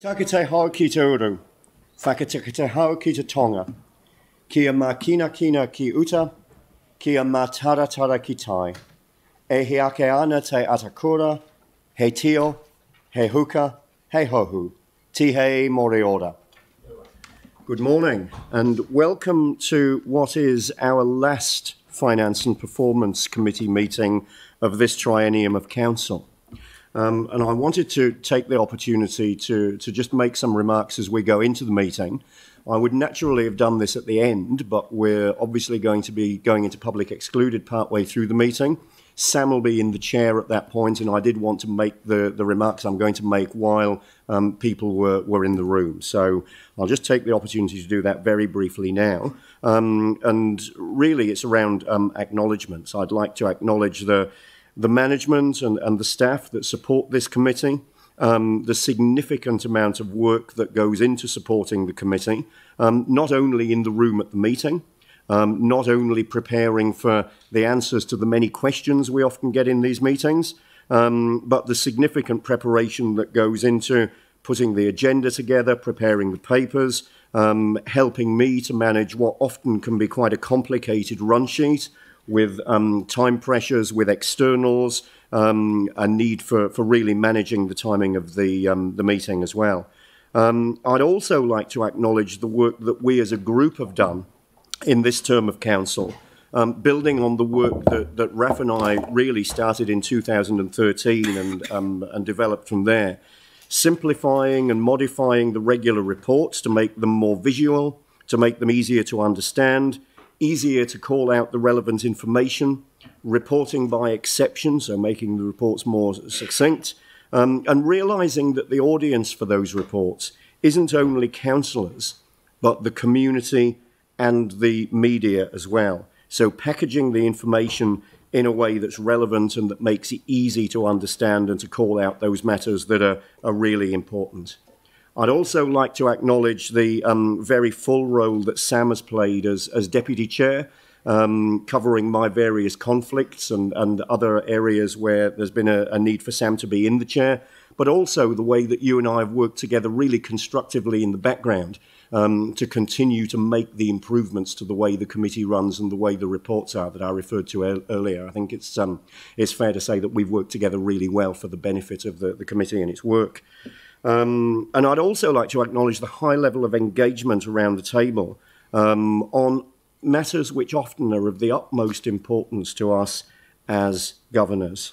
Taka te hao ki te uru, whakataka te hao ki te tonga, kia mā kina kina ki uta, kia mā taratara ki tai. E he ake ana te atakura, he tio, he huka, he hohu, ti hei mori ora. Good morning and welcome to what is our last Finance and Performance Committee meeting of this triennium of Council. Um, and I wanted to take the opportunity to, to just make some remarks as we go into the meeting. I would naturally have done this at the end, but we're obviously going to be going into public excluded partway through the meeting. Sam will be in the chair at that point, and I did want to make the, the remarks I'm going to make while um, people were, were in the room. So I'll just take the opportunity to do that very briefly now. Um, and really, it's around um, acknowledgements. I'd like to acknowledge the the management and, and the staff that support this committee, um, the significant amount of work that goes into supporting the committee, um, not only in the room at the meeting, um, not only preparing for the answers to the many questions we often get in these meetings, um, but the significant preparation that goes into putting the agenda together, preparing the papers, um, helping me to manage what often can be quite a complicated run sheet, with um, time pressures, with externals, um, a need for, for really managing the timing of the, um, the meeting as well. Um, I'd also like to acknowledge the work that we as a group have done in this term of council, um, building on the work that, that Raf and I really started in 2013 and, um, and developed from there. Simplifying and modifying the regular reports to make them more visual, to make them easier to understand, easier to call out the relevant information, reporting by exception, so making the reports more succinct, um, and realizing that the audience for those reports isn't only councillors, but the community and the media as well. So packaging the information in a way that's relevant and that makes it easy to understand and to call out those matters that are, are really important. I'd also like to acknowledge the um, very full role that Sam has played as, as Deputy Chair, um, covering my various conflicts and, and other areas where there's been a, a need for Sam to be in the chair, but also the way that you and I have worked together really constructively in the background um, to continue to make the improvements to the way the committee runs and the way the reports are that I referred to earlier. I think it's, um, it's fair to say that we've worked together really well for the benefit of the, the committee and its work. Um, and I'd also like to acknowledge the high level of engagement around the table um, on matters which often are of the utmost importance to us as governors.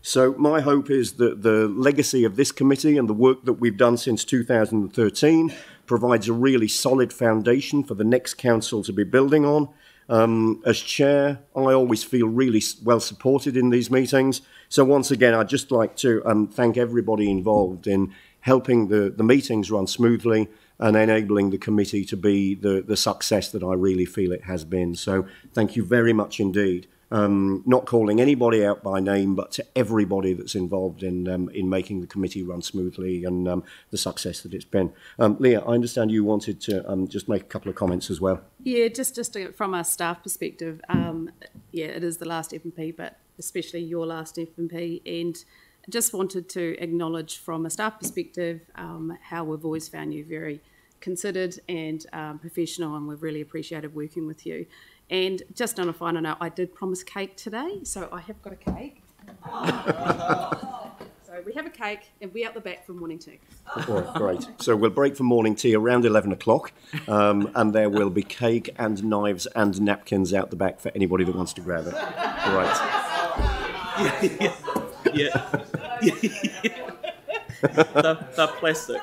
So, my hope is that the legacy of this committee and the work that we've done since 2013 provides a really solid foundation for the next council to be building on. Um, as chair, I always feel really well supported in these meetings. So, once again, I'd just like to um, thank everybody involved in helping the, the meetings run smoothly and enabling the committee to be the, the success that I really feel it has been. So thank you very much indeed. Um, not calling anybody out by name, but to everybody that's involved in um, in making the committee run smoothly and um, the success that it's been. Um, Leah, I understand you wanted to um, just make a couple of comments as well. Yeah, just just to, from a staff perspective, um, yeah, it is the last FNP, but especially your last FNP, and just wanted to acknowledge from a staff perspective um, how we've always found you very considered and um, professional, and we've really appreciated working with you. And just on a final note, I did promise cake today, so I have got a cake. so we have a cake, and we're out the back for morning tea. Oh, great. So we'll break for morning tea around 11 o'clock, um, and there will be cake and knives and napkins out the back for anybody that wants to grab it. Right. yeah. yeah the, the plastic.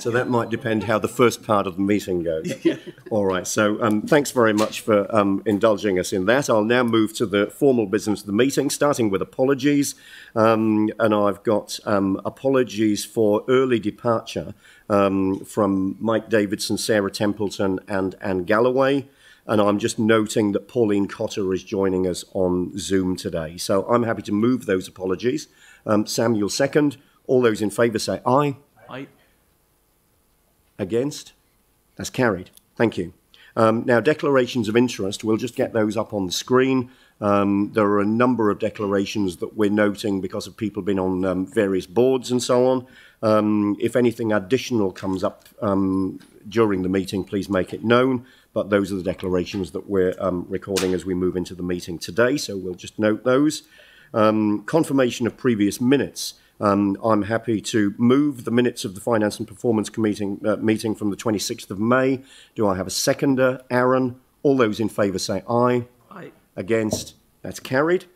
so that might depend how the first part of the meeting goes. Yeah. All right. So um, thanks very much for um, indulging us in that. I'll now move to the formal business of the meeting, starting with apologies. Um, and I've got um, apologies for early departure um, from Mike Davidson, Sarah Templeton, and Anne Galloway. And I'm just noting that Pauline Cotter is joining us on Zoom today. So I'm happy to move those apologies. Um, Samuel second. All those in favour say aye. Aye. Against? That's carried. Thank you. Um, now, declarations of interest, we'll just get those up on the screen. Um, there are a number of declarations that we're noting because of people being on um, various boards and so on. Um, if anything additional comes up um, during the meeting, please make it known. But those are the declarations that we're um, recording as we move into the meeting today, so we'll just note those. Um, confirmation of previous minutes. Um, I'm happy to move the minutes of the Finance and Performance Committee uh, meeting from the 26th of May. Do I have a seconder? Aaron? All those in favour say aye. Aye. Against? That's carried.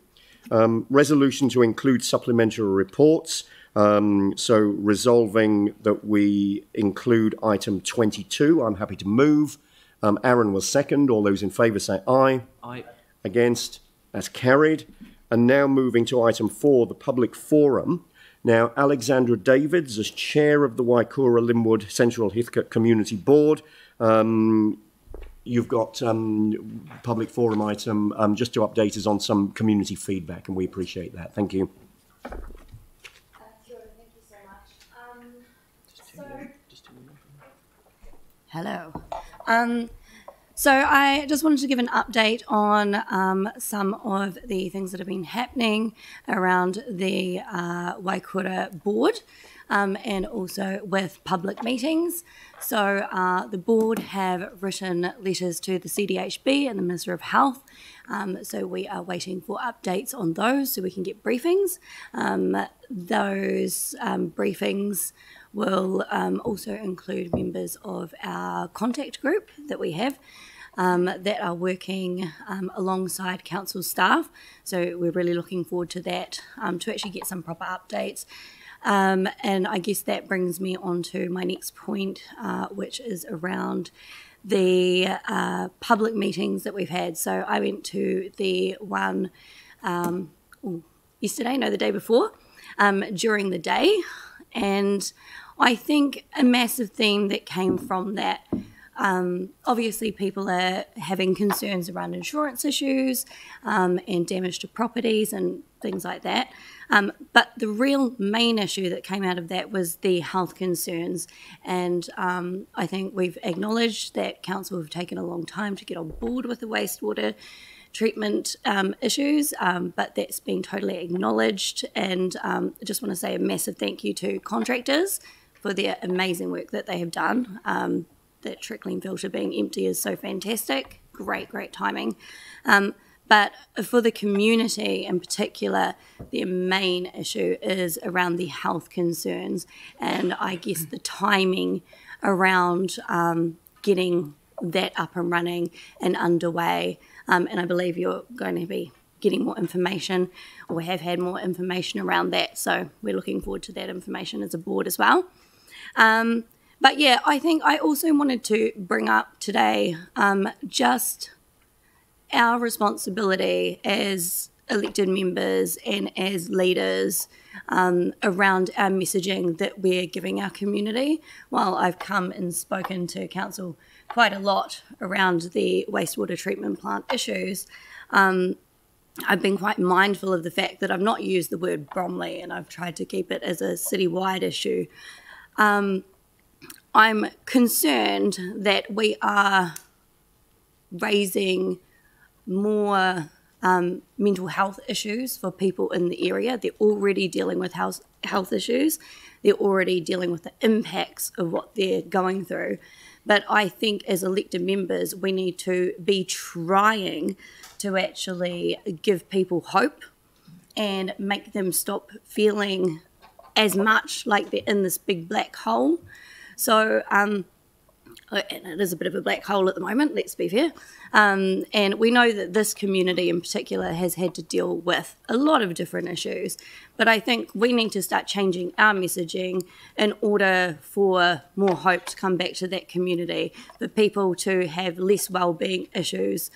Um, resolution to include supplementary reports. Um, so resolving that we include item 22. I'm happy to move. Um, Aaron was second. All those in favour say aye. Aye. Against? That's carried. And now moving to item four, the public forum. Now, Alexandra Davids, as chair of the Waikura Linwood Central Heathcote Community Board, um, you've got um, public forum item um, just to update us on some community feedback, and we appreciate that. Thank you. Uh, Kia thank you so much. Um, so, hello. Um, so I just wanted to give an update on um, some of the things that have been happening around the uh, Waikura board um, and also with public meetings. So uh, the board have written letters to the CDHB and the Minister of Health. Um, so we are waiting for updates on those so we can get briefings. Um, those um, briefings will um, also include members of our contact group that we have. Um, that are working um, alongside council staff. So we're really looking forward to that um, to actually get some proper updates. Um, and I guess that brings me on to my next point, uh, which is around the uh, public meetings that we've had. So I went to the one um, ooh, yesterday, no, the day before, um, during the day. And I think a massive theme that came from that um, obviously, people are having concerns around insurance issues um, and damage to properties and things like that. Um, but the real main issue that came out of that was the health concerns. And um, I think we've acknowledged that council have taken a long time to get on board with the wastewater treatment um, issues, um, but that's been totally acknowledged. And um, I just want to say a massive thank you to contractors for their amazing work that they have done. Um, that trickling filter being empty is so fantastic. Great, great timing. Um, but for the community in particular, their main issue is around the health concerns and I guess the timing around um, getting that up and running and underway. Um, and I believe you're going to be getting more information or have had more information around that. So we're looking forward to that information as a board as well. Um, but yeah, I think I also wanted to bring up today um, just our responsibility as elected members and as leaders um, around our messaging that we're giving our community. While I've come and spoken to council quite a lot around the wastewater treatment plant issues, um, I've been quite mindful of the fact that I've not used the word Bromley and I've tried to keep it as a citywide issue. Um, I'm concerned that we are raising more um, mental health issues for people in the area. They're already dealing with health, health issues, they're already dealing with the impacts of what they're going through. But I think as elected members, we need to be trying to actually give people hope and make them stop feeling as much like they're in this big black hole so, um, uh, and it is a bit of a black hole at the moment, let's be fair. Um, and we know that this community in particular has had to deal with a lot of different issues. But I think we need to start changing our messaging in order for more hope to come back to that community, for people to have less well-being issues.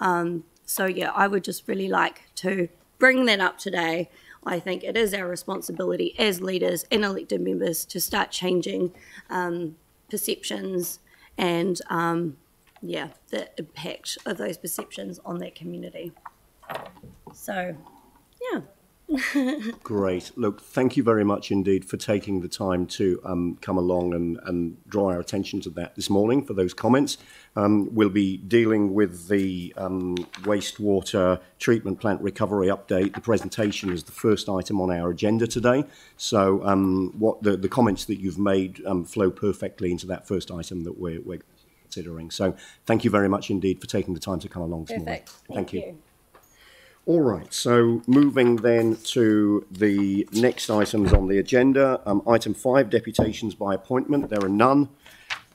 Um, so yeah, I would just really like to bring that up today. I think it is our responsibility as leaders and elected members to start changing um, perceptions and, um, yeah, the impact of those perceptions on that community. So, yeah, Great. Look, thank you very much indeed for taking the time to um, come along and, and draw our attention to that this morning for those comments. Um, we'll be dealing with the um, wastewater treatment plant recovery update. The presentation is the first item on our agenda today. So um, what the, the comments that you've made um, flow perfectly into that first item that we're, we're considering. So thank you very much indeed for taking the time to come along this Perfect. morning. Thank, thank you. you. All right, so moving then to the next items on the agenda. Um, item five, deputations by appointment, there are none.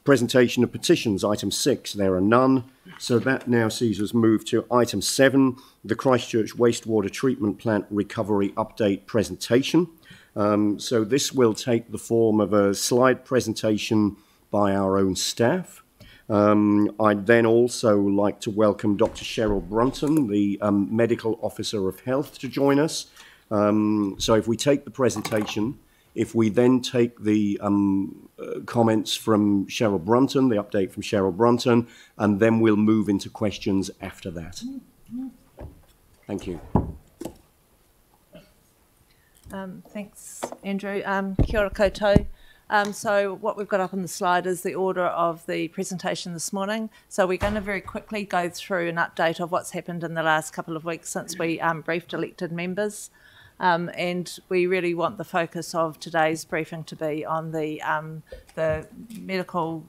Presentation of petitions, item six, there are none. So that now sees us move to item seven, the Christchurch wastewater treatment plant recovery update presentation. Um, so this will take the form of a slide presentation by our own staff. Um, I'd then also like to welcome Dr. Cheryl Brunton, the um, Medical Officer of Health, to join us. Um, so if we take the presentation, if we then take the um, uh, comments from Cheryl Brunton, the update from Cheryl Brunton, and then we'll move into questions after that. Thank you. Um, thanks, Andrew. Um, kia ora koutou. Um, so what we've got up on the slide is the order of the presentation this morning. So we're going to very quickly go through an update of what's happened in the last couple of weeks since we um, briefed elected members. Um, and we really want the focus of today's briefing to be on the um, the medical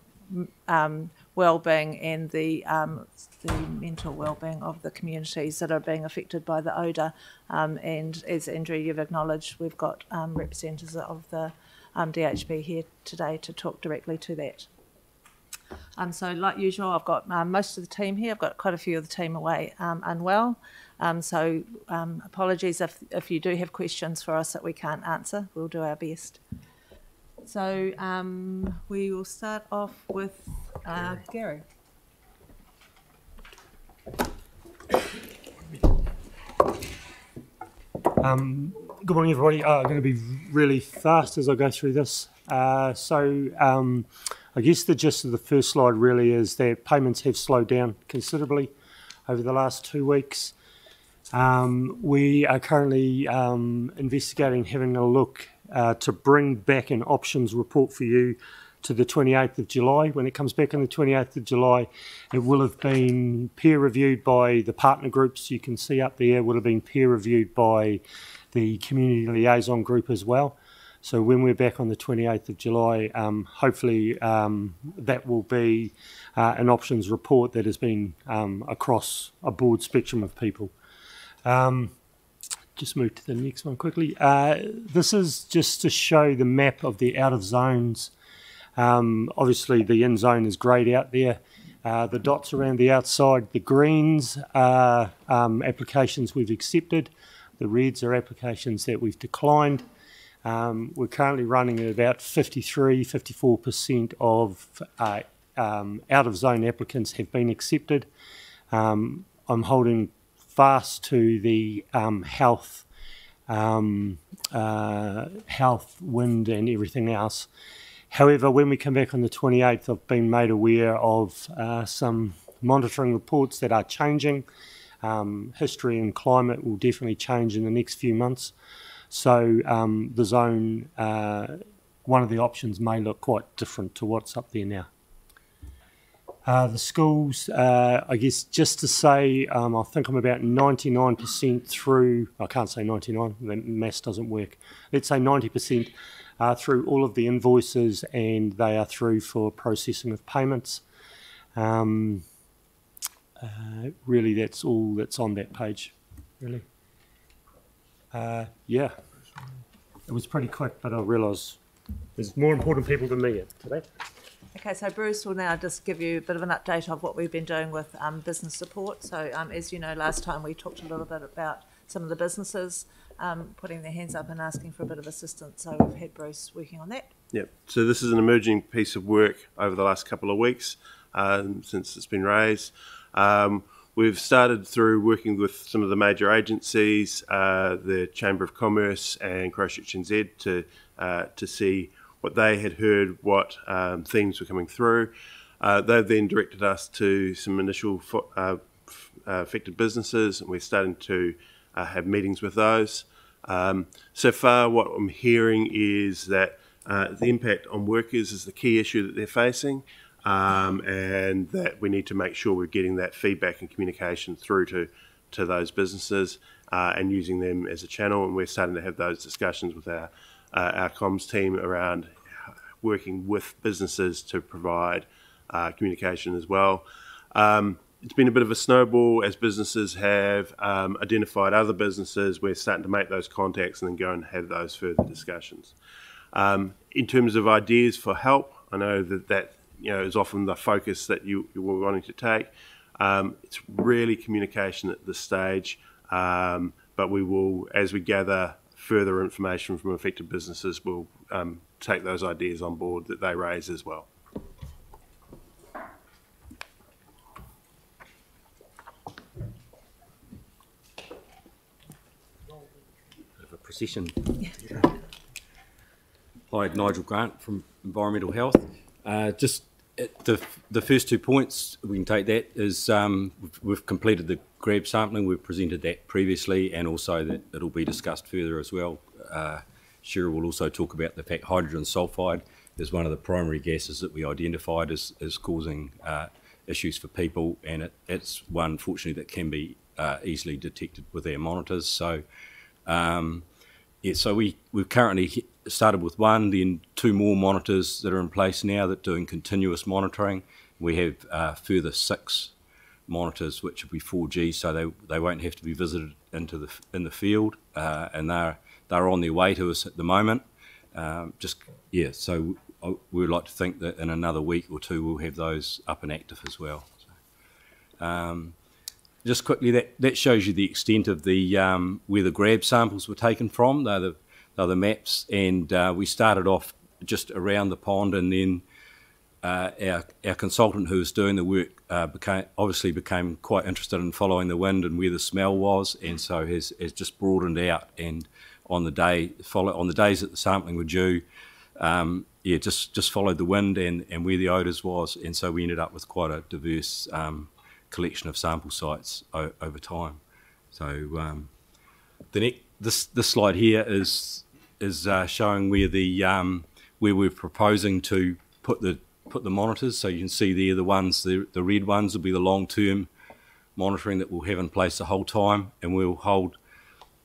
um, well-being and the um, the mental well-being of the communities that are being affected by the odour. And as Andrew, you've acknowledged, we've got representatives of the um, DHB here today to talk directly to that. Um, so, like usual, I've got um, most of the team here. I've got quite a few of the team away um, unwell. Um, so, um, apologies if, if you do have questions for us that we can't answer. We'll do our best. So, um, we will start off with uh, Gary. Um, good morning, everybody. Uh, I'm going to be really fast as I go through this. Uh, so, um, I guess the gist of the first slide really is that payments have slowed down considerably over the last two weeks. Um, we are currently um, investigating, having a look uh, to bring back an options report for you to the 28th of July. When it comes back on the 28th of July, it will have been peer reviewed by the partner groups you can see up there, it will have been peer reviewed by the community liaison group as well. So when we're back on the 28th of July, um, hopefully um, that will be uh, an options report that has been um, across a broad spectrum of people. Um, just move to the next one quickly. Uh, this is just to show the map of the out of zones. Um, obviously, the in zone is greyed out there. Uh, the dots around the outside, the greens are um, applications we've accepted. The reds are applications that we've declined. Um, we're currently running at about 53, 54% of uh, um, out of zone applicants have been accepted. Um, I'm holding fast to the um, health, um, uh, health, wind, and everything else. However, when we come back on the 28th, I've been made aware of uh, some monitoring reports that are changing. Um, history and climate will definitely change in the next few months. So um, the zone, uh, one of the options may look quite different to what's up there now. Uh, the schools, uh, I guess, just to say, um, I think I'm about 99% through. I can't say 99, the maths doesn't work. Let's say 90% uh, through all of the invoices, and they are through for processing of payments. Um, uh, really, that's all that's on that page. Really, uh, yeah. It was pretty quick, but I realise there's more important people than me today. Okay, so Bruce will now just give you a bit of an update of what we've been doing with um, business support. So, um, as you know, last time we talked a little bit about some of the businesses um, putting their hands up and asking for a bit of assistance. So, we've had Bruce working on that. Yep. So this is an emerging piece of work over the last couple of weeks um, since it's been raised. Um, we've started through working with some of the major agencies, uh, the Chamber of Commerce and Christchurch NZ, to uh, to see what they had heard, what um, themes were coming through. Uh, they've then directed us to some initial uh, uh, affected businesses, and we're starting to uh, have meetings with those. Um, so far, what I'm hearing is that uh, the impact on workers is the key issue that they're facing, um, and that we need to make sure we're getting that feedback and communication through to to those businesses uh, and using them as a channel. And we're starting to have those discussions with our uh, our comms team around working with businesses to provide uh, communication as well. Um, it's been a bit of a snowball as businesses have um, identified other businesses. We're starting to make those contacts and then go and have those further discussions. Um, in terms of ideas for help, I know that that you know is often the focus that you, you were wanting to take. Um, it's really communication at this stage, um, but we will, as we gather further information from affected businesses, we'll um, take those ideas on board that they raise as well. a procession. Hi, Nigel Grant from Environmental Health. Uh, just at the the first two points we can take that is um, we've, we've completed the grab sampling. We've presented that previously, and also that it'll be discussed further as well. Uh, Cheryl will also talk about the fact hydrogen sulfide is one of the primary gases that we identified as, as causing uh, issues for people, and it, it's one, fortunately, that can be uh, easily detected with our monitors. So, um, yeah, so we, we've currently started with one, then two more monitors that are in place now that doing continuous monitoring. We have uh, further six monitors which will be 4G, so they, they won't have to be visited into the in the field, uh, and they're they're on their way to us at the moment. Um, just yeah, so we would like to think that in another week or two we'll have those up and active as well. So, um, just quickly, that, that shows you the extent of the um, where the grab samples were taken from. They're the, they're maps, and uh, we started off just around the pond, and then uh, our, our consultant who was doing the work uh, became obviously became quite interested in following the wind and where the smell was, and so has, has just broadened out. And on the day follow on the days that the sampling were due, um, yeah, just just followed the wind and, and where the odours was, and so we ended up with quite a diverse um, collection of sample sites over time. So um, the next this this slide here is is uh, showing where the um, where we're proposing to put the put the monitors. So you can see there the ones the, the red ones will be the long term monitoring that we'll have in place the whole time, and we'll hold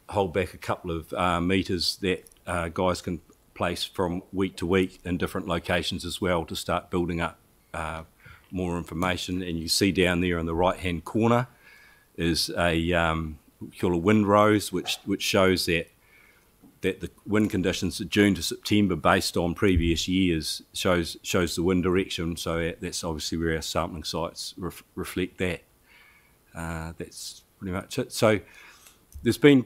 hold back a couple of uh, meters that uh, guys can place from week to week in different locations as well to start building up uh, more information. And you see down there in the right hand corner is a um, called a wind rose, which which shows that that the wind conditions June to September, based on previous years, shows shows the wind direction. So that's obviously where our sampling sites ref, reflect that. Uh, that's pretty much it. So there's been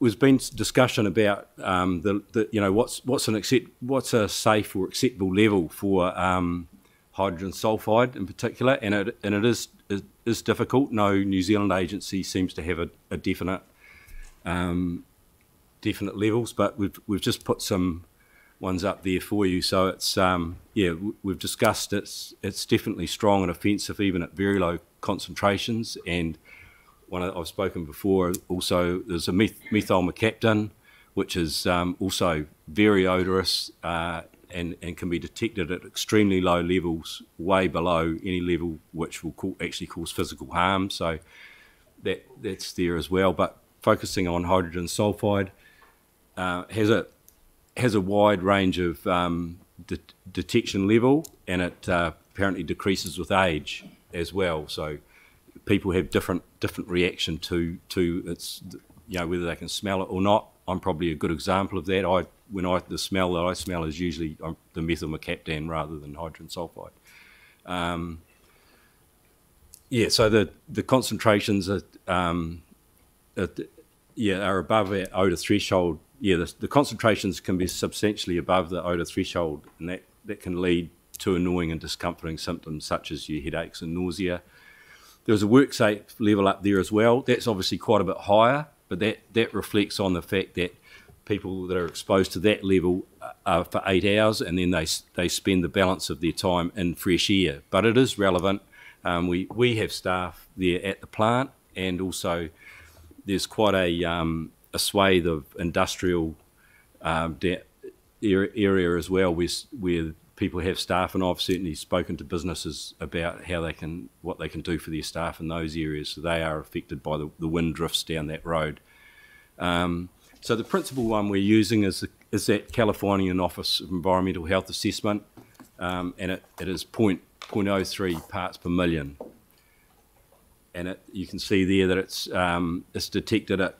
was been discussion about um, the, the you know what's what's an accept what's a safe or acceptable level for um, hydrogen sulfide in particular, and it and it is is, is difficult. No New Zealand agency seems to have a, a definite um, definite levels, but we've we've just put some ones up there for you. So it's um, yeah we've discussed it's it's definitely strong and offensive even at very low concentrations and one I've spoken before. Also, there's a meth- methyl mercaptan, which is um, also very odorous uh, and, and can be detected at extremely low levels, way below any level which will co- actually cause physical harm. So that that's there as well. But focusing on hydrogen sulfide uh, has a has a wide range of um, de- detection level, and it uh, apparently decreases with age as well. So people have different different reaction to to its you know whether they can smell it or not. I'm probably a good example of that. I when I the smell that I smell is usually um, the methyl mercaptan rather than hydrogen sulfide. Um, yeah, so the the concentrations are, um, are, yeah are above our odour threshold. Yeah, the, the concentrations can be substantially above the odour threshold, and that that can lead to annoying and discomforting symptoms such as your headaches and nausea. There's a work WorkSafe level up there as well. That's obviously quite a bit higher, but that, that reflects on the fact that people that are exposed to that level are for eight hours and then they, they spend the balance of their time in fresh air. But it is relevant. Um, we, we have staff there at the plant and also there's quite a, um, a swathe of industrial um, area, as well, where, where people have staff, and I've certainly spoken to businesses about how they can, what they can do for their staff in those areas. So they are affected by the, the wind drifts down that road. Um, so the principal one we're using is, the, is that Californian Office of Environmental Health Assessment, um, and it, it is point, 0.03 parts per million. And it, you can see there that it's, um, it's detected at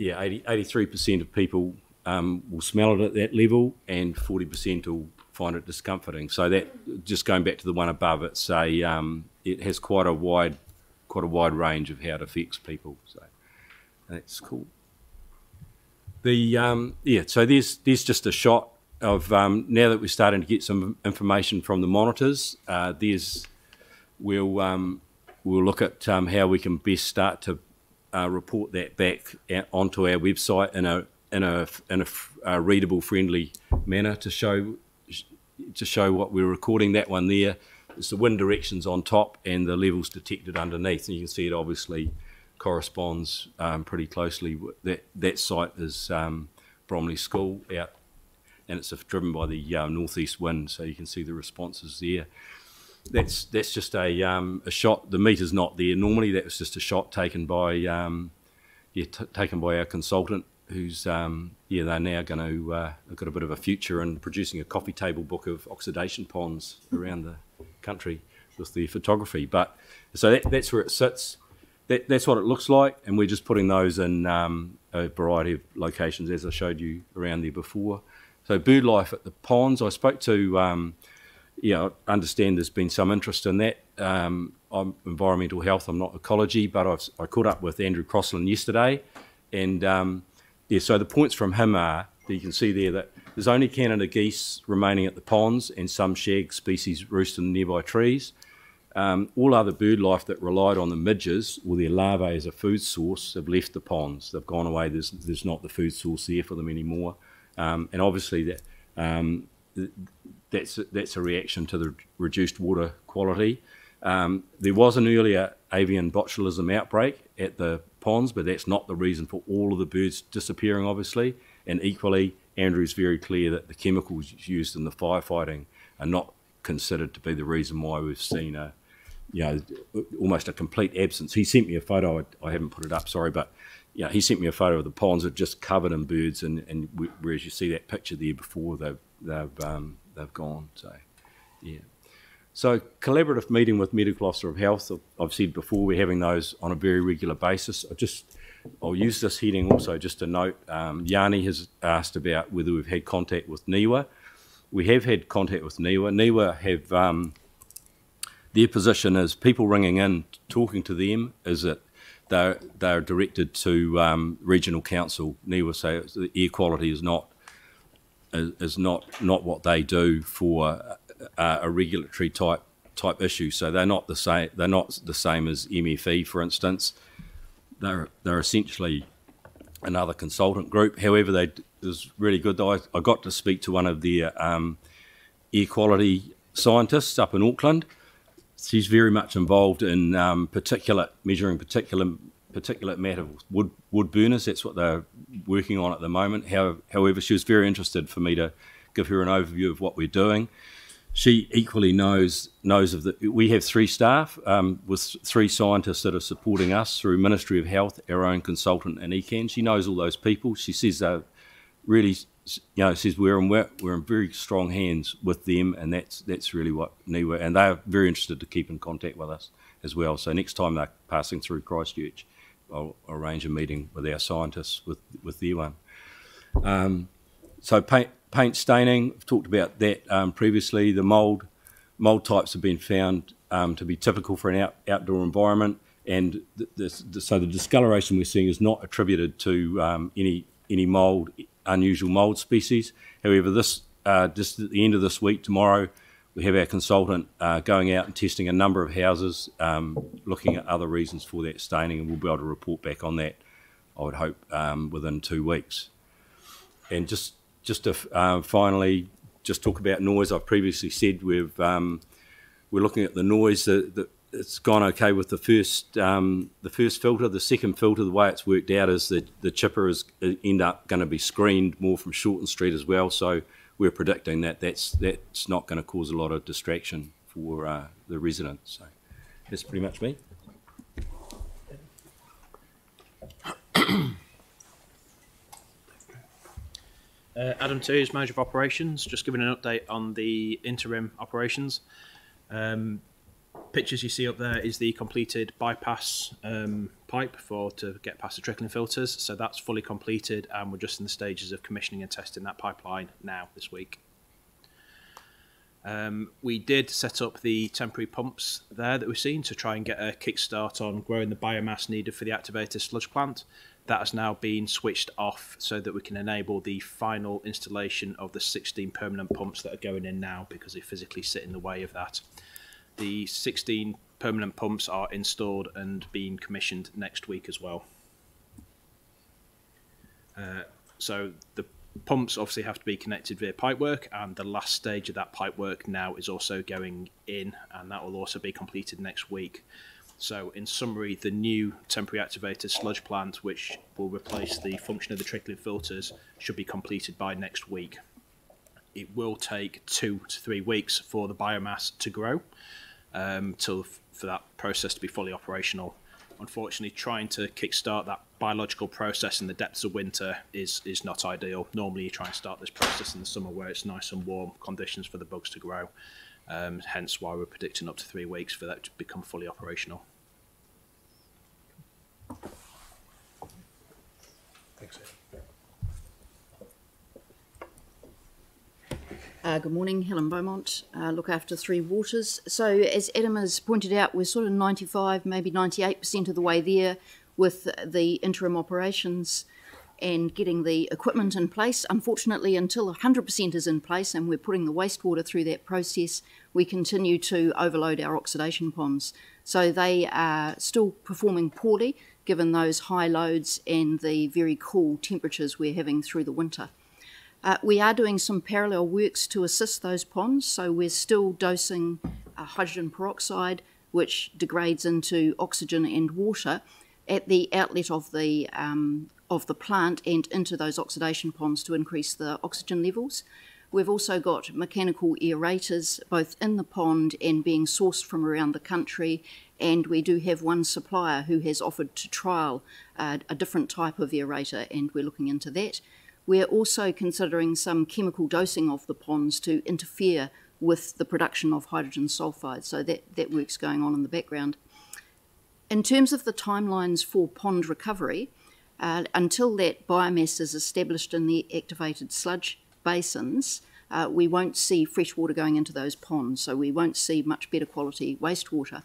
yeah, 80, 83% of people um, will smell it at that level, and 40% will find it discomforting. So that, just going back to the one above, it's a, um, it has quite a wide, quite a wide range of how it affects people. So that's cool. The um, yeah, so there's there's just a shot of um, now that we're starting to get some information from the monitors. Uh, there's we'll um, we'll look at um, how we can best start to uh, report that back onto our website in a in a in a, a readable, friendly manner to show to show what we're recording. That one there is the wind directions on top and the levels detected underneath, and you can see it obviously corresponds um, pretty closely. That that site is um, Bromley School out, and it's driven by the uh, northeast wind, so you can see the responses there that's that's just a um, a shot. The meter's not there normally. That was just a shot taken by um, yeah t- taken by our consultant, who's um, yeah they're now going to uh, have got a bit of a future in producing a coffee table book of oxidation ponds around the country with the photography. But so that, that's where it sits. That, that's what it looks like, and we're just putting those in um, a variety of locations, as I showed you around there before. So bird life at the ponds. I spoke to. Um, yeah, I understand there's been some interest in that. Um, I'm environmental health, I'm not ecology, but I've, I caught up with Andrew Crossland yesterday. And um, yeah, so the points from him are that you can see there that there's only Canada geese remaining at the ponds and some shag species roost in nearby trees. Um, all other bird life that relied on the midges or their larvae as a food source have left the ponds. They've gone away. There's, there's not the food source there for them anymore. Um, and obviously that um, that's that's a reaction to the reduced water quality. Um, there was an earlier avian botulism outbreak at the ponds, but that's not the reason for all of the birds disappearing, obviously. And equally, Andrew's very clear that the chemicals used in the firefighting are not considered to be the reason why we've seen a, you know, almost a complete absence. He sent me a photo. I, I haven't put it up, sorry, but yeah, he sent me a photo of the ponds that just covered in birds, and, and wh- whereas you see that picture there before, they've they've um, they've gone. So, yeah. So collaborative meeting with Medical Officer of Health. I've- said before we're having those on a very regular basis. I just I'll use this heading also just to note. Um, Yani has asked about whether we've had contact with NIWA. We have had contact with NIWA. NIWA have um, their position is people ringing in, talking to them, is that they're, they're directed to um, regional council. NIWA say the air quality is not is, not not what they do for a, a regulatory type type issue. So they're not the same. They're not the same as MFE, for instance. They're they're essentially another consultant group. However, they it was really good. I, I got to speak to one of their um, air quality scientists up in Auckland. She's very much involved in um, particulate measuring particulate particulate matter wood wood burners. That's what they're working on at the moment. How, however, she was very interested for me to give her an overview of what we're doing. She equally knows knows of the. We have three staff um, with three scientists that are supporting us through Ministry of Health, our own consultant, and ECAN. She knows all those people. She says they're really, you know, says we're in we're, in very strong hands with them, and that's that's really what NIWA, and they're very interested to keep in contact with us as well. So next time they're passing through Christchurch, I'll arrange a meeting with our scientists with with their one. Um, so paint paint staining, I've talked about that um, previously. The mould mould types have been found um, to be typical for an out, outdoor environment, and th this, so the discoloration we're seeing is not attributed to um, any any mould unusual mould species. However, this uh, just at the end of this week, tomorrow, we have our consultant uh, going out and testing a number of houses, um, looking at other reasons for that staining, and we'll be able to report back on that. I would hope um, within two weeks. And just just to uh, finally just talk about noise. I've previously said we've um, we're looking at the noise that, that it's gone okay with the first um, the first filter. The second filter, the way it's worked out is that the chipper is uh, end up going to be screened more from Shorten Street as well. So we're predicting that that's that's not going to cause a lot of distraction for uh, the residents. So that's pretty much me. Uh, Adam Tears, Manager of Operations, just giving an update on the interim operations. Um, pictures you see up there is the completed bypass um, pipe for to get past the trickling filters. So that's fully completed, and we're just in the stages of commissioning and testing that pipeline now this week. Um, we did set up the temporary pumps there that we've seen to try and get a kickstart on growing the biomass needed for the activated sludge plant. That has now been switched off so that we can enable the final installation of the 16 permanent pumps that are going in now because they physically sit in the way of that. The 16 permanent pumps are installed and being commissioned next week as well. Uh, so the pumps obviously have to be connected via pipework, and the last stage of that pipework now is also going in, and that will also be completed next week. So, in summary, the new temporary activated sludge plant, which will replace the function of the trickling filters, should be completed by next week. It will take two to three weeks for the biomass to grow, um, till for that process to be fully operational. Unfortunately, trying to kickstart that biological process in the depths of winter is is not ideal. Normally, you try and start this process in the summer where it's nice and warm conditions for the bugs to grow. Um, hence, why we're predicting up to three weeks for that to become fully operational. Thanks. Uh, good morning, Helen Beaumont. Uh, look after Three Waters. So, as Adam has pointed out, we're sort of 95, maybe 98% of the way there with the interim operations and getting the equipment in place. Unfortunately, until 100% is in place and we're putting the wastewater through that process, we continue to overload our oxidation ponds. So, they are still performing poorly given those high loads and the very cool temperatures we're having through the winter. Uh, we are doing some parallel works to assist those ponds, so we're still dosing uh, hydrogen peroxide, which degrades into oxygen and water, at the outlet of the um, of the plant and into those oxidation ponds to increase the oxygen levels. We've also got mechanical aerators both in the pond and being sourced from around the country. And we do have one supplier who has offered to trial uh, a different type of aerator, and we're looking into that. We're also considering some chemical dosing of the ponds to interfere with the production of hydrogen sulfide. So that, that work's going on in the background. In terms of the timelines for pond recovery, uh, until that biomass is established in the activated sludge basins, uh, we won't see fresh water going into those ponds, so we won't see much better quality wastewater.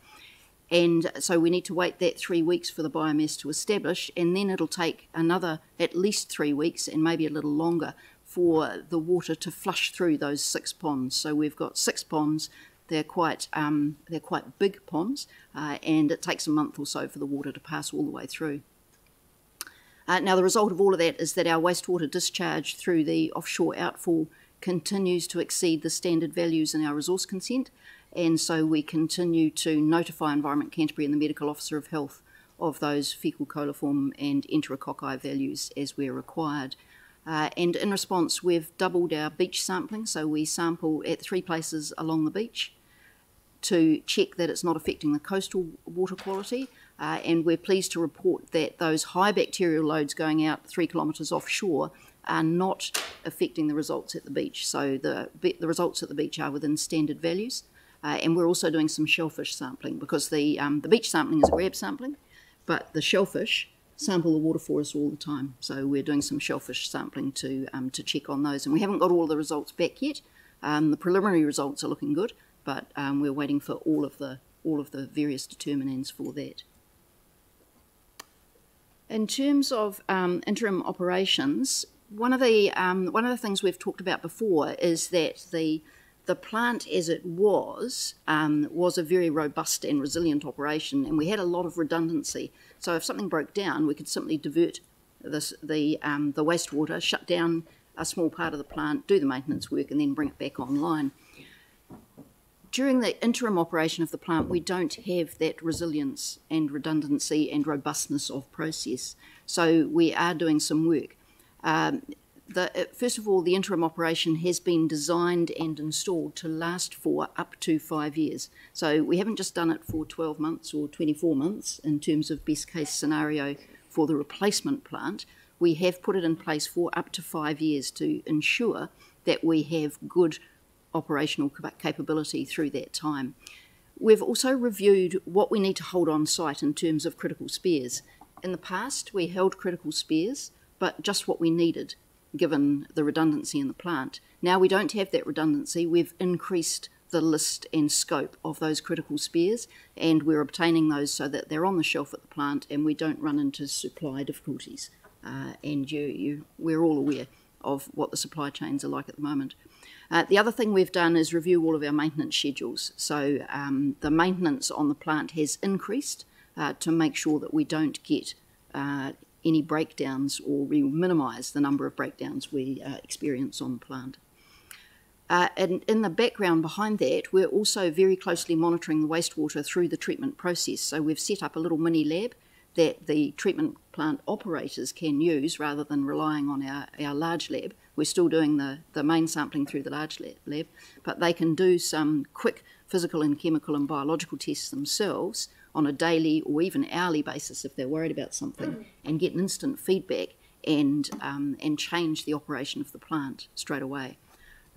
And so we need to wait that three weeks for the biomass to establish, and then it'll take another at least three weeks and maybe a little longer for the water to flush through those six ponds. So we've got six ponds. They're quite um, they're quite big ponds, uh, and it takes a month or so for the water to pass all the way through. Uh, now the result of all of that is that our wastewater discharge through the offshore outfall continues to exceed the standard values in our resource consent, and so we continue to notify Environment Canterbury and the Medical Officer of Health of those fecal coliform and enterococci values as we're required. Uh, and in response, we've doubled our beach sampling, so we sample at three places along the beach to check that it's not affecting the coastal water quality. Uh, and we're pleased to report that those high bacterial loads going out three kilometres offshore are not affecting the results at the beach. So the, the results at the beach are within standard values. Uh, and we're also doing some shellfish sampling because the, um, the beach sampling is grab sampling, but the shellfish sample the water for us all the time. So we're doing some shellfish sampling to, um, to check on those. And we haven't got all the results back yet. Um, the preliminary results are looking good, but um, we're waiting for all of the all of the various determinants for that. In terms of um, interim operations, one of the um, one of the things we've talked about before is that the the plant as it was um, was a very robust and resilient operation, and we had a lot of redundancy. So if something broke down, we could simply divert this, the um, the wastewater, shut down a small part of the plant, do the maintenance work, and then bring it back online. during the interim operation of the plant, we don't have that resilience and redundancy and robustness of process. So we are doing some work. Um, the, uh, first of all, the interim operation has been designed and installed to last for up to five years. So we haven't just done it for 12 months or 24 months in terms of best case scenario for the replacement plant. We have put it in place for up to five years to ensure that we have good operational capability through that time. We've also reviewed what we need to hold on site in terms of critical spares. In the past, we held critical spares, but just what we needed given the redundancy in the plant. Now we don't have that redundancy. We've increased the list and scope of those critical spares, and we're obtaining those so that they're on the shelf at the plant and we don't run into supply difficulties. Uh, and you, you, we're all aware of what the supply chains are like at the moment. Uh, the other thing we've done is review all of our maintenance schedules. So um, the maintenance on the plant has increased uh, to make sure that we don't get uh, any breakdowns or we minimise the number of breakdowns we uh, experience on the plant. Uh, and in the background behind that, we're also very closely monitoring the wastewater through the treatment process. So we've set up a little mini lab that the treatment plant operators can use rather than relying on our, our large lab. We're still doing the, the main sampling through the large lab, but they can do some quick physical and chemical and biological tests themselves on a daily or even hourly basis if they're worried about something and get an instant feedback and, um, and change the operation of the plant straight away.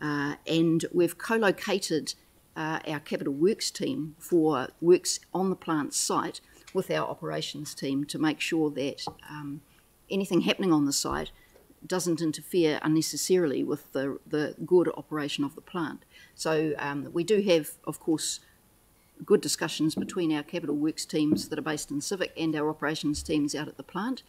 Uh, and we've co-located uh, our capital works team for works on the plant site with our operations team to make sure that um, anything happening on the site doesn't interfere unnecessarily with the, the good operation of the plant. So um, we do have, of course, good discussions between our capital works teams that are based in Civic and our operations teams out at the plant.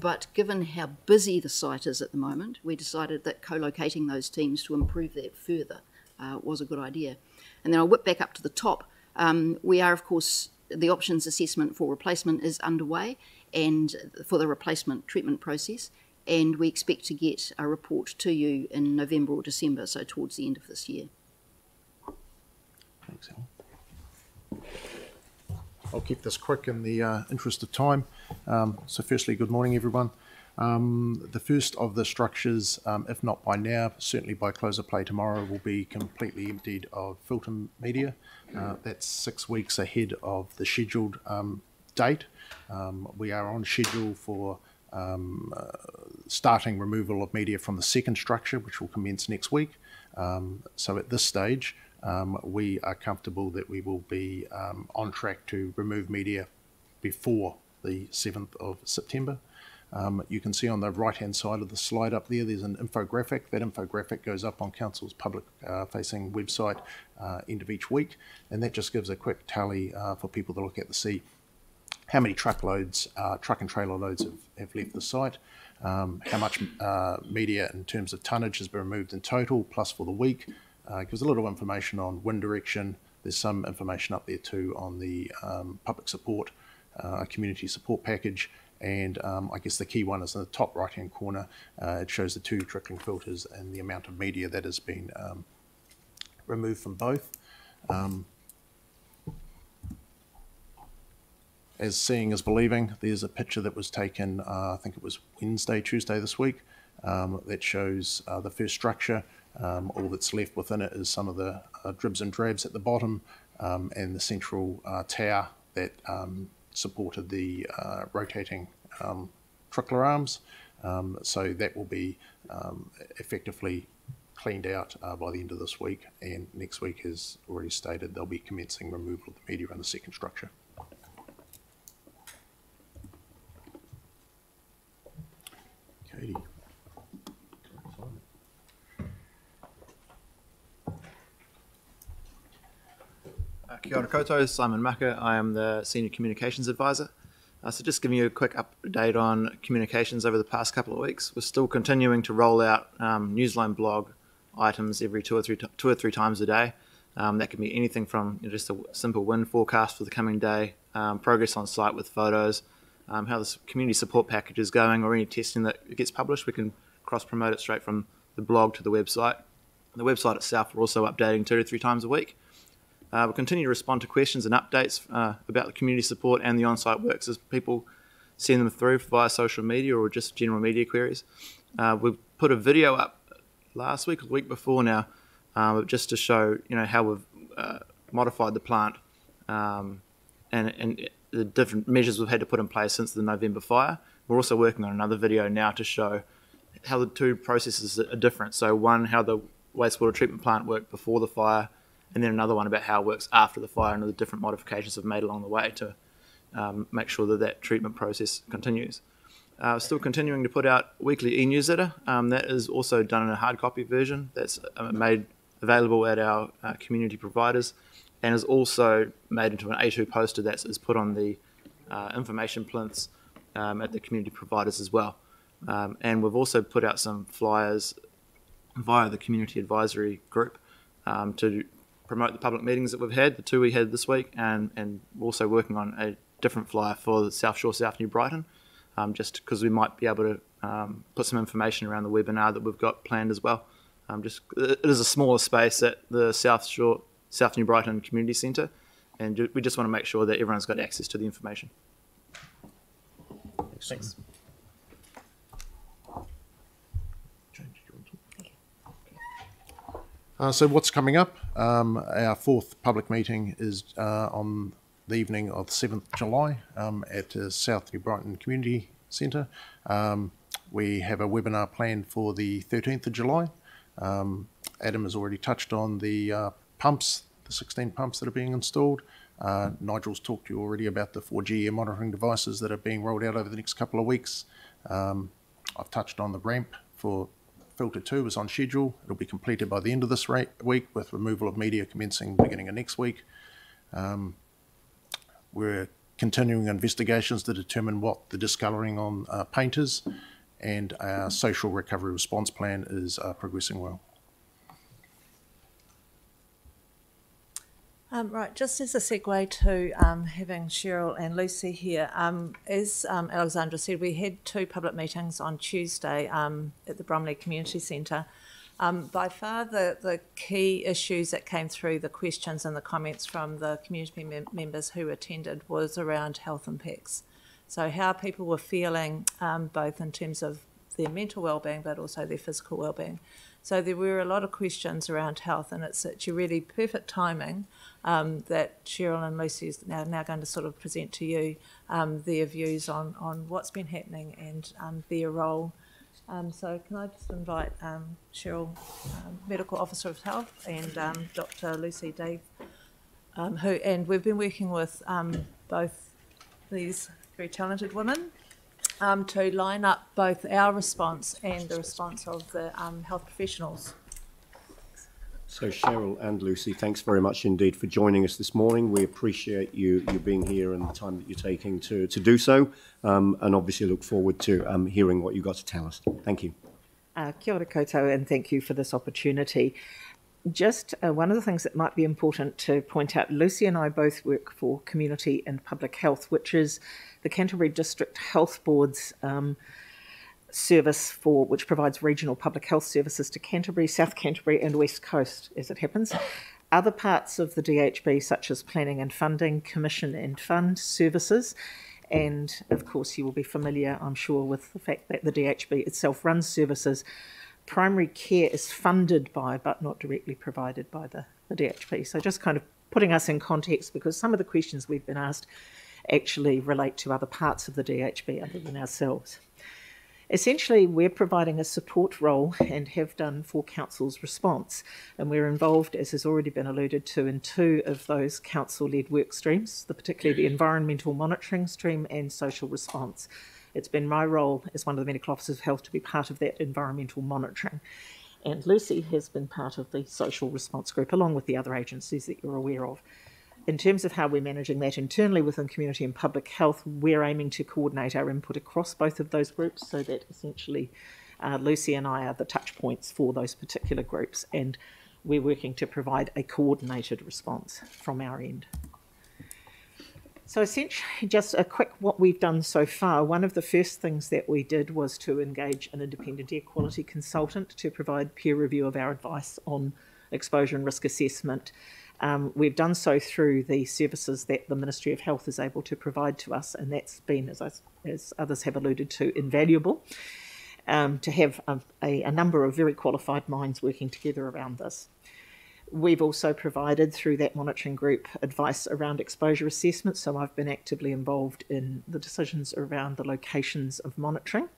But given how busy the site is at the moment, we decided that co-locating those teams to improve that further uh, was a good idea. And then I'll whip back up to the top. Um, we are, of course, the options assessment for replacement is underway and for the replacement treatment process. And we expect to get a report to you in November or December, so towards the end of this year. Thanks, Alan. I'll keep this quick in the uh, interest of time. Um, so firstly, good morning, everyone. Um, the first of the structures, um, if not by now, certainly by close of play tomorrow, will be completely emptied of filter media. Uh, that's six weeks ahead of the scheduled um, date. Um, we are on schedule for um, uh, starting removal of media from the second structure, which will commence next week. So at this stage, um, we are comfortable that we will be um, on track to remove media before the 7th of September. Um, you can see on the right hand side of the slide up there, there's an infographic. That infographic goes up on Council's public uh, facing website uh, end of each week, and that just gives a quick tally uh, for people to look at to see how many truckloads, uh, truck and trailer loads have, have left the site, um, how much uh, media in terms of tonnage has been removed in total, plus for the week, uh, gives a little information on wind direction. There's some information up there too on the um, public support, uh, community support package. And um, I guess the key one is in the top right hand corner. Uh, it shows the two trickling filters and the amount of media that has been um, removed from both. Um, as seeing is believing, there's a picture that was taken, uh, I think it was Wednesday, Tuesday this week, um, that shows uh, the first structure um, all that's left within it is some of the uh, dribs and drabs at the bottom um, and the central uh, tower that um, supported the uh, rotating um, trickler arms. Um, so that will be um, effectively cleaned out uh, by the end of this week and next week as already stated they'll be commencing removal of the media in the second structure. Katie. Kia ora koutou, Simon Maka. I am the Senior Communications Advisor. Uh, so just giving you a quick update on communications over the past couple of weeks. We're still continuing to roll out um, Newsline blog items every two or three, two or three times a day. Um, that can be anything from you know, just a simple wind forecast for the coming day, um, progress on site with photos, um, how the community support package is going, or any testing that gets published. We can cross promote it straight from the blog to the website. The website itself we're also updating two to three times a week. Uh, we'll continue to respond to questions and updates uh, about the community support and the on-site works as people send them through via social media or just general media queries. Uh, we've put a video up last week or the week before now, uh, just to show you know how we've uh, modified the plant um, and, and the different measures we've had to put in place since the November fire. We're also working on another video now to show how the two processes are different. So one, how the wastewater treatment plant worked before the fire, and then another one about how it works after the fire and the different modifications we've made along the way to um, make sure that that treatment process continues. Uh, still continuing to put out weekly e-newsletter. Um, that is also done in a hard copy version that's uh, made available at our uh, community providers and is also made into an A2 poster that is put on the uh, information plinths um, at the community providers as well. Um, and we've also put out some flyers via the community advisory group um, to promote the public meetings that we've had, the two we had this week, and, and also working on a different flyer for the South Shore, South New Brighton, um, just because we might be able to um, put some information around the webinar that we've got planned as well. Um, just it is a smaller space at the South Shore, South New Brighton Community Centre, and we just want to make sure that everyone's got access to the information. Thanks. Uh, so what's coming up? Um, our fourth public meeting is uh, on the evening of the 7th July um, at uh, South New Brighton Community Centre. Um, we have a webinar planned for the 13th of July. Um, Adam has already touched on the uh, pumps, the 16 pumps that are being installed. Uh, Nigel's talked to you already about the 4G air monitoring devices that are being rolled out over the next couple of weeks. Um, I've touched on the ramp for filter 2 is on schedule. It'll be completed by the end of this week with removal of media commencing beginning of next week. Um, we're continuing investigations to determine what the discolouring on uh, paint is and our social recovery response plan is uh, progressing well. Um, right, just as a segue to um, having Cheryl and Lucy here, um, as um, Alexandra said, we had two public meetings on Tuesday um, at the Bromley Community Centre. Um, by far, the, the key issues that came through the questions and the comments from the community mem- members who attended was around health impacts. So, how people were feeling, both in terms of their mental well-being, but also their physical well-being. So there were a lot of questions around health, and it's such a really perfect timing um, that Cheryl and Lucy is now, now going to sort of present to you um, their views on, on what's been happening and um, their role. Um, so can I just invite um, Cheryl, um, Medical Officer of Health, and Dr. Lucy D'Aeth, who and we've been working with both these very talented women to line up both our response and the response of the health professionals. So Cheryl and Lucy, thanks very much indeed for joining us this morning. We appreciate you you being here and the time that you're taking to, to do so, um, and obviously look forward to um, hearing what you've got to tell us. Thank you. Uh, kia ora koutou, and thank you for this opportunity. Just uh, one of the things that might be important to point out, Lucy and I both work for Community and Public Health, which is the Canterbury District Health Board's um, service for which provides regional public health services to Canterbury, South Canterbury, and West Coast, as it happens. Other parts of the DHB, such as planning and funding, commission and fund services, and of course, you will be familiar, I'm sure, with the fact that the DHB itself runs services. Primary care is funded by, but not directly provided by the, the DHB. So, just kind of putting us in context because some of the questions we've been asked actually relate to other parts of the DHB other than ourselves. Essentially, we're providing a support role and have done for Council's response, and we're involved, as has already been alluded to, in two of those Council led work streams, the, particularly the mm. environmental monitoring stream and social response. It's been my role as one of the medical officers of health to be part of that environmental monitoring. And Lucy has been part of the social response group, along with the other agencies that you're aware of in terms of how we're managing that internally within community and public health, we're aiming to coordinate our input across both of those groups so that essentially uh, Lucy and I are the touch points for those particular groups, and we're working to provide a coordinated response from our end. So, essentially, just a quick what we've done so far. One of the first things that we did was to engage an independent air quality consultant to provide peer review of our advice on exposure and risk assessment Um, we've done so through the services that the Ministry of Health is able to provide to us, and that's been, as, I, as others have alluded to, invaluable um, to have a, a, a number of very qualified minds working together around this. We've also provided through that monitoring group advice around exposure assessment, so I've been actively involved in the decisions around the locations of monitoring.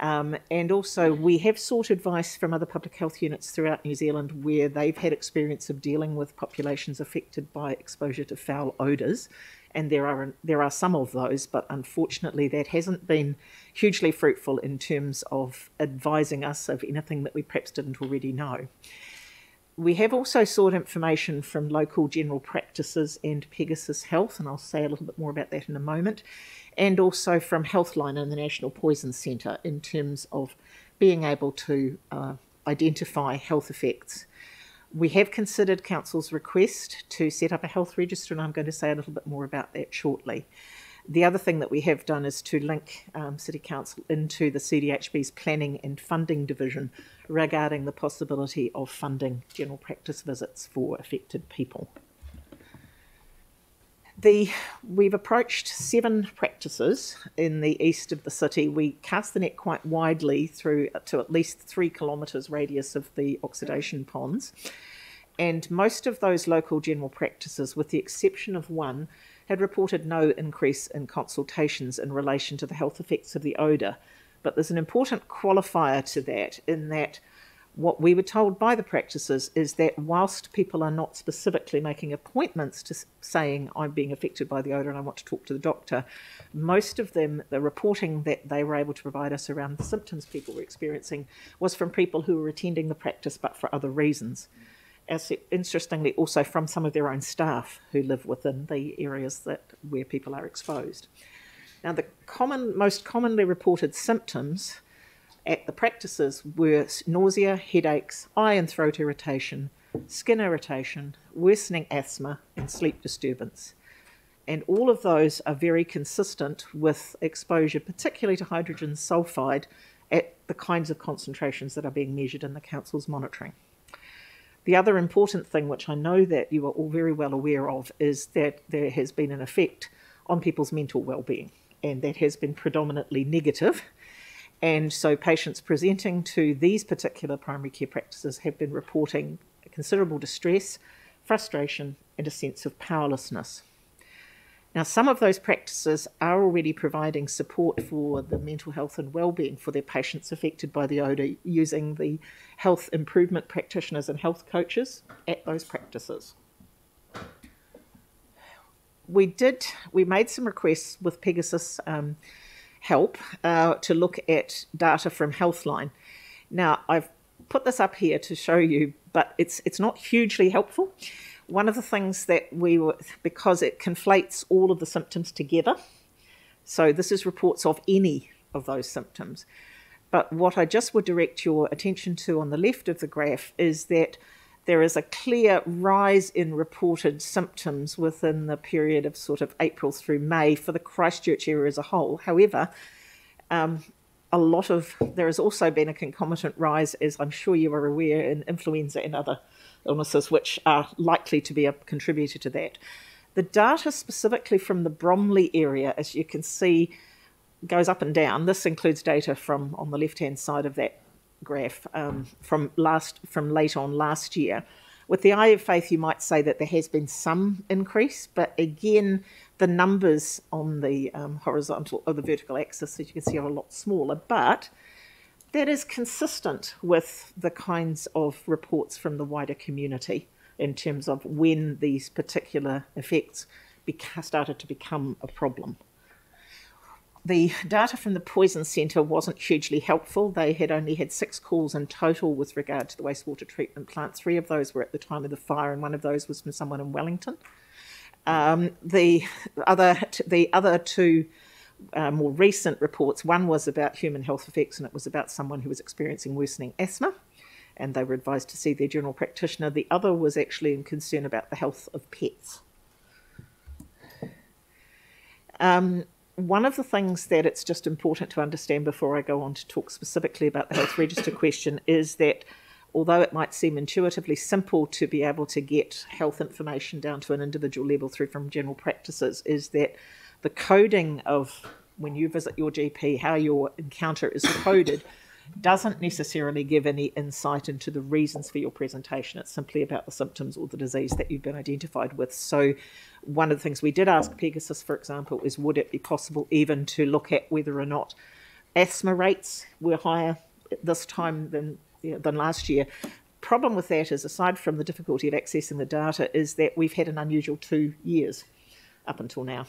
Um, and also, we have sought advice from other public health units throughout New Zealand where they've had experience of dealing with populations affected by exposure to foul odours. And there are there are some of those, but unfortunately, that hasn't been hugely fruitful in terms of advising us of anything that we perhaps didn't already know. We have also sought information from local general practices and Pegasus Health, and I'll say a little bit more about that in a moment and also from Healthline and the National Poison Centre in terms of being able to uh, identify health effects. We have considered Council's request to set up a health register, and I'm going to say a little bit more about that shortly. The other thing that we have done is to link um, City Council into the CDHB's planning and funding division regarding the possibility of funding general practice visits for affected people the we've approached seven practices in the east of the city. We cast the net quite widely through to at least three kilometres radius of the oxidation ponds, and most of those local general practices, with the exception of one, had reported no increase in consultations in relation to the health effects of the odour. But there's an important qualifier to that in that what we were told by the practices is that whilst people are not specifically making appointments to saying I'm being affected by the odour and I want to talk to the doctor, most of them, the reporting that they were able to provide us around the symptoms people were experiencing was from people who were attending the practice but for other reasons. As interestingly, also from some of their own staff who live within the areas that where people are exposed. Now, the common, most commonly reported symptoms at the practices were nausea, headaches, eye and throat irritation, skin irritation, worsening asthma, and sleep disturbance. And all of those are very consistent with exposure, particularly to hydrogen sulfide, at the kinds of concentrations that are being measured in the Council's monitoring. The other important thing, which I know that you are all very well aware of, is that there has been an effect on people's mental well-being, and that has been predominantly negative and so patients presenting to these particular primary care practices have been reporting considerable distress, frustration, and a sense of powerlessness. Now, some of those practices are already providing support for the mental health and well-being for their patients affected by the odour using the health improvement practitioners and health coaches at those practices. We did, we made some requests with Pegasus um, help uh, to look at data from Healthline. Now, I've put this up here to show you, but it's it's not hugely helpful. One of the things that we were because it conflates all of the symptoms together. So this is reports of any of those symptoms. But what I just would direct your attention to on the left of the graph is that there is a clear rise in reported symptoms within the period of sort of April through May for the Christchurch area as a whole. However, um, a lot of there has also been a concomitant rise, as I'm sure you are aware, in influenza and other illnesses, which are likely to be a contributor to that. The data specifically from the Bromley area, as you can see, goes up and down. This includes data from on the left hand side of that graph um, from last from late on last year. With the eye of faith, you might say that there has been some increase, but again, the numbers on the um, horizontal or the vertical axis, as you can see, are a lot smaller. But that is consistent with the kinds of reports from the wider community in terms of when these particular effects started to become a problem the data from the Poison Centre wasn't hugely helpful. They had only had six calls in total with regard to the wastewater treatment plant. Three of those were at the time of the fire, and one of those was from someone in Wellington. Um, the other, the other two uh, more recent reports, one was about human health effects, and it was about someone who was experiencing worsening asthma, and they were advised to see their general practitioner. The other was actually in concern about the health of pets. Um, one of the things that it's just important to understand before I go on to talk specifically about the health register question is that although it might seem intuitively simple to be able to get health information down to an individual level through from general practices, is that the coding of when you visit your GP, how your encounter is coded, doesn't necessarily give any insight into the reasons for your presentation. It's simply about the symptoms or the disease that you've been identified with. So, one of the things we did ask Pegasus, for example, is would it be possible even to look at whether or not asthma rates were higher this time than you know, than last year? Problem with that is, aside from the difficulty of accessing the data, is that we've had an unusual two years up until now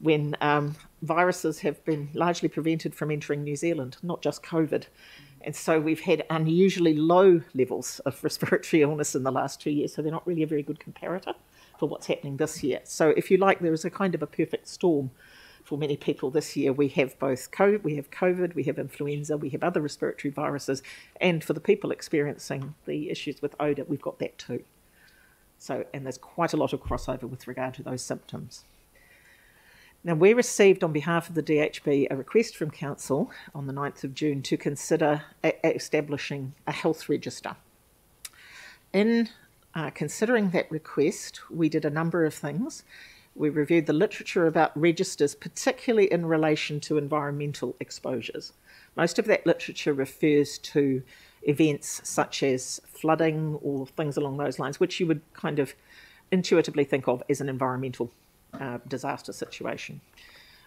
when um, viruses have been largely prevented from entering New Zealand, not just COVID. And so we've had unusually low levels of respiratory illness in the last two years, so they're not really a very good comparator for what's happening this year. So, if you like, there is a kind of a perfect storm for many people this year. We have both COVID, we have COVID, we have influenza, we have other respiratory viruses, and for the people experiencing the issues with odour, we've got that too. So, and there's quite a lot of crossover with regard to those symptoms. Now, we received on behalf of the DHB a request from Council on the 9th of June to consider establishing a health register. In uh, considering that request, we did a number of things. We reviewed the literature about registers, particularly in relation to environmental exposures. Most of that literature refers to events such as flooding or things along those lines, which you would kind of intuitively think of as an environmental uh, disaster situation.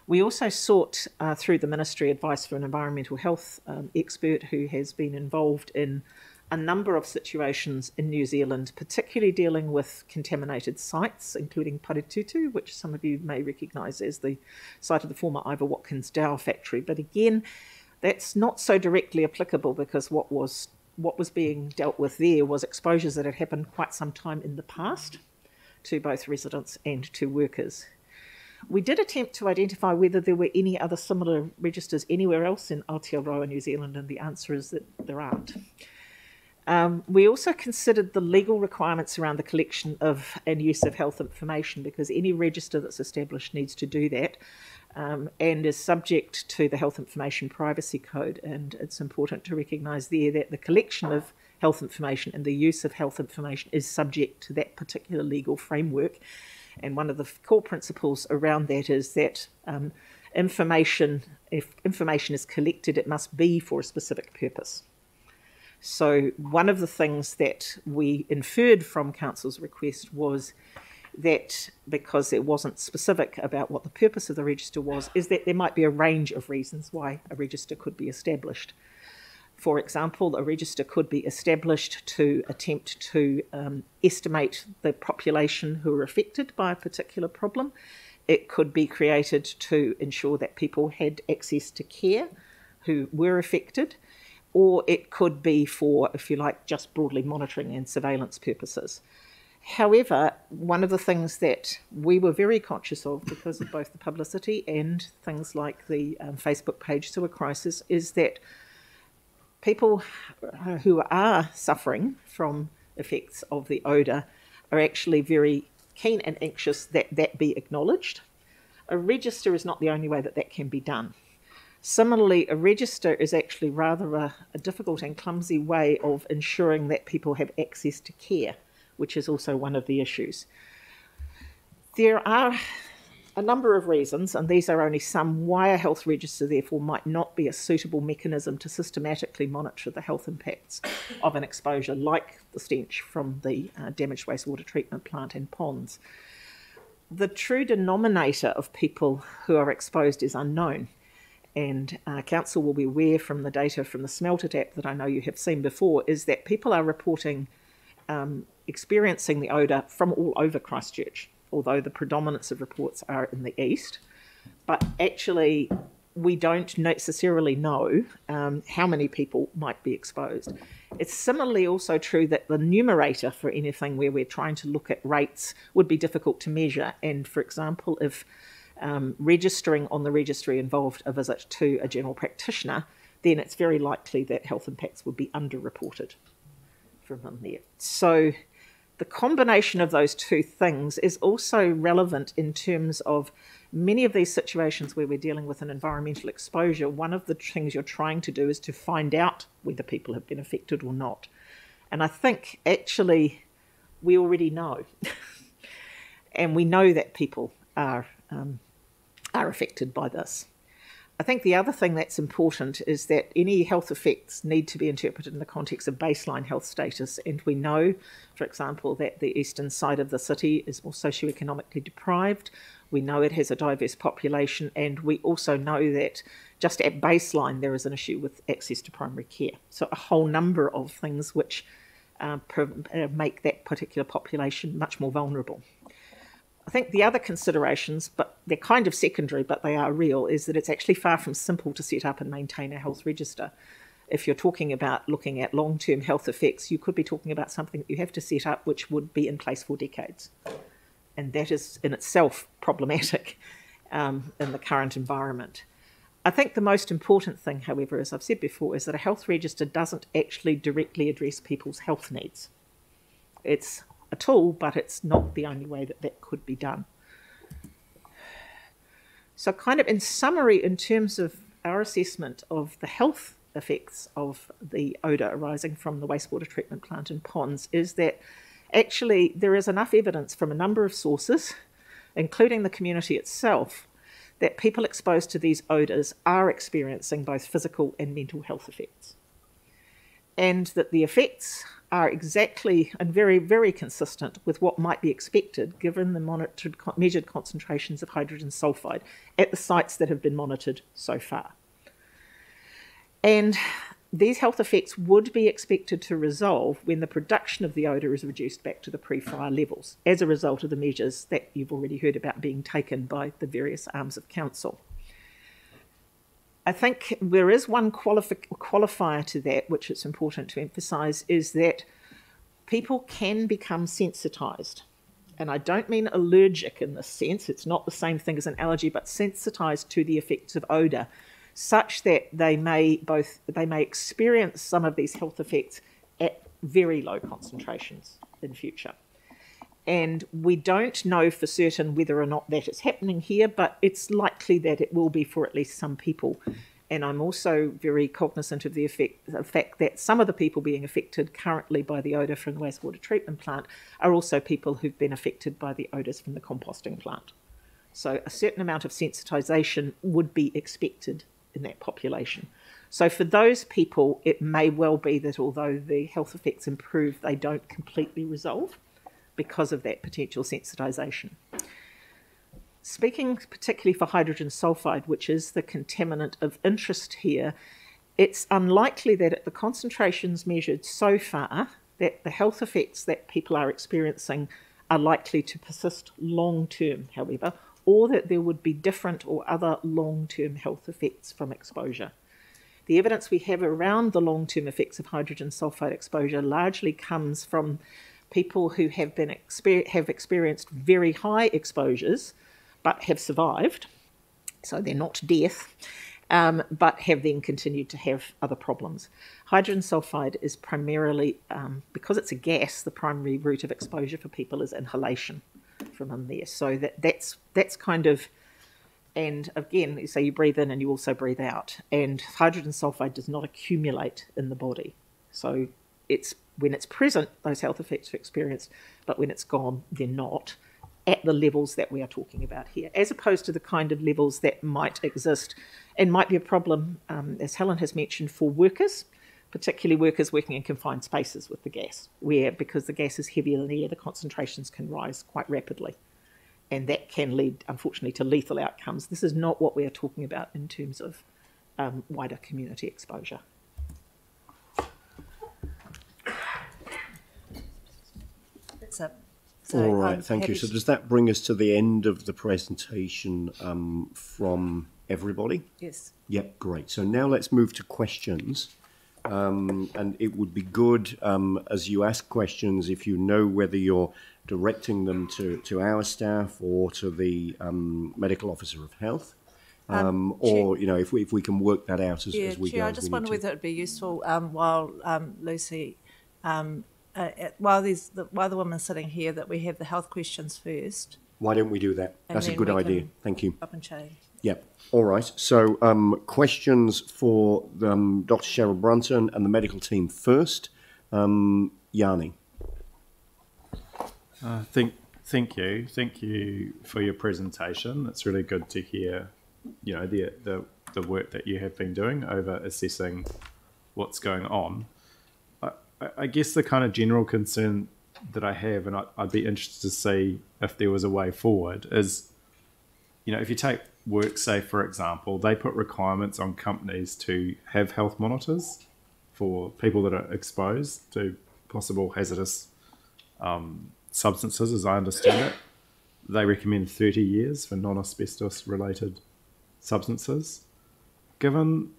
We also sought uh, through the ministry advice for an environmental health um, expert who has been involved in a number of situations in New Zealand, particularly dealing with contaminated sites, including Paretutu, which some of you may recognise as the site of the former Ivon Watkins Dow factory. But again, that's not so directly applicable because what was what was being dealt with there was exposures that had happened quite some time in the past to both residents and to workers. We did attempt to identify whether there were any other similar registers anywhere else in Aotearoa, New Zealand, and the answer is that there aren't. Um, we also considered the legal requirements around the collection of and use of health information because any register that's established needs to do that um, and is subject to the Health Information Privacy Code. And it's important to recognise there that the collection of health information and the use of health information is subject to that particular legal framework. And one of the core principles around that is that um, information, if information is collected, it must be for a specific purpose. So, one of the things that we inferred from Council's request was that because it wasn't specific about what the purpose of the register was, is that there might be a range of reasons why a register could be established. For example, a register could be established to attempt to um, estimate the population who are affected by a particular problem. It could be created to ensure that people had access to care who were affected, or it could be for, if you like, just broadly monitoring and surveillance purposes. However, one of the things that we were very conscious of because of both the publicity and things like the um, Facebook page Sewer Crisis is that people who are suffering from effects of the odour are actually very keen and anxious that that be acknowledged. A register is not the only way that that can be done. Similarly, a register is actually rather a, a difficult and clumsy way of ensuring that people have access to care, which is also one of the issues. There are a number of reasons, and these are only some, why a health register therefore might not be a suitable mechanism to systematically monitor the health impacts of an exposure, like the stench from the uh, damaged wastewater treatment plant and ponds. The true denominator of people who are exposed is unknown. And uh, Council will be aware from the data from the Smelt It app that I know you have seen before, is that people are reporting um, experiencing the odour from all over Christchurch although the predominance of reports are in the east. But actually, we don't necessarily know um, how many people might be exposed. It's similarly also true that the numerator for anything where we're trying to look at rates would be difficult to measure. And for example, if um, registering on the registry involved a visit to a general practitioner, then it's very likely that health impacts would be underreported from there. So the combination of those two things is also relevant in terms of many of these situations where we're dealing with an environmental exposure. One of the things you're trying to do is to find out whether people have been affected or not. And I think actually we already know. and we know that people are, um, are affected by this. I think the other thing that's important is that any health effects need to be interpreted in the context of baseline health status. And we know, for example, that the eastern side of the city is more socioeconomically deprived. We know it has a diverse population, and we also know that just at baseline there is an issue with access to primary care. So, a whole number of things which uh, uh make that particular population much more vulnerable. I think the other considerations, but they're kind of secondary, but they are real, is that it's actually far from simple to set up and maintain a health register. If you're talking about looking at long term health effects, you could be talking about something that you have to set up which would be in place for decades. And that is in itself problematic um, in the current environment. I think the most important thing, however, as I've said before, is that a health register doesn't actually directly address people's health needs. It's a tool, but it's not the only way that that could be done. So, kind of in summary, in terms of our assessment of the health effects of the odour arising from the wastewater treatment plant and ponds, is that actually there is enough evidence from a number of sources, including the community itself, that people exposed to these odours are experiencing both physical and mental health effects. And that the effects are exactly and very, very consistent with what might be expected given the monitored, measured concentrations of hydrogen sulfide at the sites that have been monitored so far. And these health effects would be expected to resolve when the production of the odour is reduced back to the pre fire levels as a result of the measures that you've already heard about being taken by the various arms of council. I think there is one qualifi- qualifier to that, which it's important to emphasise, is that people can become sensitised. And I don't mean allergic in this sense, it's not the same thing as an allergy, but sensitised to the effects of odour, such that they may both they may experience some of these health effects at very low concentrations in future. And we don't know for certain whether or not that is happening here, but it's likely that it will be for at least some people. And I'm also very cognizant of the, effect, the fact that some of the people being affected currently by the odour from the wastewater treatment plant are also people who've been affected by the odours from the composting plant. So a certain amount of sensitisation would be expected in that population. So for those people, it may well be that although the health effects improve, they don't completely resolve because of that potential sensitisation. Speaking particularly for hydrogen sulfide, which is the contaminant of interest here, it's unlikely that at the concentrations measured so far that the health effects that people are experiencing are likely to persist long term, however, or that there would be different or other long term health effects from exposure. The evidence we have around the long term effects of hydrogen sulfide exposure largely comes from people who have been exper- have experienced very high exposures but have survived, so they're not death, um, but have then continued to have other problems. Hydrogen sulfide is primarily, um, because it's a gas, the primary route of exposure for people is inhalation from in there. So that, that's that's kind of and again, so you breathe in and you also breathe out. And hydrogen sulfide does not accumulate in the body. So it's when it's present, those health effects are experienced, but when it's gone, they're not at the levels that we are talking about here, as opposed to the kind of levels that might exist and might be a problem, um, as Helen has mentioned, for workers, particularly workers working in confined spaces with the gas, where because the gas is heavier than air, the concentrations can rise quite rapidly. And that can lead, unfortunately, to lethal outcomes. This is not what we are talking about in terms of um, wider community exposure. So, so All right, thank you. So does that bring us to the end of the presentation um, from everybody? Yes. Yep, great. So now let's move to questions. Um, and it would be good um, as you ask questions if you know whether you're directing them to, to our staff or to the um, medical officer of health. Um, um, or you know if we if we can work that out as, yeah, as we Chair, go. I just wonder whether it would be useful um, while Lucy um, uh, while there's the, while the woman's sitting here that we have the health questions first. Why don't we do that? That's a good idea. Thank you. Up and chatting. Yep. All right. So, um, questions for um, Dr. Cheryl Brunton and the medical team first. Um, Yani. Uh, thank, thank you, thank you for your presentation. It's really good to hear, you know, the the, the work that you have been doing over assessing what's going on. I, guess the kind of general concern that I have, and I'd be interested to see if there was a way forward, is, you know, if you take WorkSafe for example, they put requirements on companies to have health monitors for people that are exposed to possible hazardous um, substances, as I understand it. They recommend 30 years for non asbestos related substances. Given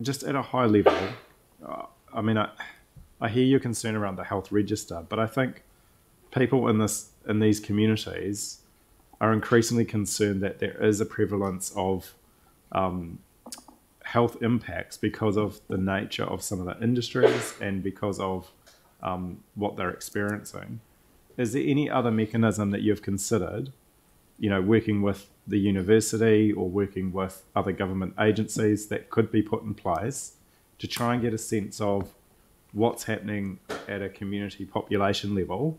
just at a high level, uh, I mean, I, I hear your concern around the health register, but I think people in this in these communities are increasingly concerned that there is a prevalence of um, health impacts because of the nature of some of the industries and because of um, what they're experiencing. Is there any other mechanism that you've considered, you know, working with the university or working with other government agencies that could be put in place to try and get a sense of what's happening at a community population level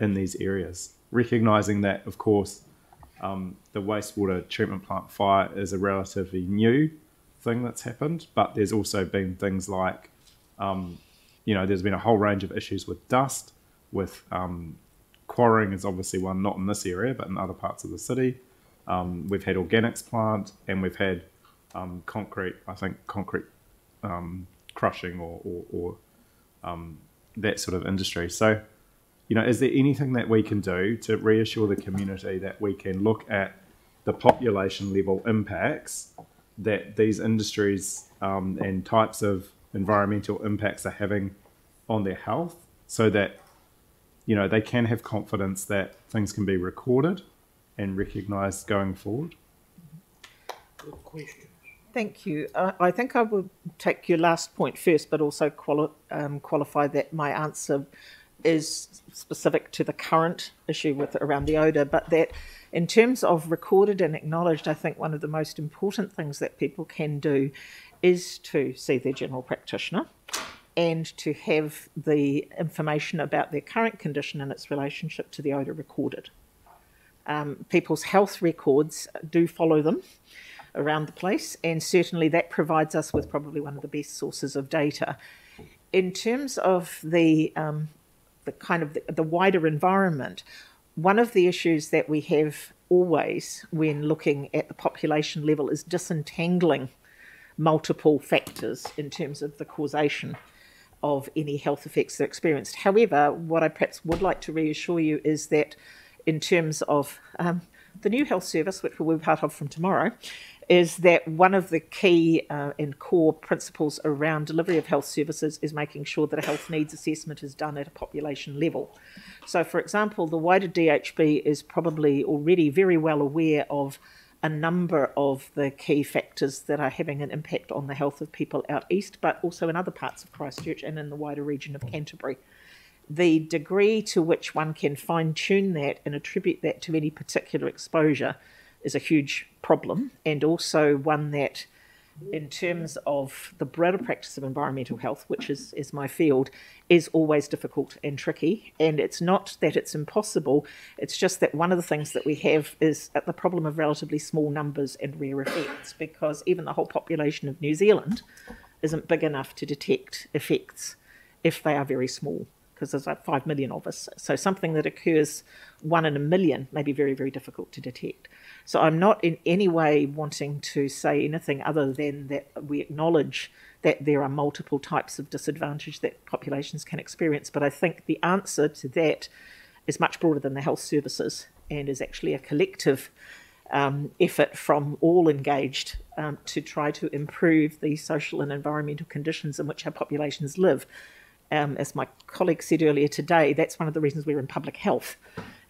in these areas? Recognizing that, of course, um, the wastewater treatment plant fire is a relatively new thing that's happened, but there's also been things like, um, you know, there's been a whole range of issues with dust, with um, quarrying is obviously one, not in this area, but in other parts of the city. Um, we've had organics plant, and we've had um, concrete, I think, concrete um, crushing or, or, or that sort of industry. So, you know, is there anything that we can do to reassure the community that we can look at the population level impacts that these industries um, and types of environmental impacts are having on their health so that, you know, they can have confidence that things can be recorded and recognised going forward? Good question. Thank you. Uh, I think I will take your last point first, but also quali- um, qualify that my answer is specific to the current issue with around the odour, but that in terms of recorded and acknowledged, I think one of the most important things that people can do is to see their general practitioner and to have the information about their current condition and its relationship to the odour recorded. Um, people's health records do follow them around the place, and certainly that provides us with probably one of the best sources of data. In terms of the um, the kind of the, the wider environment, one of the issues that we have always when looking at the population level is disentangling multiple factors in terms of the causation of any health effects that are experienced. However, what I perhaps would like to reassure you is that in terms of um, the new health service, which we'll be part of from tomorrow, is that one of the key uh, and core principles around delivery of health services is making sure that a health needs assessment is done at a population level. So, for example, the wider DHB is probably already very well aware of a number of the key factors that are having an impact on the health of people out east, but also in other parts of Christchurch and in the wider region of Canterbury. The degree to which one can fine tune that and attribute that to any particular exposure is a huge problem, and also one that, in terms of the broader practice of environmental health, which is, is my field, is always difficult and tricky. And it's not that it's impossible, it's just that one of the things that we have is uh, the problem of relatively small numbers and rare effects, because even the whole population of New Zealand isn't big enough to detect effects if they are very small because there's like 5 million of us. So something that occurs one in a million may be very, very difficult to detect. So I'm not in any way wanting to say anything other than that we acknowledge that there are multiple types of disadvantage that populations can experience. But I think the answer to that is much broader than the health services and is actually a collective um, effort from all engaged um, to try to improve the social and environmental conditions in which our populations live um, as my colleague said earlier today, that's one of the reasons we're in public health,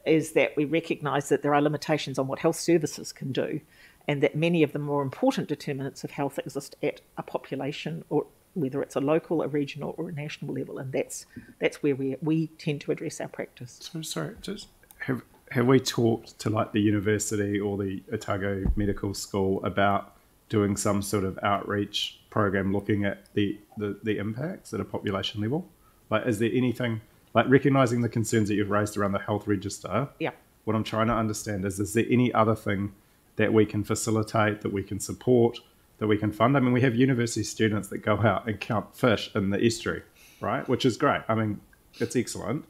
is that we recognise that there are limitations on what health services can do, and that many of the more important determinants of health exist at a population or whether it's a local, a regional, or a national level, and that's that's where we we tend to address our practice. So sorry, just have have we talked to like the university or the Otago Medical School about doing some sort of outreach program looking at the, the, the impacts at a population level? Like, is there anything like recognizing the concerns that you've raised around the health register? Yeah. What I'm trying to understand is, is there any other thing that we can facilitate, that we can support, that we can fund? I mean, we have university students that go out and count fish in the estuary, right? Which is great. I mean, it's excellent.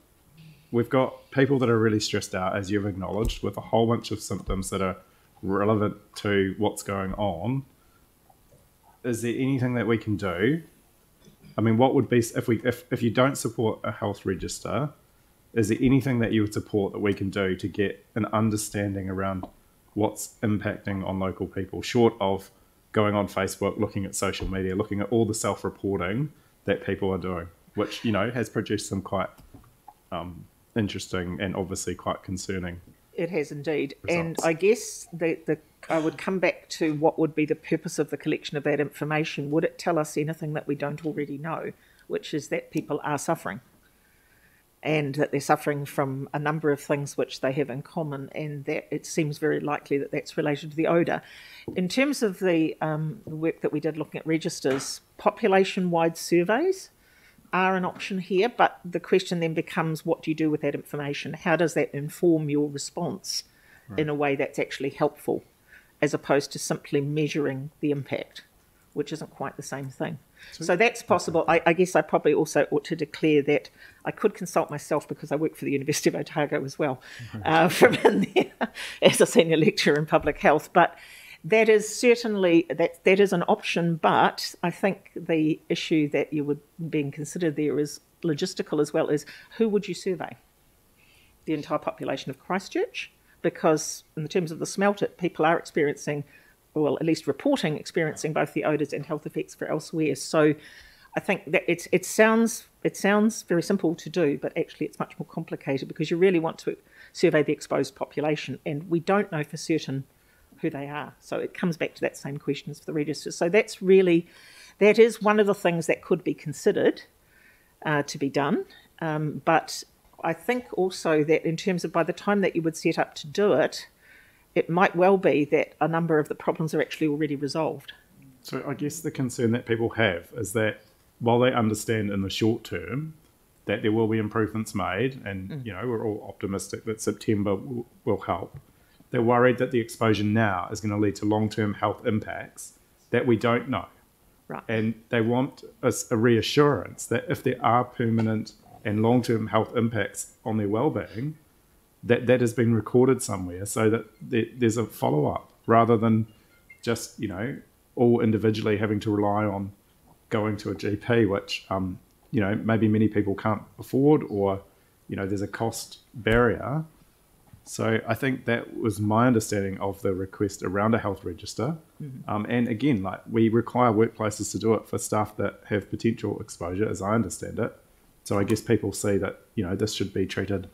We've got people that are really stressed out, as you've acknowledged, with a whole bunch of symptoms that are relevant to what's going on. Is there anything that we can do? I mean, what would be if we if, if you don't support a health register, is there anything that you would support that we can do to get an understanding around what's impacting on local people, short of going on Facebook, looking at social media, looking at all the self-reporting that people are doing, which you know has produced some quite um, interesting and obviously quite concerning. It has indeed, Results. and I guess the, the I would come back to what would be the purpose of the collection of that information. Would it tell us anything that we don't already know, which is that people are suffering, and that they're suffering from a number of things which they have in common, and that it seems very likely that that's related to the odour. In terms of the, um, work that we did looking at registers, population-wide surveys are an option here, but the question then becomes what do you do with that information? How does that inform your response in a way that's actually helpful, as opposed to simply measuring the impact, which isn't quite the same thing. So, that's possible. I, I guess I probably also ought to declare that I could consult myself because I work for the University of Otago as well, uh, from in there as a senior lecturer in public health. But that is certainly that that is an option. But I think the issue that you would being considered there is logistical as well. as who would you survey? The entire population of Christchurch, because in the terms of the smelt it, people are experiencing, well, at least reporting experiencing both the odours and health effects for elsewhere. So. I think that it's it sounds it sounds very simple to do, but actually it's much more complicated because you really want to survey the exposed population, and we don't know for certain who they are. So it comes back to that same question as for the register. So that's really, that is one of the things that could be considered uh, to be done. Um, but I think also that in terms of by the time that you would set up to do it, it might well be that a number of the problems are actually already resolved. So I guess the concern that people have is that while they understand in the short term that there will be improvements made, and Mm. you know we're all optimistic that September will, will help, they're worried that the exposure now is going to lead to long-term health impacts that we don't know. Right. And they want a, a reassurance that if there are permanent and long-term health impacts on their well-being, that that has been recorded somewhere so that there, there's a follow-up rather than just you know all individually having to rely on going to a GP, which um, you know maybe many people can't afford, or you know there's a cost barrier. So I think that was my understanding of the request around a health register. Mhm. Um, and again, like we require workplaces to do it for staff that have potential exposure, as I understand it. So I guess people see that you know this should be treated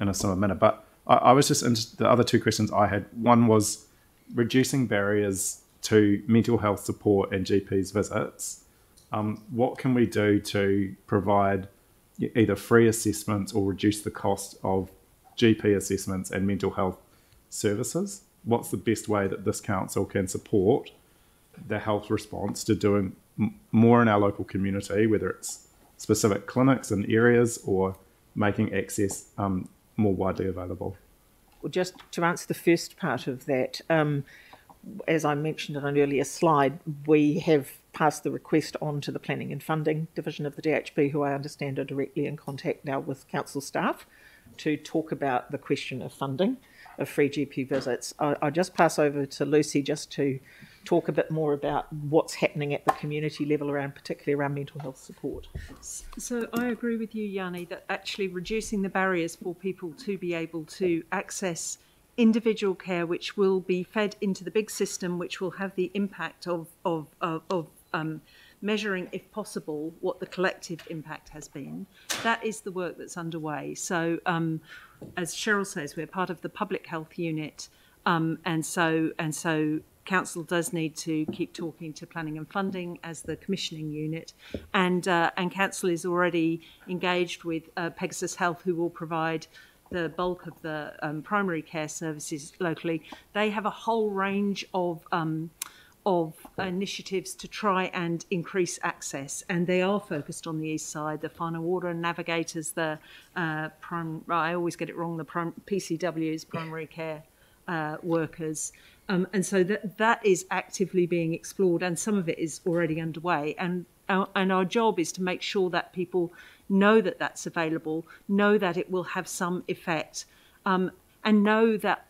in a similar manner. But I, I was just interested. The other two questions I had. One was reducing barriers to mental health support and GPs visits. Um, what can we do to provide either free assessments or reduce the cost of GP assessments and mental health services? What's the best way that this council can support the health response to doing more in our local community, whether it's specific clinics and areas or making access um, more widely available? Well, just to answer the first part of that, um, as I mentioned in an earlier slide, we have passed the request on to the Planning and Funding Division of the DHB, who I understand are directly in contact now with council staff to talk about the question of funding of free GP visits. I, I'll just pass over to Lucy just to talk a bit more about what's happening at the community level around, particularly around mental health support. So I agree with you, Yani, that actually reducing the barriers for people to be able to access individual care, which will be fed into the big system, which will have the impact of of of, of um, measuring, if possible, what the collective impact has been. That is the work that's underway. So, um, as Cheryl says, we're part of the public health unit, um, and so and so council does need to keep talking to planning and funding as the commissioning unit and uh, and council is already engaged with uh, Pegasus Health who will provide the bulk of the um, primary care services locally they have a whole range of um, of initiatives to try and increase access, and they are focused on the east side. The final order and navigators, the uh, I always get it wrong. The prim- PCWs, primary care uh, workers, um, and so that that is actively being explored, and some of it is already underway. And our, and our job is to make sure that people know that that's available, know that it will have some effect, um, and know that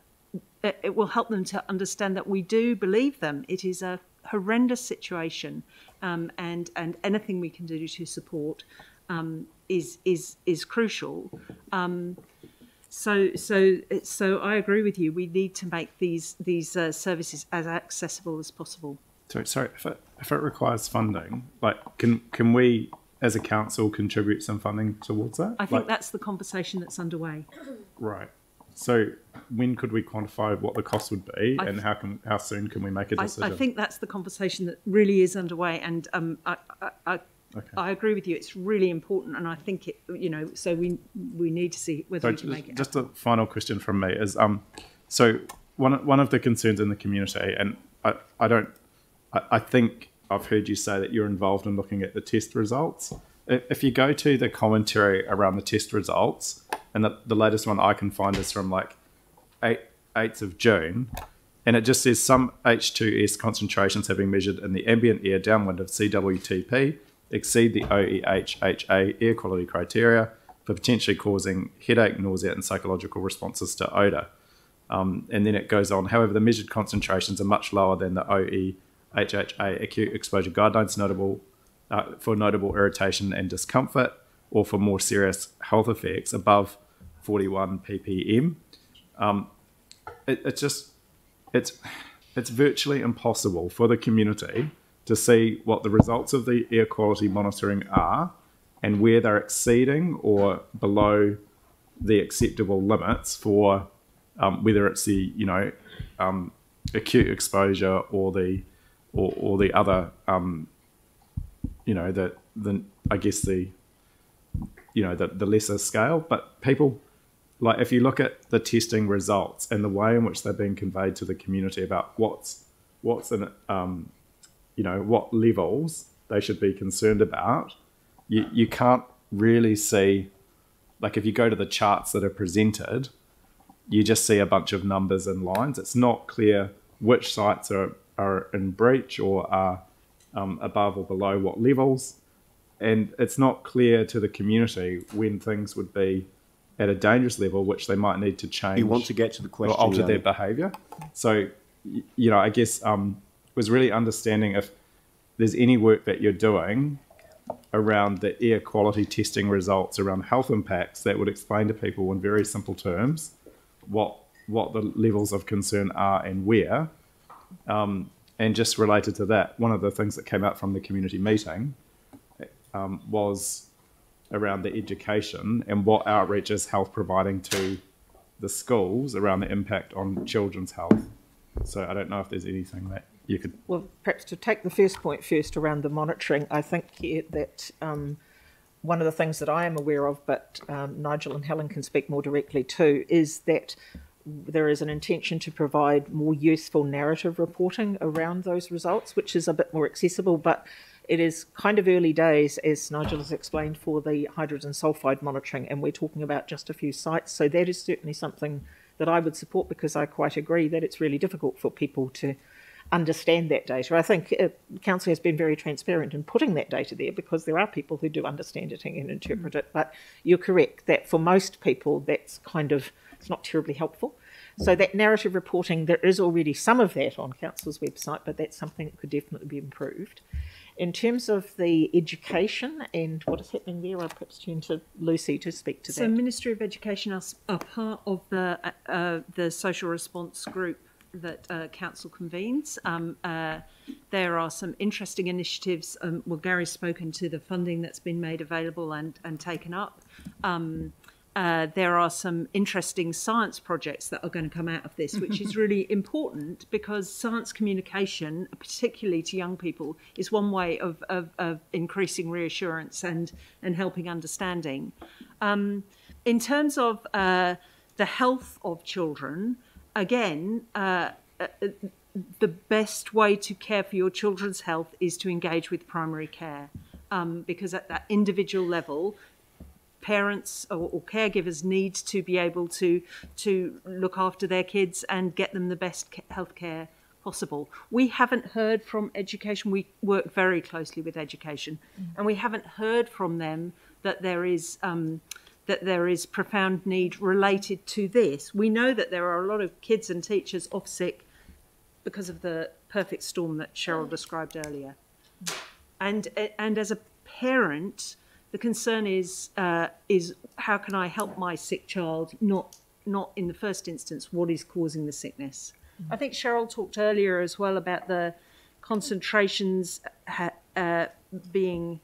it will help them to understand that we do believe them. It is a horrendous situation, um, and and anything we can do to support um, is is is crucial. Um, so so so I agree with you. We need to make these these uh, services as accessible as possible. So sorry, if it, if it requires funding, like can can we as a council contribute some funding towards that? I think Like- that's the conversation that's underway. right. So when could we quantify what the cost would be, I and how can how soon can we make a I, decision? I think that's the conversation that really is underway, and um, I, I, I, Okay. I agree with you. It's really important, and I think it, you know, so we we need to see whether So we can just, make it. just a final question from me is um, so one one of the concerns in the community, and I, I don't, I, I think I've heard you say that you're involved in looking at the test results. If, if you go to the commentary around the test results, and the, the latest one I can find is from like eight eighth of June, and it just says some H2S concentrations have been measured in the ambient air downwind of CWTP exceed the OEHHA air quality criteria for potentially causing headache, nausea, and psychological responses to odour. Um, and then it goes on. However, the measured concentrations are much lower than the OEHHA acute exposure guidelines, notable uh, for notable irritation and discomfort, or for more serious health effects above 41 ppm. Um, it, it's just it's it's virtually impossible for the community to see what the results of the air quality monitoring are and where they're exceeding or below the acceptable limits for um, whether it's the you know um, acute exposure or the or, or the other um, you know the the I guess the you know the, the lesser scale. But people like if you look at the testing results and the way in which they're being conveyed to the community about what's what's an um, you know what levels they should be concerned about you, you can't really see like if you go to the charts that are presented you just see a bunch of numbers and lines it's not clear which sites are, are in breach or are um, above or below what levels and it's not clear to the community when things would be at a dangerous level, which they might need to change. You want to get to the question, or alter their behaviour. So, you know, I guess um, was really understanding if there's any work that you're doing around the air quality testing results around health impacts that would explain to people in very simple terms what what the levels of concern are and where. Um, and just related to that, one of the things that came out from the community meeting um, was around the education and what outreach is health providing to the schools around the impact on children's health. So I don't know if there's anything that you could. Well, perhaps to take the first point first around the monitoring, I think here that um, one of the things that I am aware of, but um, Nigel and Helen can speak more directly too, is that there is an intention to provide more useful narrative reporting around those results, which is a bit more accessible, but it is kind of early days, as Nigel has explained, for the hydrogen sulfide monitoring, and we're talking about just a few sites. So that is certainly something that I would support because I quite agree that it's really difficult for people to understand that data. I think uh, Council has been very transparent in putting that data there because there are people who do understand it and interpret it. But you're correct that for most people, that's kind of it's not terribly helpful. So that narrative reporting, there is already some of that on Council's website, but that's something that could definitely be improved. In terms of the education and what is happening there, I'll perhaps turn to Lucy to speak to that. So. Ministry of Education are, are part of the uh, uh, the social response group that uh, council convenes. Um, uh, there are some interesting initiatives. Um, well, Gary's spoken to the funding that's been made available and and taken up. Um, uh, there are some interesting science projects that are going to come out of this, which is really important because science communication, particularly to young people, is one way of, of, of increasing reassurance and, and helping understanding. Um, in terms of uh, the health of children, again, uh, uh, the best way to care for your children's health is to engage with primary care um, because at that individual level, parents or, or, caregivers need to be able to to look after their kids and get them the best health care possible. We haven't heard from education. We work very closely with education, mm. and we haven't heard from them that there is um, that there is profound need related to this. We know that there are a lot of kids and teachers off sick because of the perfect storm that Cheryl described earlier, and and as a parent, the concern is uh, is how can I help my sick child, not not in the first instance what is causing the sickness. I think Cheryl talked earlier as well about the concentrations uh, being.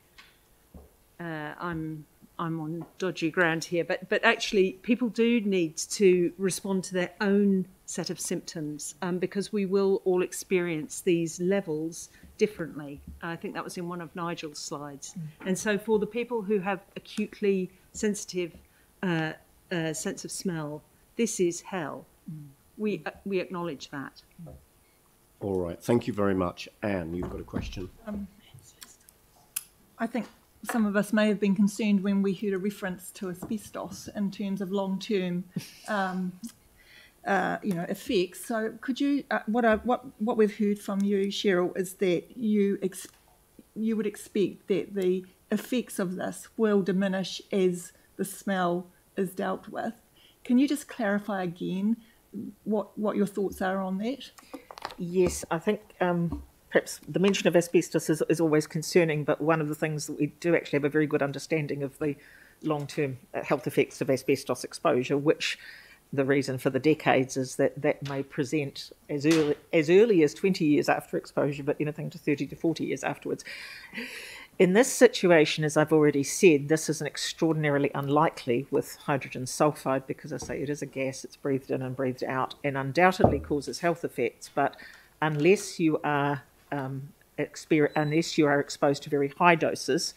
Uh, I'm I'm on dodgy ground here, but but actually, people do need to respond to their own set of symptoms um, because we will all experience these levels differently. I think that was in one of Nigel's slides. Mm. And so, for the people who have acutely sensitive uh, uh, sense of smell, this is hell. Mm we, uh, we acknowledge that. All right, thank you very much. Anne, you've got a question. Um, I think some of us may have been concerned when we heard a reference to asbestos in terms of long-term, um, uh, you know, effects. So, could you? Uh, what I, what what we've heard from you, Cheryl, is that you you would expect that the effects of this will diminish as the smell is dealt with. Can you just clarify again what what your thoughts are on that. Yes, I think um, perhaps the mention of asbestos is, is always concerning, but one of the things that we do actually have a very good understanding of the long-term uh, health effects of asbestos exposure, which the reason for the decades is that that may present as early as early as 20 years after exposure, but anything to 30 to 40 years afterwards. In this situation, as I've already said, this is an extraordinarily unlikely with hydrogen sulfide because I say it is a gas, it's breathed in and breathed out, and undoubtedly causes health effects. But unless you are um, unless you are exposed to very high doses,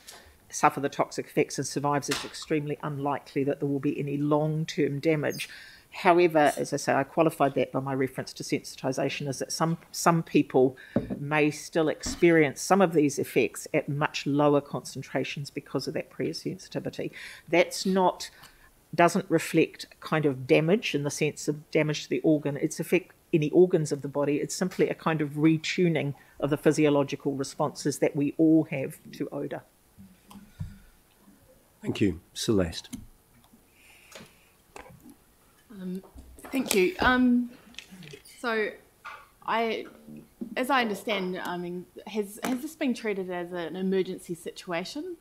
suffer the toxic effects and survives, it's extremely unlikely that there will be any long-term damage. However, as I say, I qualified that by my reference to sensitisation, is that some some people may still experience some of these effects at much lower concentrations because of that pre-sensitivity. That's not doesn't reflect kind of damage in the sense of damage to the organ. It's affect any organs of the body. It's simply a kind of retuning of the physiological responses that we all have to odour. Thank you, Celeste. Um, thank you. Um, so, I, as I understand, I mean, has has this been treated as an emergency situation,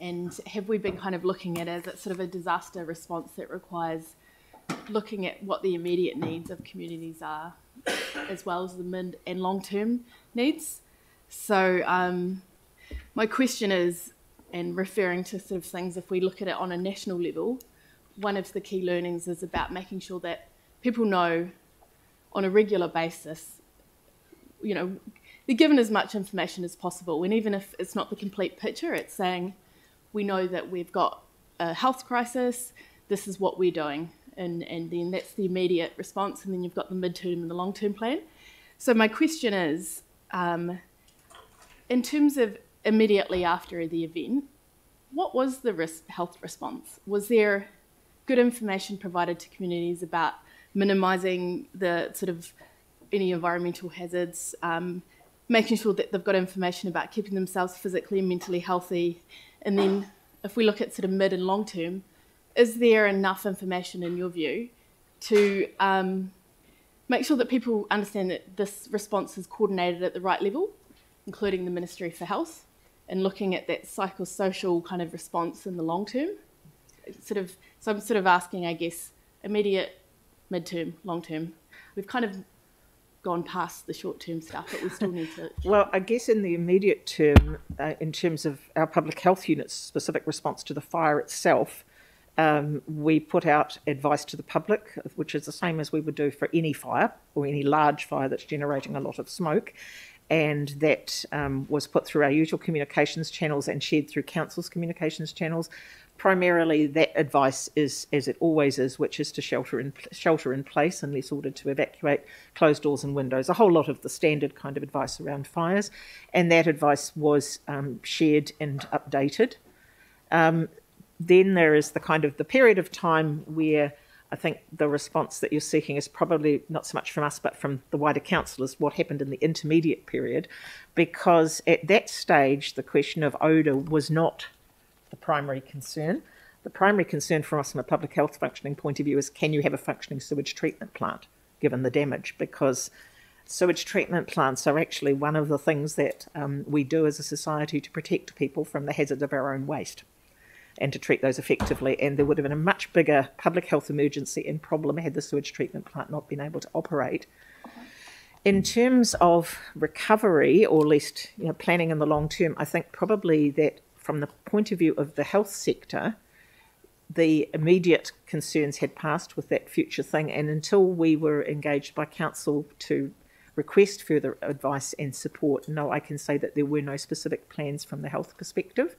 and have we been kind of looking at it as a sort of a disaster response that requires looking at what the immediate needs of communities are, as well as the mid and long term needs? So, um, my question is, and referring to sort of things, if we look at it on a national level one of the key learnings is about making sure that people know on a regular basis, you know, they're given as much information as possible. And even if it's not the complete picture, it's saying, we know that we've got a health crisis, this is what we're doing. And, and then that's the immediate response. And then you've got the midterm and the long term plan. So, my question is um, in terms of immediately after the event, what was the risk, health response? Was there good information provided to communities about minimising the sort of any environmental hazards, um, making sure that they've got information about keeping themselves physically and mentally healthy. And then if we look at sort of mid and long term, is there enough information in your view to um, make sure that people understand that this response is coordinated at the right level, including the Ministry for Health, and looking at that psychosocial kind of response in the long term? Sort of so I'm sort of asking, I guess, immediate, midterm, long term. We've kind of gone past the short term stuff, but we still need to. Well, I guess in the immediate term, uh, in terms of our public health unit's specific response to the fire itself, um, we put out advice to the public, which is the same as we would do for any fire or any large fire that's generating a lot of smoke. And that um, was put through our usual communications channels and shared through council's communications channels primarily that advice is as it always is, which is to shelter in shelter in place unless ordered to evacuate, close doors and windows. A whole lot of the standard kind of advice around fires, and that advice was um, shared and updated. Um, then there is the kind of the period of time where I think the response that you're seeking is probably not so much from us, but from the wider council is what happened in the intermediate period, because at that stage the question of odour was not the primary concern. The primary concern for us from a public health functioning point of view is can you have a functioning sewage treatment plant given the damage? Because sewage treatment plants are actually one of the things that um, we do as a society to protect people from the hazards of our own waste and to treat those effectively. And there would have been a much bigger public health emergency and problem had the sewage treatment plant not been able to operate. In terms of recovery, or at least you know, planning in the long term, I think probably that from the point of view of the health sector, the immediate concerns had passed with that future thing, and until we were engaged by council to request further advice and support, no, I can say that there were no specific plans from the health perspective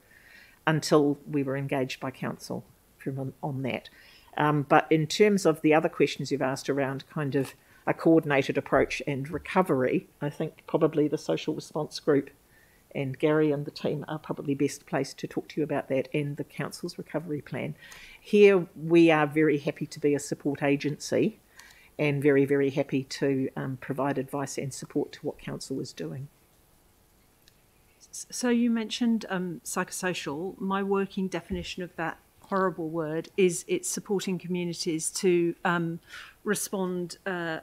until we were engaged by council from on that. Um, but in terms of the other questions you've asked around kind of a coordinated approach and recovery, I think probably the social response group and Gary and the team are probably best placed to talk to you about that and the council's recovery plan. Here, we are very happy to be a support agency and very, very happy to um, provide advice and support to what council is doing. So you mentioned um, psychosocial. My working definition of that horrible word is it's supporting communities to um, respond uh,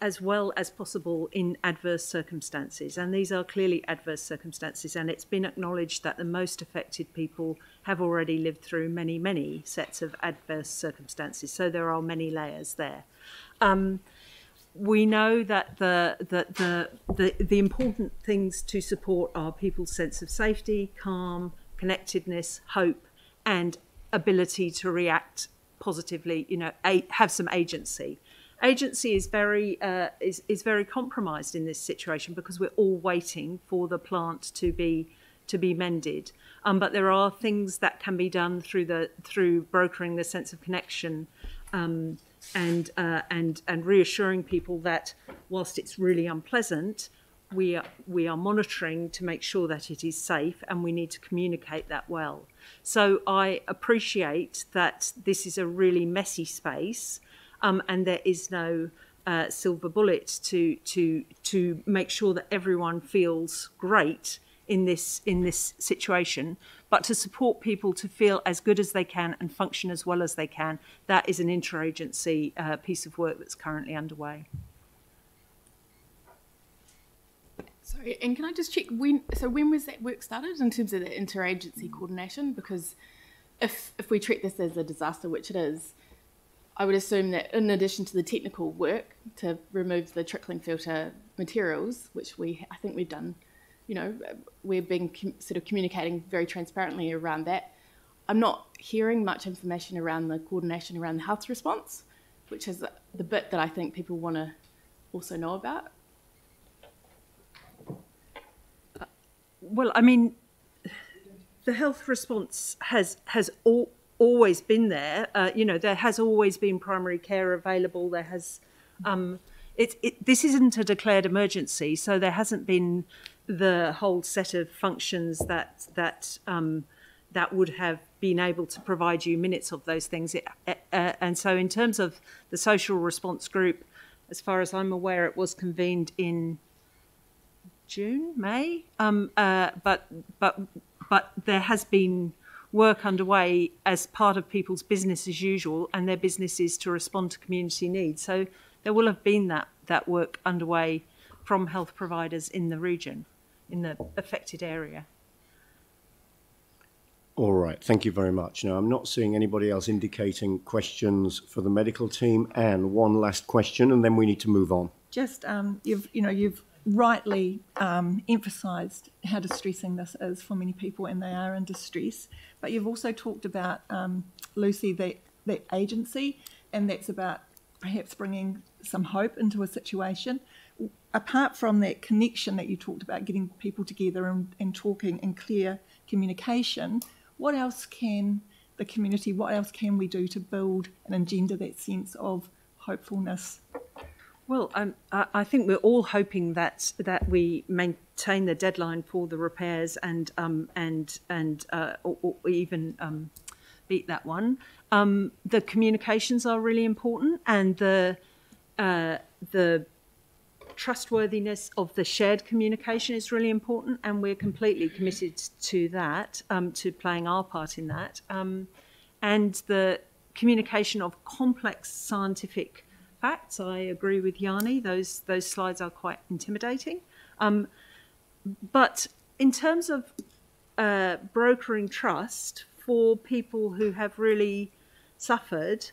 as well as possible in adverse circumstances. And these are clearly adverse circumstances, and it's been acknowledged that the most affected people have already lived through many, many sets of adverse circumstances. So there are many layers there. Um, we know that the, the, the, the, the important things to support are people's sense of safety, calm, connectedness, hope, and ability to react positively, you know, a, have some agency agency is very uh, is is very compromised in this situation because we're all waiting for the plant to be to be mended. Um, but there are things that can be done through the through brokering the sense of connection. Um, and uh, and and reassuring people that whilst it's really unpleasant, we are, we are monitoring to make sure that it is safe, and we need to communicate that well. So I appreciate that this is a really messy space, um, and there is no uh, silver bullet to to to make sure that everyone feels great in this in this situation but to support people to feel as good as they can and function as well as they can that is an interagency uh, piece of work that's currently underway. Sorry and can i just check when so when was that work started in terms of the interagency coordination? Because if if we treat this as a disaster which it is I would assume that in addition to the technical work to remove the trickling filter materials, which we I think we've done, you know, we've been sort of communicating very transparently around that. I'm not hearing much information around the coordination around the health response, which is the bit that I think people want to also know about. Well, I mean, the health response has has all always been there. Uh, you know, there has always been primary care available. There has, um, it, it, this isn't a declared emergency, so there hasn't been the whole set of functions that that um, that would have been able to provide you minutes of those things. It, uh, uh and so, in terms of the social response group, as far as I'm aware, it was convened in June, May. Um, uh, but but but there has been work underway as part of people's business as usual, and their business is to respond to community needs. So there will have been that, that work underway from health providers in the region, in the affected area. All right, thank you very much. Now, I'm not seeing anybody else indicating questions for the medical team. And one last question, and then we need to move on. Just um, you've you know you've rightly um, emphasised how distressing this is for many people, and they are in distress. But you've also talked about, um, Lucy, that, that agency, and that's about perhaps bringing some hope into a situation. Apart from that connection that you talked about, getting people together and, and talking in clear communication, what else can the community? What else can we do to build and engender that sense of hopefulness? Well, um, I, I think we're all hoping that that we maintain the deadline for the repairs and um, and and uh, or, or even um, beat that one. Um, the communications are really important, and the uh, the trustworthiness of the shared communication is really important, and we're completely committed to that, um, to playing our part in that. Um, and the communication of complex scientific facts, I agree with Yani. Those those slides are quite intimidating. Um, but in terms of uh, brokering trust for people who have really suffered,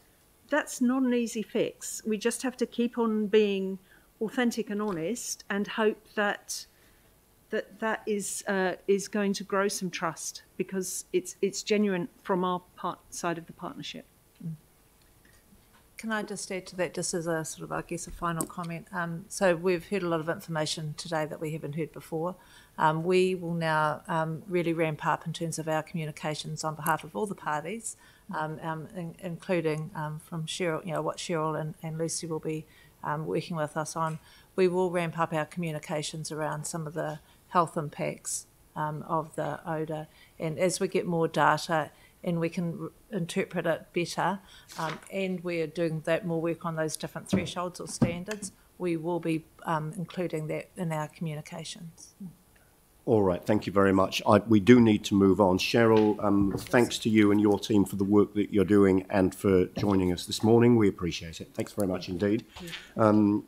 that's not an easy fix. We just have to keep on being authentic and honest, and hope that that that is uh, is going to grow some trust because it's it's genuine from our part side of the partnership. Can I just add to that, just as a sort of, I guess, a final comment? Um, so we've heard a lot of information today that we haven't heard before. Um, we will now um, really ramp up in terms of our communications on behalf of all the parties, um, um, in, including um, from Cheryl, you know, what Cheryl and, and Lucy will be um, working with us on. We will ramp up our communications around some of the health impacts um, of the odour, and as we get more data and we can interpret it better, um, and we're doing that more work on those different thresholds or standards, we will be um, including that in our communications. All right, thank you very much. I, we do need to move on. Cheryl, um, thanks to you and your team for the work that you're doing and for joining us this morning. We appreciate it. Thanks very much indeed. Um,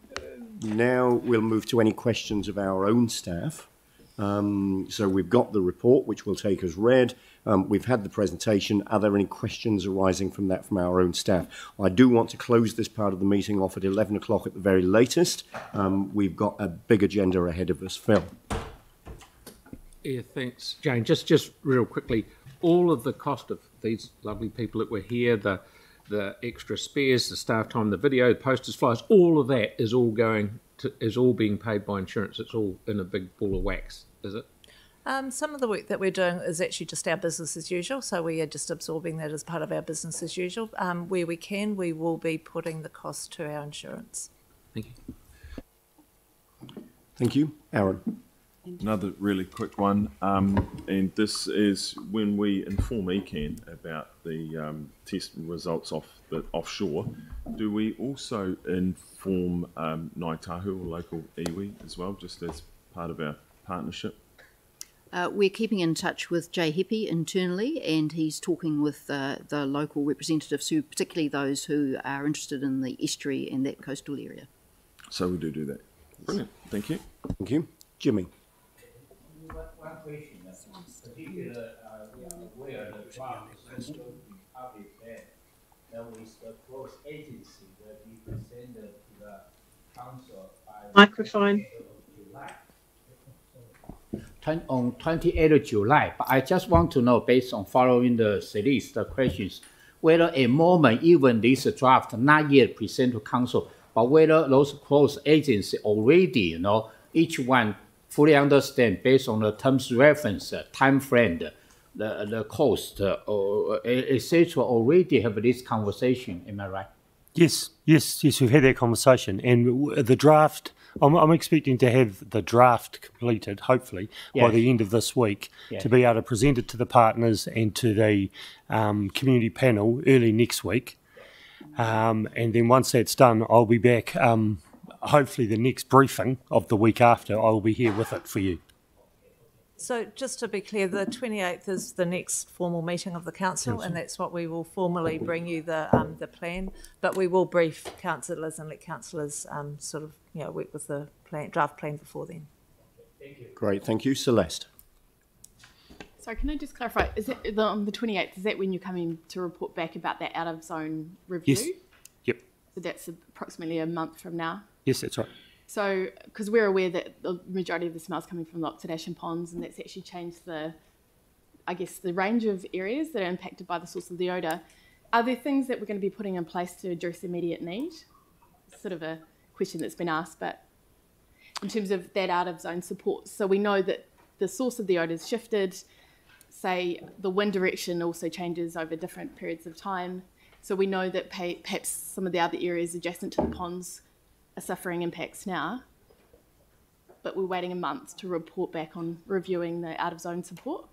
now we'll move to any questions of our own staff. Um, so we've got the report, which we'll take as read. Um, we've had the presentation. Are there any questions arising from that from our own staff? I do want to close this part of the meeting off at 11 o'clock at the very latest. Um, we've got a big agenda ahead of us. Phil. Yeah, thanks, Jane. Just just real quickly, all of the cost of these lovely people that were here, the the extra spares, the staff time, the video, the posters, flyers, all of that is all going to is all being paid by insurance. It's all in a big ball of wax, is it? Um, some of the work that we're doing is actually just our business as usual, so we are just absorbing that as part of our business as usual. Um, where we can, we will be putting the cost to our insurance. Thank you. Thank you. Aaron. Another really quick one, um, and this is when we inform ECAN about the um, test results off the offshore. Do we also inform um, Ngāi Tahu or local iwi as well, just as part of our partnership? Uh, we're keeping in touch with Jay Hippie internally, and he's talking with uh, the local representatives, who particularly those who are interested in the estuary and that coastal area. So we do do that. Brilliant. Thank you. Thank you. Jimmy. One question, particular, uh, we are aware the draft is going to be public that there is the close agency that we presented to the council by Microphone. July. On 28th of July, but I just want to know, based on following the series, the questions, whether a moment, even this draft not yet presented to council, but whether those close agency already, you know, each one fully understand based on the terms reference, uh, time frame, the, the, cost, uh, or etc. already have this conversation. Am I right? Yes, yes, yes. We've had that conversation, and the draft. I'm, I'm expecting to have the draft completed, hopefully by the end of this week, Yes. to be able to present it to the partners and to the um, community panel early next week. Um, and then once that's done, I'll be back. Um, hopefully, the next briefing of the week after, I will be here with it for you. So just to be clear, the 28th is the next formal meeting of the council, Council. and that's what we will formally bring you the um, the plan. But we will brief councillors and let councillors um, sort of you know work with the plan, draft plan before then. Great. Thank you. Celeste. Sorry, can I just clarify? Is it the, on the twenty eighth? Is that when you're coming to report back about that out of zone review? Yes. Yep. So that's approximately a month from now. Yes, that's right. So, because we're aware that the majority of the smell is coming from the oxidation ponds, and that's actually changed the, I guess, the range of areas that are impacted by the source of the odour. Are there things that we're going to be putting in place to address immediate need? Sort of a question that's been asked, but in terms of that out of zone support, so we know that the source of the odour is shifted. say the wind direction also changes over different periods of time. So we know that perhaps some of the other areas adjacent to the ponds are suffering impacts now, but we're waiting a month to report back on reviewing the out of zone support.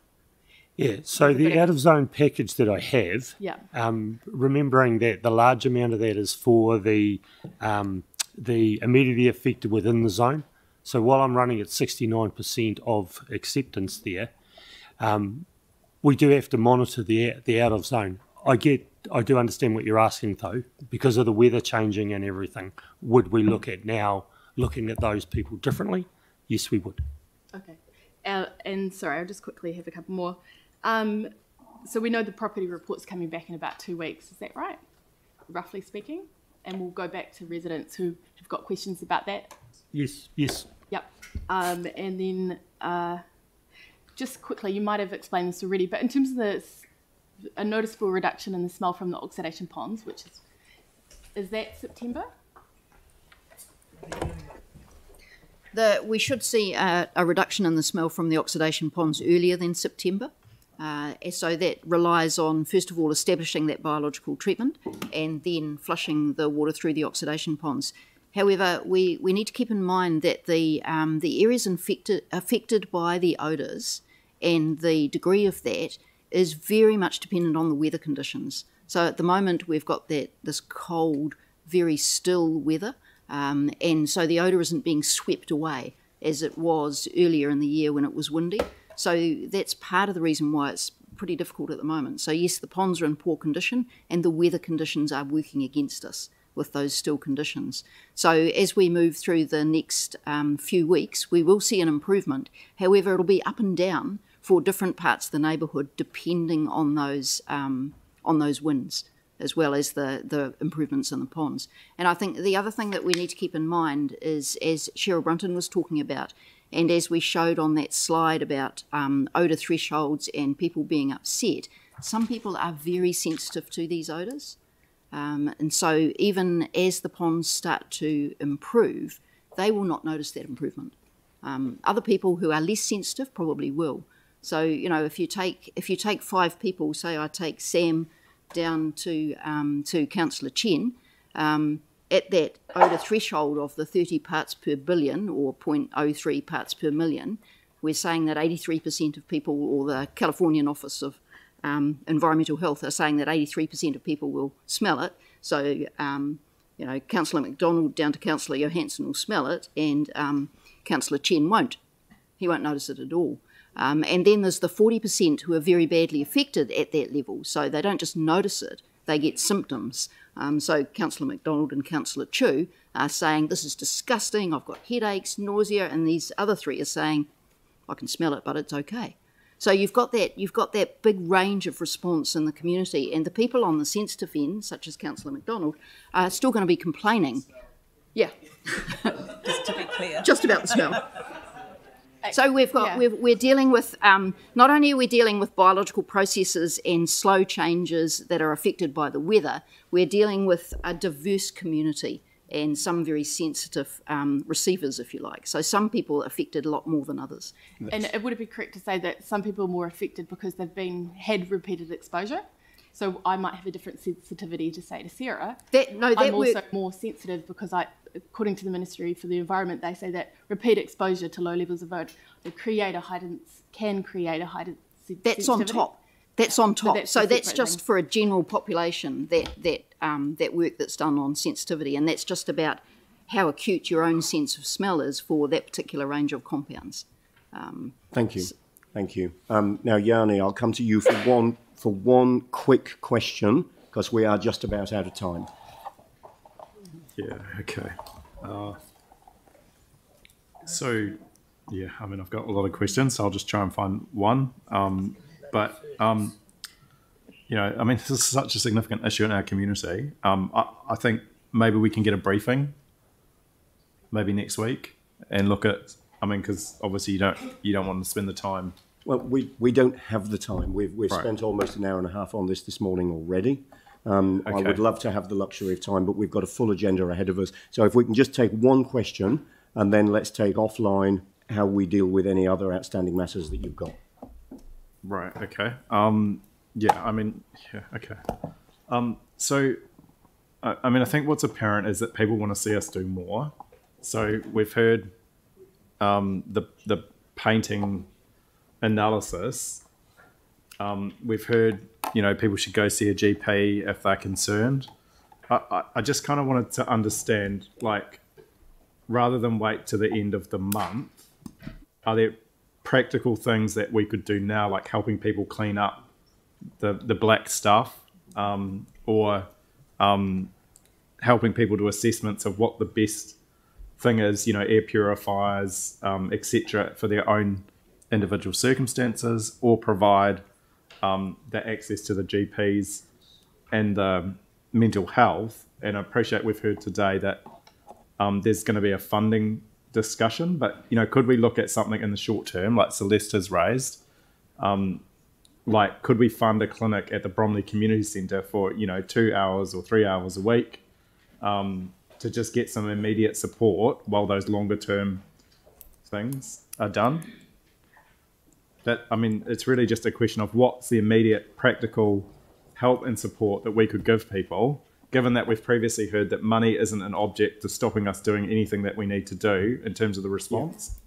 Yeah, so the out of zone package that I have, Yeah. um, remembering that the large amount of that is for the um, the immediately affected within the zone. So while I'm running at 69% of acceptance there, um, we do have to monitor the the out of zone. I get, I do understand what you're asking though, because of the weather changing and everything. Would we look at now looking at those people differently? Yes, we would. Okay. Uh, and sorry, I'll just quickly have a couple more. Um, so we know the property report's coming back in about two weeks. Is that right? Roughly speaking, and we'll go back to residents who have got questions about that. Yes, yes. Yep. Um, and then uh, just quickly, you might have explained this already, but in terms of the a noticeable reduction in the smell from the oxidation ponds, which is is that September? The, we should see a, a reduction in the smell from the oxidation ponds earlier than September. Uh, so that relies on, first of all, establishing that biological treatment and then flushing the water through the oxidation ponds. However, we, we need to keep in mind that the, um, the areas infected, affected by the odours and the degree of that is very much dependent on the weather conditions. So at the moment, we've got that this cold, very still weather, um, and so the odour isn't being swept away as it was earlier in the year when it was windy. So that's part of the reason why it's pretty difficult at the moment. So yes, the ponds are in poor condition, and the weather conditions are working against us with those still conditions. So as we move through the next um, few weeks, we will see an improvement. However, it'll be up and down for different parts of the neighbourhood depending on those um, on those winds as well as the, the improvements in the ponds. And I think the other thing that we need to keep in mind is, as Cheryl Brunton was talking about, and as we showed on that slide about um, odour thresholds and people being upset, some people are very sensitive to these odours. Um, and so even as the ponds start to improve, they will not notice that improvement. Um, other people who are less sensitive probably will. So you know, if you take if you take five people, say I take Sam down to um, to Councillor Chen, um, at that odour threshold of the 30 parts per billion or 0.03 parts per million, we're saying that 83% of people, or the Californian Office of um, Environmental Health, are saying that 83% of people will smell it. So, um, you know, Councillor MacDonald down to Councillor Johanson will smell it, and um, Councillor Chen won't. He won't notice it at all. Um, and then there's the 40% who are very badly affected at that level. So they don't just notice it, they get symptoms. Um, so Councillor MacDonald and Councillor Chu are saying, This is disgusting, I've got headaches, nausea, and these other three are saying, I can smell it, but it's okay. So you've got that you've got that big range of response in the community, and the people on the sensitive end, such as Councillor MacDonald, are still going to be complaining. Yeah, Just to be clear. just about the smell. So we've got we've, we're dealing with um, not only are we dealing with biological processes and slow changes that are affected by the weather, we're dealing with a diverse community and some very sensitive um, receivers, if you like. So some people are affected a lot more than others. And it would it be correct to say that some people are more affected because they've been had repeated exposure? So I might have a different sensitivity to say to Sarah. That- no, that I'm also more sensitive because I, according to the Ministry for the Environment, they say that repeat exposure to low levels of odor create a heightened can create a heightened sen- That's on top. That's on But top. that's so that's just thing. for a general population that that um, that work that's done on sensitivity, and that's just about how acute your own sense of smell is for that particular range of compounds. Um, Thank you. Thank you. Um, now, Yani, I'll come to you for one for one quick question because we are just about out of time. Yeah, okay. Uh, so, yeah, I mean, I've got a lot of questions, so I'll just try and find one. Um, but, um, you know, I mean, this is such a significant issue in our community. Um, I, I think maybe we can get a briefing maybe next week and look at, I mean, because obviously you don't, you don't want to spend the time. Well, we, we don't have the time. We've, we've Right. spent almost an hour and a half on this this morning already. Um, I would love to have the luxury of time, but we've got a full agenda ahead of us. So if we can just take one question and then let's take offline how we deal with any other outstanding matters that you've got. Right. Okay. Um, yeah. I mean, yeah. Okay. Um, so, I, I mean, I think what's apparent is that people want to see us do more. So we've heard um, the the painting analysis. Um, we've heard, you know, people should go see a GP if they're concerned. I, I, I just kind of wanted to understand, like, rather than wait to the end of the month, are there practical things that we could do now, like helping people clean up the the black stuff, um, or um, helping people do assessments of what the best thing is, you know, air purifiers, um, etc., for their own individual circumstances, or provide um, the access to the GPs and the mental health. And I appreciate we've heard today that um, there's going to be a funding discussion, but you know, could we look at something in the short term, like Celeste has raised? Um, like, could we fund a clinic at the Bromley Community Centre for you know two hours or three hours a week um, to just get some immediate support while those longer term things are done? That I mean, it's really just a question of what's the immediate practical help and support that we could give people given that we've previously heard that money isn't an object to stopping us doing anything that we need to do in terms of the response.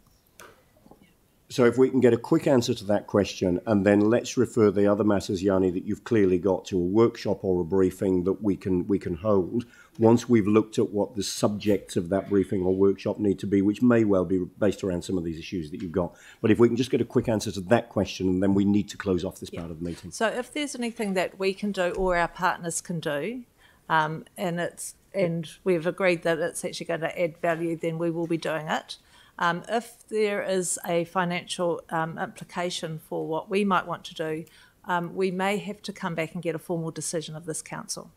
So if we can get a quick answer to that question, and then let's refer the other matters, Yani, that you've clearly got to a workshop or a briefing that we can we can hold once we've looked at what the subjects of that briefing or workshop need to be, which may well be based around some of these issues that you've got. But if we can just get a quick answer to that question, and then we need to close off this part of the meeting. So if there's anything that we can do or our partners can do, um, and it's and we've agreed that it's actually going to add value, then we will be doing it. Um, if there is a financial um, implication for what we might want to do, um, we may have to come back and get a formal decision of this council.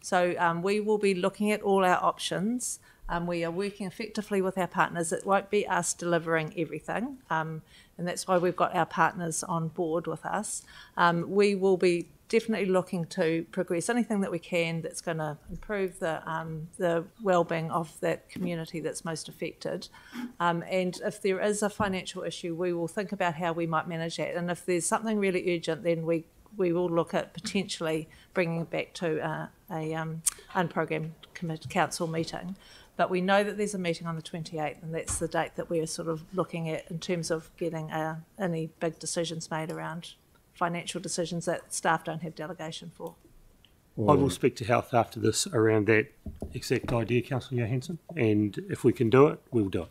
So um, we will be looking at all our options. Um, we are working effectively with our partners. It won't be us delivering everything, um, and that's why we've got our partners on board with us. Um, we will be definitely looking to progress anything that we can that's going to improve the um, the well-being of that community that's most affected. Um, and if there is a financial issue, we will think about how we might manage that. And if there's something really urgent, then we we will look at potentially bringing it back to a, a um, unprogrammed commit, council meeting. But we know that there's a meeting on the 28th, and that's the date that we're sort of looking at in terms of getting uh, any big decisions made around financial decisions that staff don't have delegation for. I will speak to health after this around that exact idea, Councillor Johanson, and if we can do it, we'll do it.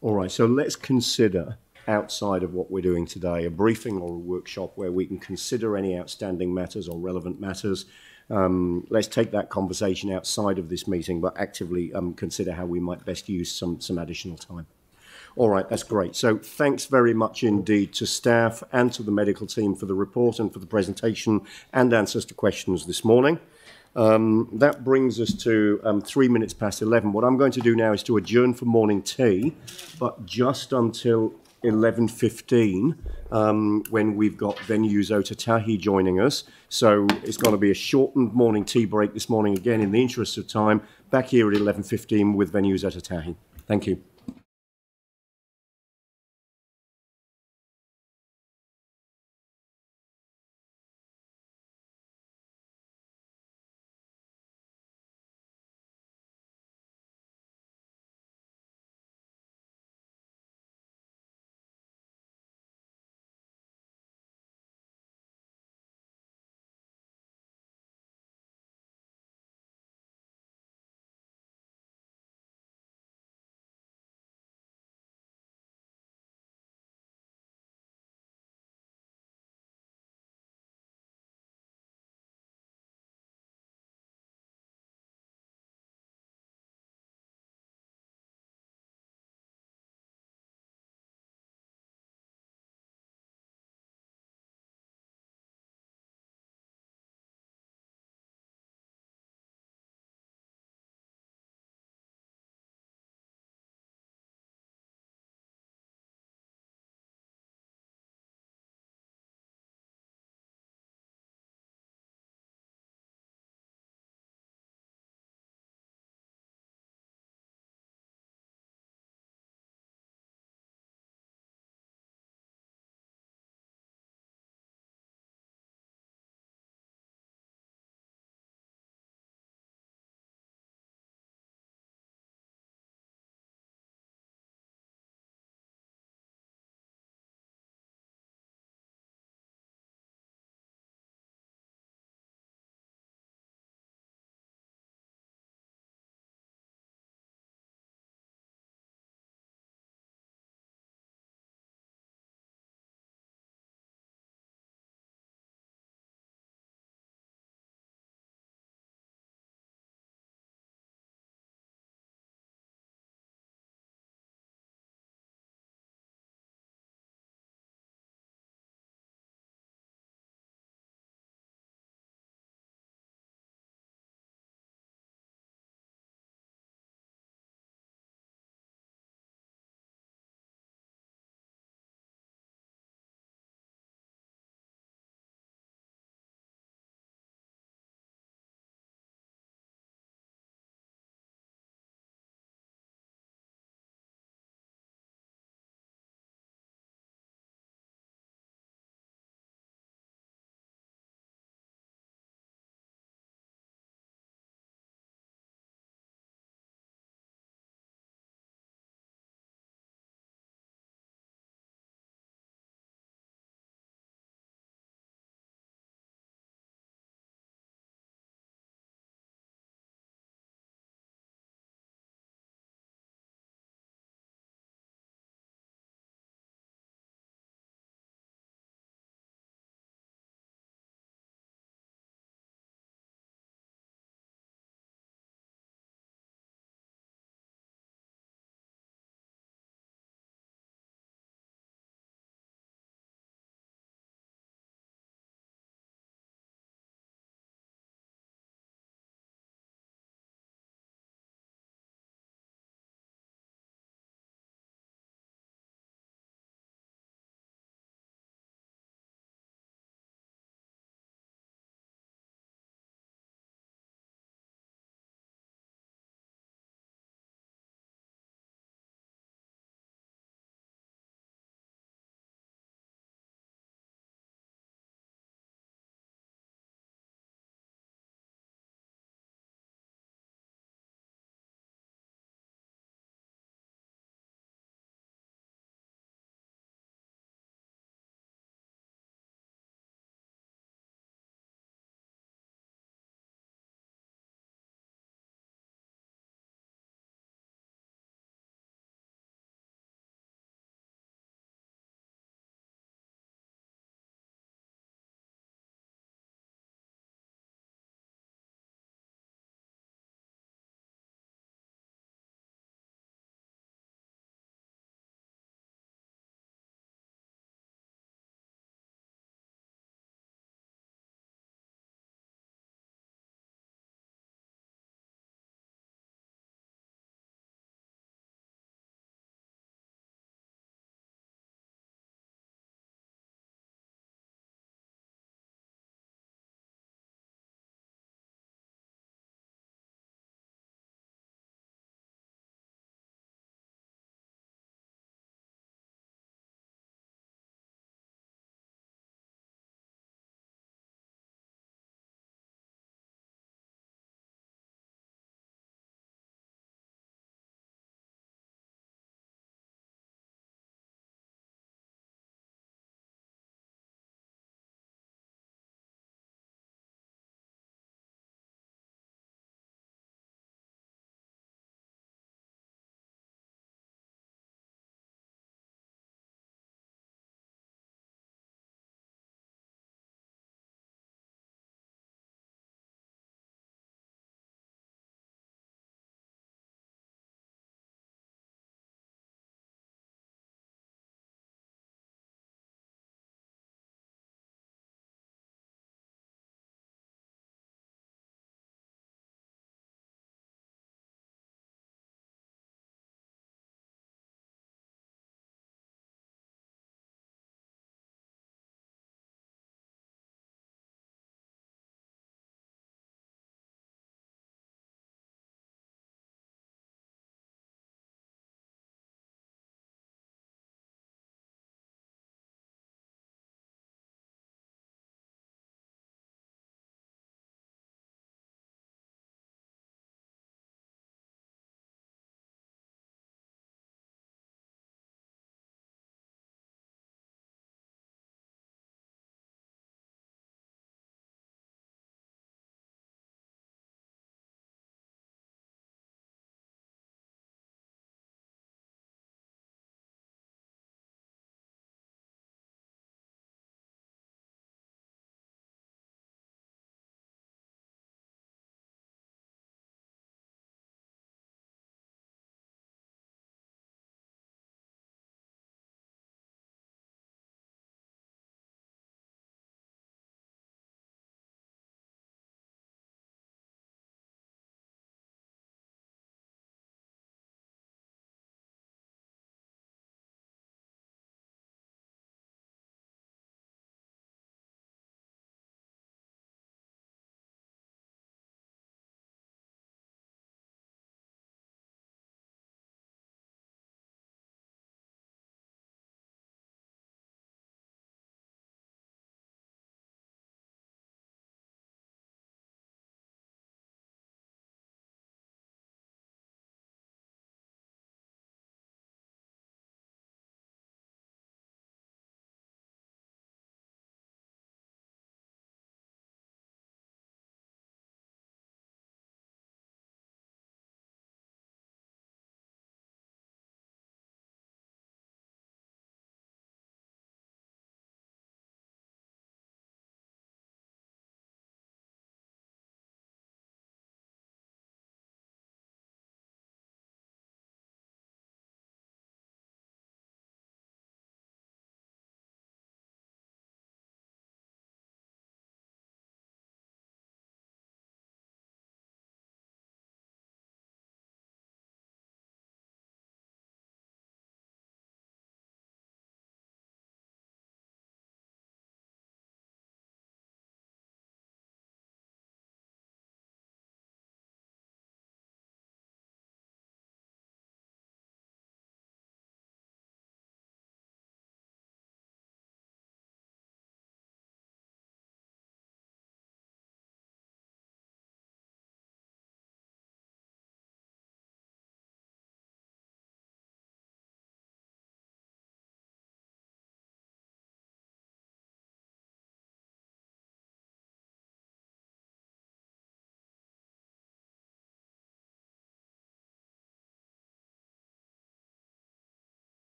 All right, so let's consider outside of what we're doing today a briefing or a workshop where we can consider any outstanding matters or relevant matters. Um, let's take that conversation outside of this meeting, but actively um, consider how we might best use some, some additional time. All right, that's great. So thanks very much indeed to staff and to the medical team for the report and for the presentation and answers to questions this morning. Um, that brings us to um, three minutes past 11. What I'm going to do now is to adjourn for morning tea, but just until 11.15 um, when we've got Venues Ōtautahi joining us. So it's going to be a shortened morning tea break this morning again in the interest of time. Back here at 11.15 with Venues Ōtautahi. Thank you.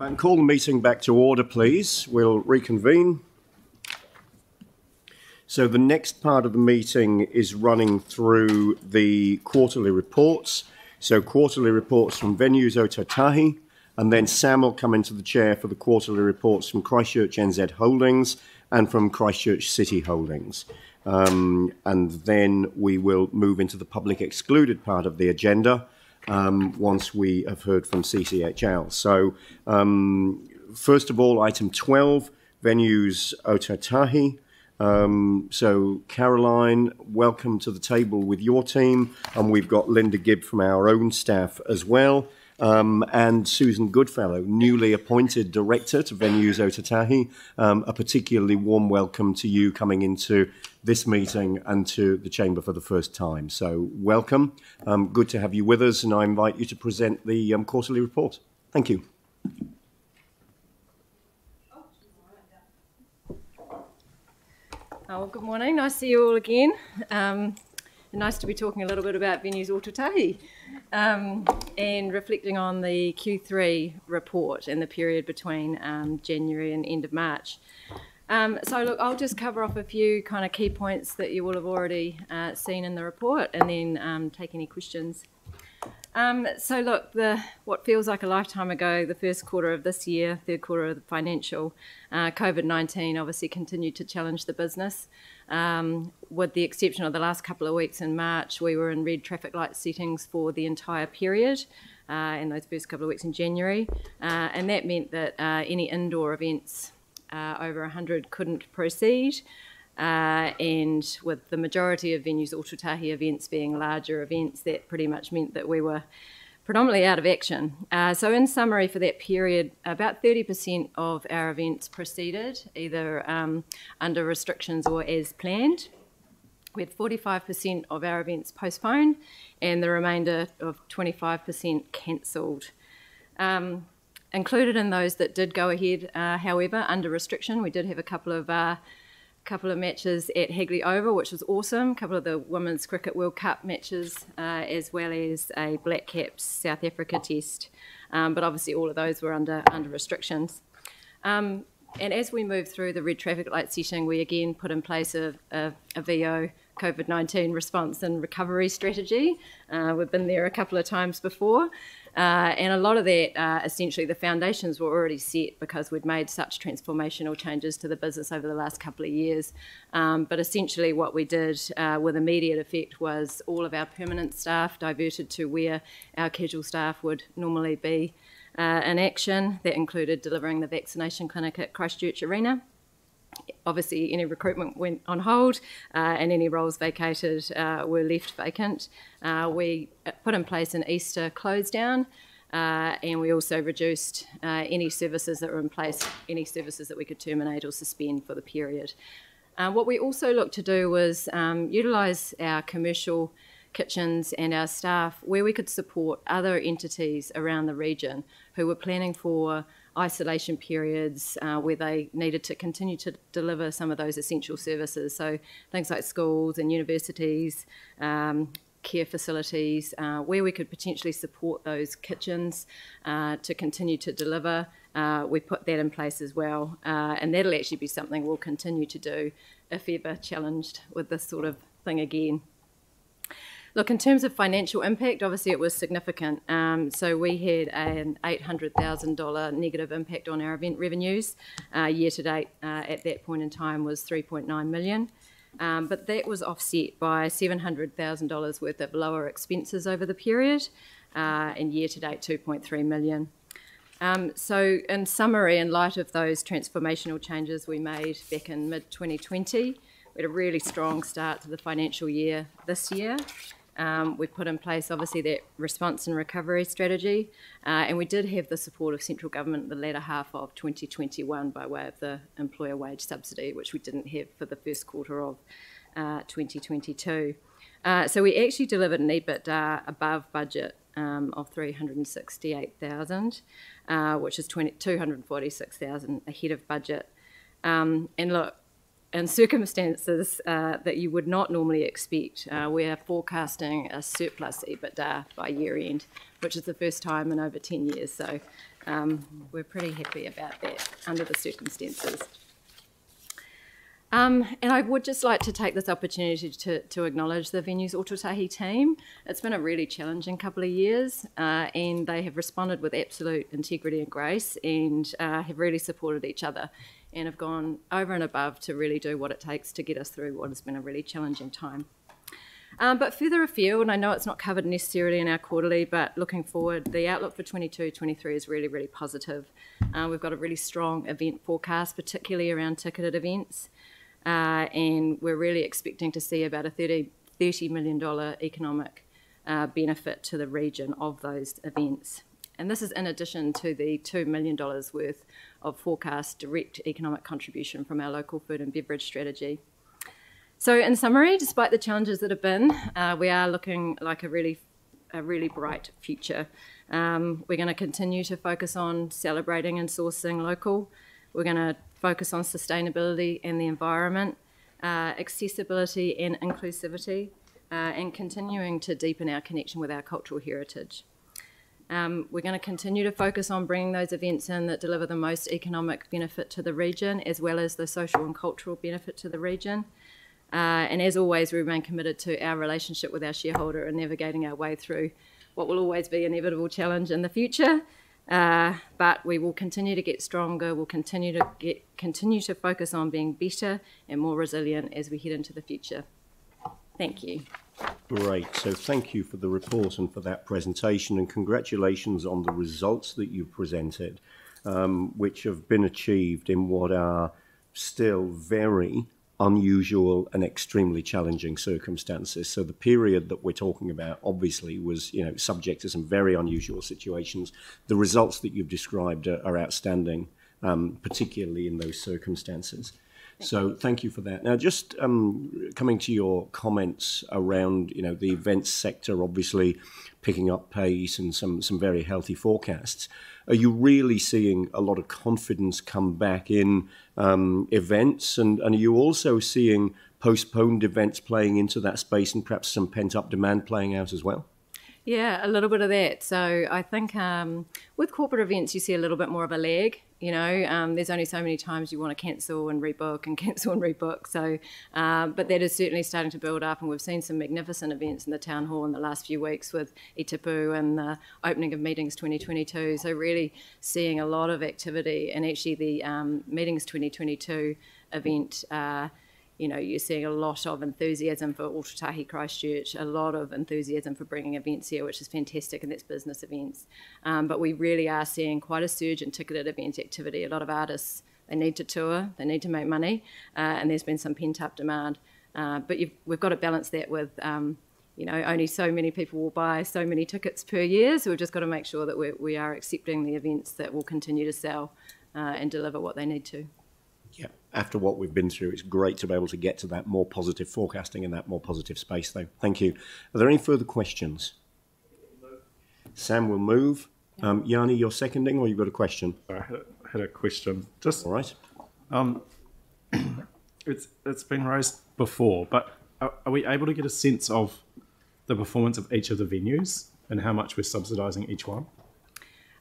And call the meeting back to order, please. We'll reconvene. So the next part of the meeting is running through the quarterly reports. So quarterly reports from Venues Ōtautahi, and then Sam will come into the chair for the quarterly reports from Christchurch NZ Holdings and from Christchurch City Holdings. Um, and then we will move into the public excluded part of the agenda um, once we have heard from CCHL. So, um, first of all, item 12, venues Ōtautahi. Um, so, Caroline, welcome to the table with your team, and we've got Linda Gibb from our own staff as well. Um, and Susan Goodfellow, newly appointed director to Venues Ōtautahi. Um, a particularly warm welcome to you coming into this meeting and to the Chamber for the first time. So, welcome. Um, good to have you with us, and I invite you to present the um, quarterly report. Thank you. Oh, good morning. Nice to see you all again. Um, nice to be talking a little bit about venues Ōtautahi um, and reflecting on the Q3 report and the period between um, January and end of March. Um, so, look, I'll just cover off a few kind of key points that you will have already uh, seen in the report and then um, take any questions. Um, so, look, the what feels like a lifetime ago, the first quarter of this year, third quarter of the financial, uh, COVID 19 obviously continued to challenge the business. Um, with the exception of the last couple of weeks in March, we were in red traffic light settings for the entire period. Uh, in those first couple of weeks in January, uh, and that meant that uh, any indoor events uh, over 100 couldn't proceed. Uh, and with the majority of venues, Ōtautahi events being larger events, that pretty much meant that we were predominantly out of action. Uh, so, in summary, for that period, about 30% of our events proceeded either um, under restrictions or as planned. We had 45% of our events postponed, and the remainder of 25% cancelled. Um, included in those that did go ahead, uh, however, under restriction, we did have a couple of uh, couple of matches at Hagley Oval, which was awesome. A couple of the Women's Cricket World Cup matches, uh, as well as a Black Caps South Africa test. Um, but obviously, all of those were under under restrictions. Um, and as we move through the red traffic light session, we again put in place a, a, a VO COVID 19 response and recovery strategy. Uh, we've been there a couple of times before. Uh, and a lot of that, uh, essentially, the foundations were already set because we'd made such transformational changes to the business over the last couple of years. Um, but essentially, what we did uh, with immediate effect was all of our permanent staff diverted to where our casual staff would normally be uh, in action. That included delivering the vaccination clinic at Christchurch Arena obviously any recruitment went on hold uh, and any roles vacated uh, were left vacant. Uh, we put in place an Easter close down uh, and we also reduced uh, any services that were in place, any services that we could terminate or suspend for the period. Uh, what we also looked to do was um, utilise our commercial kitchens and our staff where we could support other entities around the region who were planning for isolation periods uh, where they needed to continue to deliver some of those essential services. So things like schools and universities, um, care facilities, uh, where we could potentially support those kitchens uh, to continue to deliver. Uh, we put that in place as well, uh, and that'll actually be something we'll continue to do if ever challenged with this sort of thing again. Look, in terms of financial impact, obviously it was significant. Um, so we had an $800,000 negative impact on our event revenues. Uh, year to date, uh, at that point in time, was 3.9 million. Um, but that was offset by $700,000 worth of lower expenses over the period, uh, and year to date, 2.3 million. Um, so, in summary, in light of those transformational changes we made back in mid 2020, we had a really strong start to the financial year this year. Um, we put in place, obviously, that response and recovery strategy, uh, and we did have the support of central government the latter half of 2021 by way of the employer wage subsidy, which we didn't have for the first quarter of uh, 2022. Uh, so we actually delivered an EBITDA above budget um, of 368,000, uh, which is 20, 246,000 ahead of budget. Um, and look, in circumstances uh, that you would not normally expect, uh, we are forecasting a surplus EBITDA by year end, which is the first time in over 10 years. So um, we're pretty happy about that under the circumstances. Um, and I would just like to take this opportunity to, to acknowledge the Venues Ōtautahi team. It's been a really challenging couple of years, uh, and they have responded with absolute integrity and grace and uh, have really supported each other and have gone over and above to really do what it takes to get us through what has been a really challenging time. Um, but further afield, and I know it's not covered necessarily in our quarterly, but looking forward, the outlook for 22 23 is really, really positive. Uh, we've got a really strong event forecast, particularly around ticketed events, uh, and we're really expecting to see about a 30, $30 million economic uh, benefit to the region of those events. And this is in addition to the $2 million worth of forecast direct economic contribution from our local food and beverage strategy. So, in summary, despite the challenges that have been, uh, we are looking like a really, a really bright future. Um, we're going to continue to focus on celebrating and sourcing local. We're going to focus on sustainability and the environment, uh, accessibility and inclusivity, uh, and continuing to deepen our connection with our cultural heritage. Um, we're going to continue to focus on bringing those events in that deliver the most economic benefit to the region, as well as the social and cultural benefit to the region. Uh, and as always, we remain committed to our relationship with our shareholder and navigating our way through what will always be an inevitable challenge in the future. Uh, but we will continue to get stronger. We'll continue to get continue to focus on being better and more resilient as we head into the future. Thank you. Great. So thank you for the report and for that presentation, and congratulations on the results that you've presented, um, which have been achieved in what are still very unusual and extremely challenging circumstances. So the period that we're talking about obviously was, you know, subject to some very unusual situations. The results that you've described are, are outstanding, um, particularly in those circumstances. So thank you for that. Now, just um, coming to your comments around, you know, the events sector, obviously picking up pace and some some very healthy forecasts. Are you really seeing a lot of confidence come back in um, events, and, and are you also seeing postponed events playing into that space and perhaps some pent up demand playing out as well? Yeah, a little bit of that. So I think um, with corporate events, you see a little bit more of a lag. You know, um, there's only so many times you want to cancel and rebook and cancel and rebook. So, um, but that is certainly starting to build up, and we've seen some magnificent events in the town hall in the last few weeks with Itapu and the opening of Meetings 2022. So, really seeing a lot of activity, and actually the um, Meetings 2022 event. Uh, you know, you're seeing a lot of enthusiasm for Ōtautahi Christchurch, a lot of enthusiasm for bringing events here, which is fantastic, and that's business events. Um, but we really are seeing quite a surge in ticketed event activity. A lot of artists, they need to tour, they need to make money, uh, and there's been some pent up demand. Uh, but we've got to balance that with, um, you know, only so many people will buy so many tickets per year, so we've just got to make sure that we're, we are accepting the events that will continue to sell uh, and deliver what they need to yeah, after what we've been through, it's great to be able to get to that more positive forecasting in that more positive space, though. Thank you. Are there any further questions? Sam will move. Um, Yani, you're seconding, or you've got a question? I had a, had a question. Just all right. Um, it's it's been raised before, but are, are we able to get a sense of the performance of each of the venues and how much we're subsidising each one?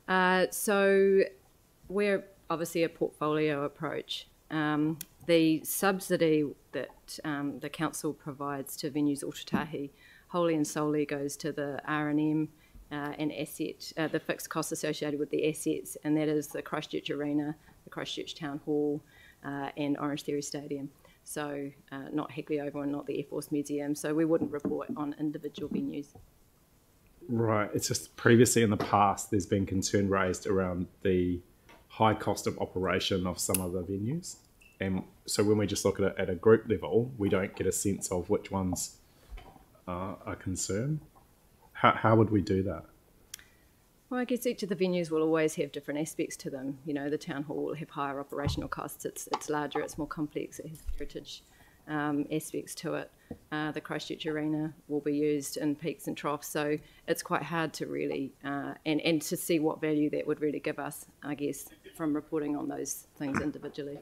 Uh, so we're obviously a portfolio approach. Um, the subsidy that um, the council provides to venues Ōtautahi wholly and solely goes to the R&M uh, and asset, uh, the fixed costs associated with the assets, and that is the Christchurch Arena, the Christchurch Town Hall, uh, and Orange Theory Stadium. So uh, not Hagley Oval and not the Air Force Museum. So we wouldn't report on individual venues. Right. It's just previously in the past, there's been concern raised around the high cost of operation of some of the venues. And so when we just look at it at a group level, we don't get a sense of which ones are a concern. How, how would we do that? Well, I guess each of the venues will always have different aspects to them. You know, the town hall will have higher operational costs. It's it's larger, it's more complex, it has heritage um, aspects to it. Uh, the Christchurch Arena will be used in peaks and troughs, so it's quite hard to really uh, and and to see what value that would really give us, I guess, from reporting on those things individually.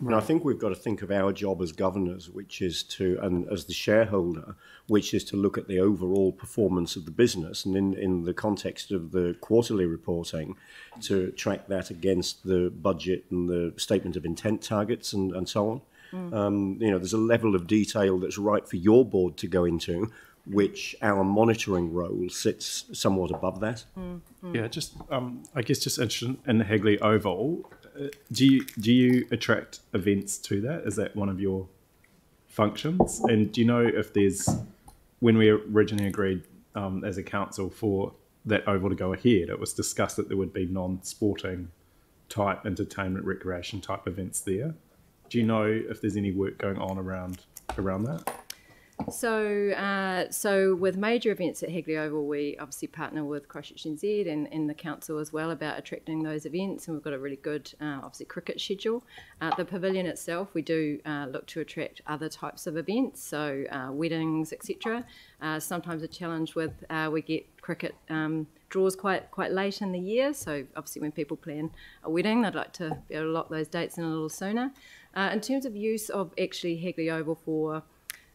And I think we've got to think of our job as governors, which is to, and as the shareholder, which is to look at the overall performance of the business, and in, in the context of the quarterly reporting, to track that against the budget and the statement of intent targets and, and so on. Mm. Um, you know, there's a level of detail that's right for your board to go into, which our monitoring role sits somewhat above that. Yeah, just um, I guess just interested in the Hagley Oval. Uh, do you do you attract events to that? Is that one of your functions? And do you know if there's when we originally agreed um, as a council for that oval to go ahead, it was discussed that there would be non-sporting type entertainment recreation type events there. Do you know if there's any work going on around around that? So, uh, so with major events at Hagley Oval, we obviously partner with Christchurch NZ and, and the council as well about attracting those events, and we've got a really good, uh, obviously, cricket schedule. Uh, the pavilion itself, we do uh, look to attract other types of events, so uh, weddings, etc. Uh, sometimes a challenge with we get cricket um, draws quite quite late in the year, so obviously when people plan a wedding, they'd like to be able to lock those dates in a little sooner. Uh, in terms of use of actually Hagley Oval for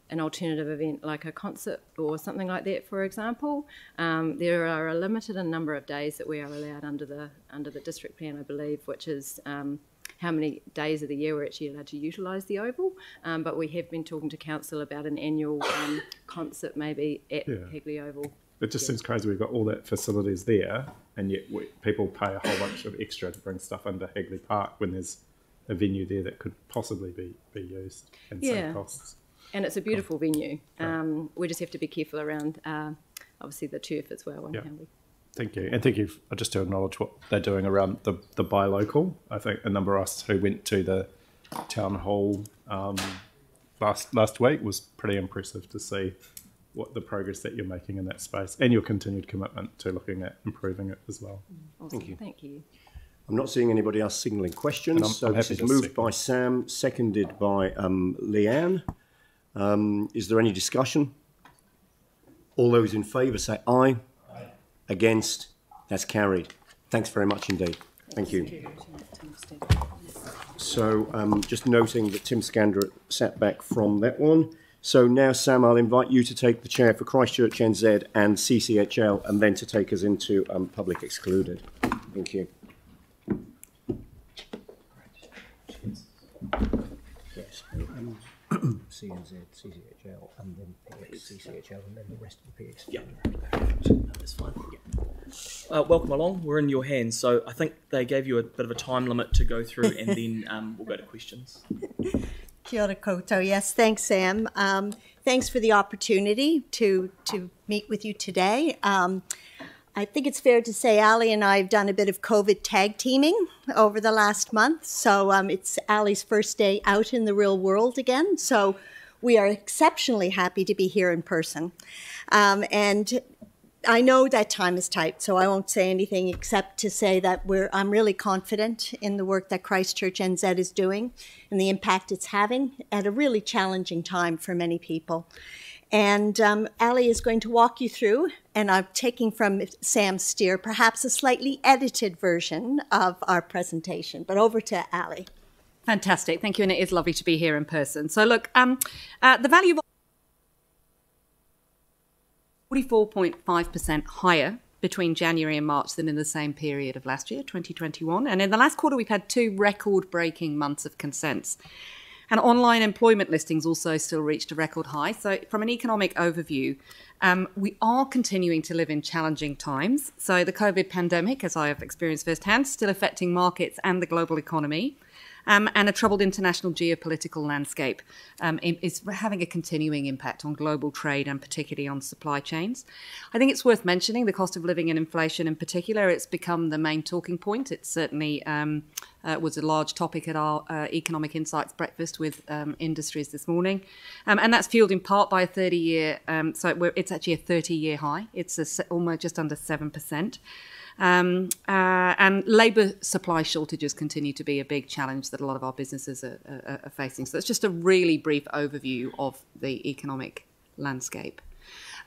an alternative event like a concert or something like that, for example, um, there are a limited number of days that we are allowed under the under the district plan, I believe, which is um, how many days of the year we're actually allowed to utilise the oval. Um, but we have been talking to council about an annual um, concert maybe at Yeah. Hagley Oval. It just seems crazy. We've got all that facilities there, and yet we, people pay a whole bunch of extra to bring stuff into Hagley Park when there's a venue there that could possibly be, be used and Yeah. save costs. And it's a beautiful venue. Um, we just have to be careful around, uh, obviously, the turf as well. Yeah. we Thank you, and thank you f- just to acknowledge what they're doing around the the buy local. I think a number of us who went to the town hall um, last last week was pretty impressive to see what the progress that you're making in that space and your continued commitment to looking at improving it as well. Awesome. Thank you. Thank you. I'm not seeing anybody else signalling questions. I'm- so I'm this is moved second. by Sam, seconded by um, Lianne. Um, is there any discussion? All those in favour say aye. Against? That's carried. Thanks very much indeed. Thank you. So um, just noting that Tim Scandrett sat back from that one. So now, Sam, I'll invite you to take the chair for Christchurch NZ and CCHL and then to take us into um, public excluded. Thank you. Yes. CNZ, CCHL, and then PX, CCHL, and then the rest of the PX. Yeah. That's fine. Uh, welcome along. We're in your hands. So I think they gave you a bit of a time limit to go through, and then um, we'll go to questions. Kia ora koutou. Yes, thanks, Sam. Um, thanks for the opportunity to to meet with you today. Um, I think it's fair to say Ali and I have done a bit of COVID tag teaming over the last month. So um, it's Ali's first day out in the real world again. So we are exceptionally happy to be here in person. Um, and I know that time is tight, so I won't say anything except to say that we're, I'm really confident in the work that Christchurch NZ is doing and the impact it's having at a really challenging time for many people. And um, Ali is going to walk you through, and I'm taking from Sam Steer perhaps a slightly edited version of our presentation. But over to Ali. Fantastic. Thank you. And it is lovely to be here in person. So, look, um, uh, the value of 44.5% higher between January and March than in the same period of last year, 2021. And in the last quarter, we've had two record breaking months of consents. And online employment listings also still reached a record high. So, from an economic overview, um, we are continuing to live in challenging times. So, the COVID pandemic, as I have experienced firsthand, still affecting markets and the global economy. Um, and a troubled international geopolitical landscape um, is having a continuing impact on global trade and particularly on supply chains. I think it's worth mentioning the cost of living and inflation in particular. It's become the main talking point. It certainly um, uh, was a large topic at our uh, Economic Insights breakfast with um, industries this morning. Um, and that's fueled in part by a 30 year, um, so it's actually a 30 year high. It's a, almost just under 7%. Um, uh, and labour supply shortages continue to be a big challenge that a lot of our businesses are, are, are facing. So that's just a really brief overview of the economic landscape.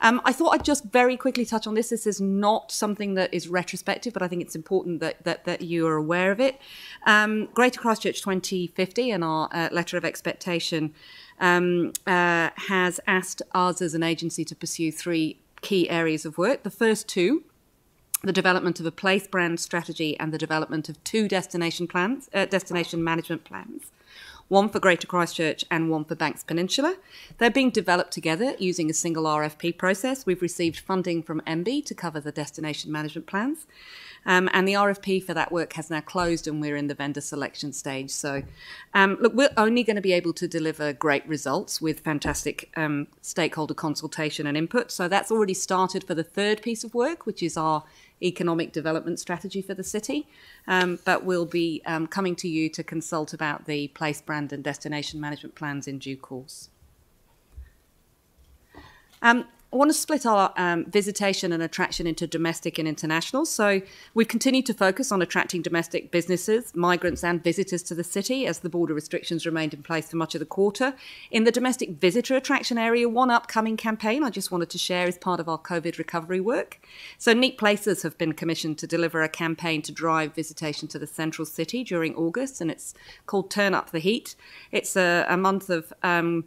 Um, I thought I'd just very quickly touch on this. This is not something that is retrospective, but I think it's important that that, that you are aware of it. Um, Greater Christchurch 2050 and our uh, letter of expectation um, uh, has asked us as an agency to pursue three key areas of work. The first two the development of a place brand strategy and the development of two destination plans, uh, destination management plans, one for Greater Christchurch and one for Banks Peninsula. They're being developed together using a single RFP process. We've received funding from MBIE to cover the destination management plans. Um, and the RFP for that work has now closed, and we're in the vendor selection stage. So, um, look, we're only going to be able to deliver great results with fantastic um, stakeholder consultation and input. So, that's already started for the third piece of work, which is our economic development strategy for the city. Um, but we'll be um, coming to you to consult about the place, brand, and destination management plans in due course. Um, I want to split our um, visitation and attraction into domestic and international. So we've continued to focus on attracting domestic businesses, migrants, and visitors to the city as the border restrictions remained in place for much of the quarter. In the domestic visitor attraction area, one upcoming campaign I just wanted to share is part of our COVID recovery work. So Neat Places have been commissioned to deliver a campaign to drive visitation to the central city during August, and it's called Turn Up the Heat. It's a, a month of um,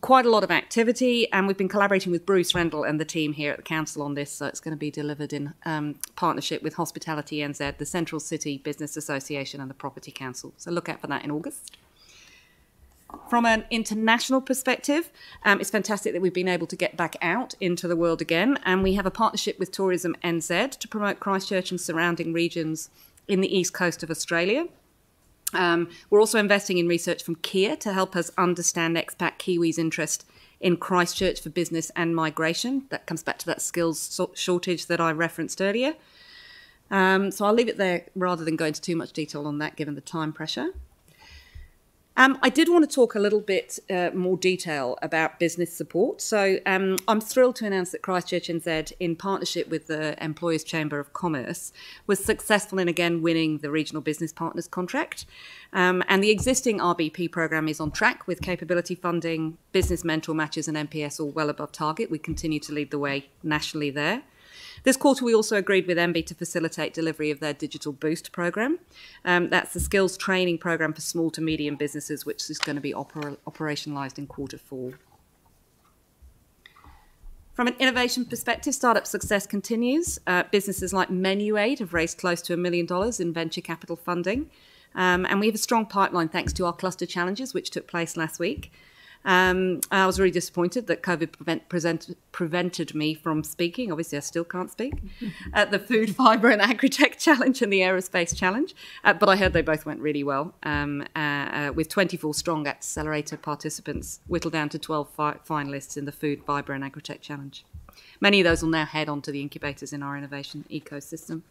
quite a lot of activity, and we've been collaborating with Bruce Rendell and the team here at the council on this. So it's going to be delivered in um, partnership with Hospitality NZ, the Central City Business Association, and the Property Council. So look out for that in August. From an international perspective, um, it's fantastic that we've been able to get back out into the world again, and we have a partnership with Tourism NZ to promote Christchurch and surrounding regions in the east coast of Australia. Um, we're also investing in research from Kea to help us understand expat Kiwis' interest in Christchurch for business and migration. That comes back to that skills shortage that I referenced earlier. Um, so I'll leave it there rather than go into too much detail on that given the time pressure. Um, I did want to talk a little bit uh, more detail about business support. So um, I'm thrilled to announce that Christchurch NZ, in partnership with the Employers Chamber of Commerce, was successful in again winning the Regional Business Partners contract. Um, and the existing RBP program is on track with capability funding, business mentor matches, and NPS all well above target. We continue to lead the way nationally there. This quarter, we also agreed with MBIE to facilitate delivery of their Digital Boost program. Um, that's the skills training program for small to medium businesses, which is going to be oper- operationalised in quarter four. From an innovation perspective, startup success continues. Uh, businesses like MenuAid have raised close to a million dollars in venture capital funding. Um, and we have a strong pipeline thanks to our cluster challenges, which took place last week. Um, I was really disappointed that COVID prevent, present, prevented me from speaking. Obviously, I still can't speak at the Food, Fibre and Agritech Challenge and the Aerospace Challenge, uh, but I heard they both went really well, um, uh, uh, with 24 strong accelerator participants, whittled down to 12 fi- finalists in the Food, Fibre and Agritech Challenge. Many of those will now head on to the incubators in our innovation ecosystem.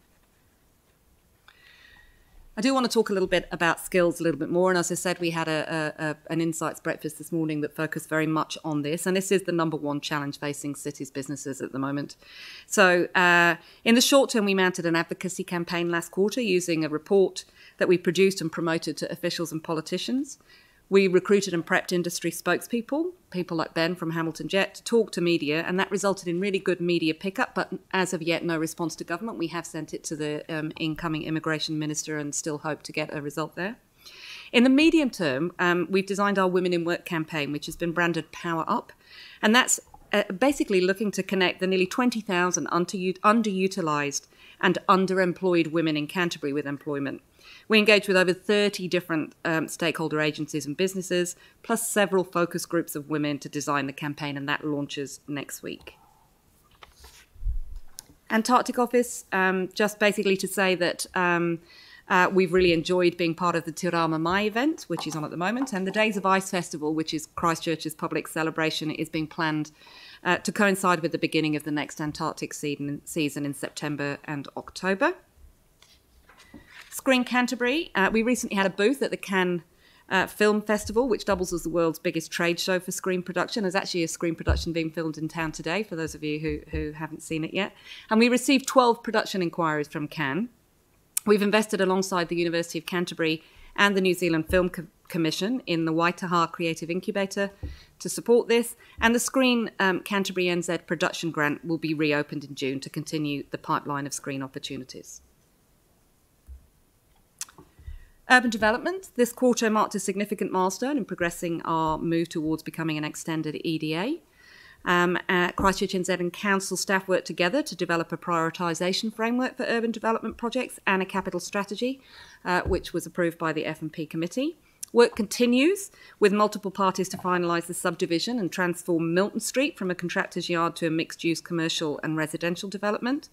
I do want to talk a little bit about skills a little bit more. And as I said, we had a, a, a, an insights breakfast this morning that focused very much on this. And this is the number one challenge facing cities businesses at the moment. So, uh, in the short term, we mounted an advocacy campaign last quarter using a report that we produced and promoted to officials and politicians. We recruited and prepped industry spokespeople, people like Ben from Hamilton Jet, to talk to media, and that resulted in really good media pickup. But as of yet, no response to government. We have sent it to the um, incoming immigration minister and still hope to get a result there. In the medium term, um, we've designed our Women in Work campaign, which has been branded Power Up, and that's uh, basically looking to connect the nearly 20,000 underutilized and underemployed women in Canterbury with employment. We engage with over 30 different um, stakeholder agencies and businesses, plus several focus groups of women to design the campaign, and that launches next week. Antarctic Office, um, just basically to say that um, uh, we've really enjoyed being part of the Te Rama Mai event, which is on at the moment, and the Days of Ice Festival, which is Christchurch's public celebration, is being planned uh, to coincide with the beginning of the next Antarctic season in September and October. Screen Canterbury, uh, we recently had a booth at the Cannes uh, Film Festival, which doubles as the world's biggest trade show for screen production. There's actually a screen production being filmed in town today, for those of you who, who haven't seen it yet. And we received 12 production inquiries from Cannes. We've invested alongside the University of Canterbury and the New Zealand Film Co- Commission in the Waitaha Creative Incubator to support this, and the Screen um, Canterbury NZ production grant will be reopened in June to continue the pipeline of screen opportunities. Urban development. This quarter marked a significant milestone in progressing our move towards becoming an extended EDA. Um, uh, Christchurch and Council staff worked together to develop a prioritisation framework for urban development projects and a capital strategy, uh, which was approved by the F&P committee. Work continues with multiple parties to finalise the subdivision and transform Milton Street from a contractor's yard to a mixed use commercial and residential development.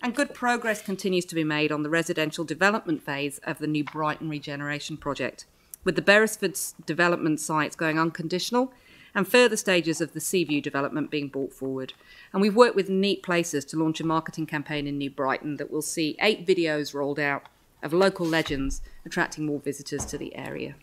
And good progress continues to be made on the residential development phase of the new Brighton regeneration project, with the Beresford development sites going unconditional and further stages of the Seaview development being brought forward. And we've worked with Neat Places to launch a marketing campaign in New Brighton that will see eight videos rolled out of local legends, attracting more visitors to the area.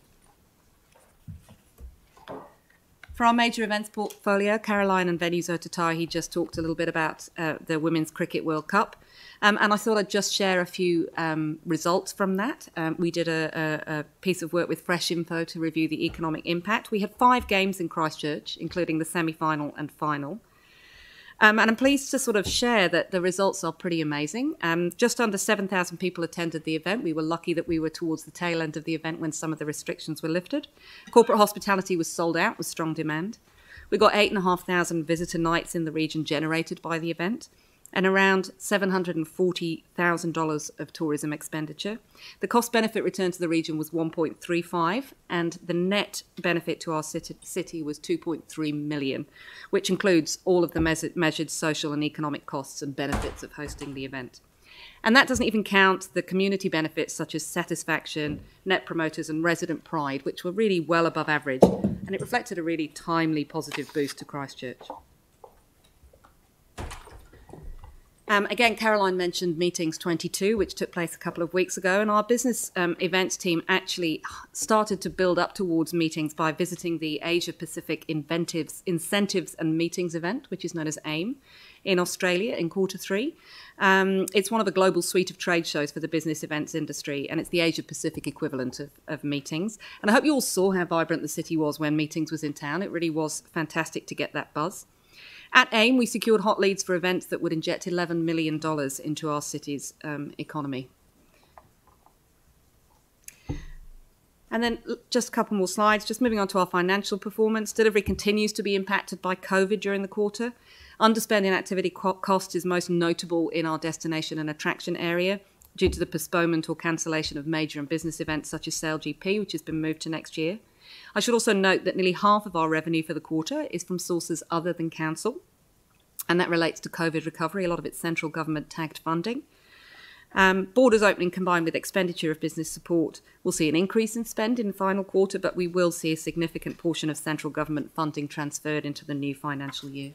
For our major events portfolio, Caroline and Venues Ōtautahi just talked a little bit about uh, the Women's Cricket World Cup. Um, and I thought I'd just share a few um, results from that. Um, we did a, a, a, piece of work with Fresh Info to review the economic impact. We had five games in Christchurch, including the semi final and final. Um, and I'm pleased to sort of share that the results are pretty amazing. Um, just under 7,000 people attended the event. We were lucky that we were towards the tail end of the event when some of the restrictions were lifted. Corporate hospitality was sold out with strong demand. We got 8,500 visitor nights in the region generated by the event and around $740,000 of tourism expenditure. The cost benefit return to the region was 1.35 and the net benefit to our city was 2.3 million, which includes all of the measured social and economic costs and benefits of hosting the event. And that doesn't even count the community benefits such as satisfaction, net promoters, and resident pride, which were really well above average. And it reflected a really timely positive boost to Christchurch. Um, again, Caroline mentioned Meetings 22, which took place a couple of weeks ago, and our business um, events team actually started to build up towards meetings by visiting the Asia Pacific Inventives, Incentives and Meetings event, which is known as AIM, in Australia in quarter three. Um, it's one of a global suite of trade shows for the business events industry, and it's the Asia Pacific equivalent of, of meetings. And I hope you all saw how vibrant the city was when Meetings was in town. It really was fantastic to get that buzz. At AIM, we secured hot leads for events that would inject $11 million into our city's um, economy. And then just a couple more slides. Just moving on to our financial performance. Delivery continues to be impacted by COVID during the quarter. Underspending activity cost is most notable in our destination and attraction area due to the postponement or cancellation of major and business events such as SailGP, which has been moved to next year. I should also note that nearly half of our revenue for the quarter is from sources other than council, and that relates to COVID recovery, a lot of it's central government tagged funding. Um, borders opening combined with expenditure of business support will see an increase in spend in the final quarter, but we will see a significant portion of central government funding transferred into the new financial year.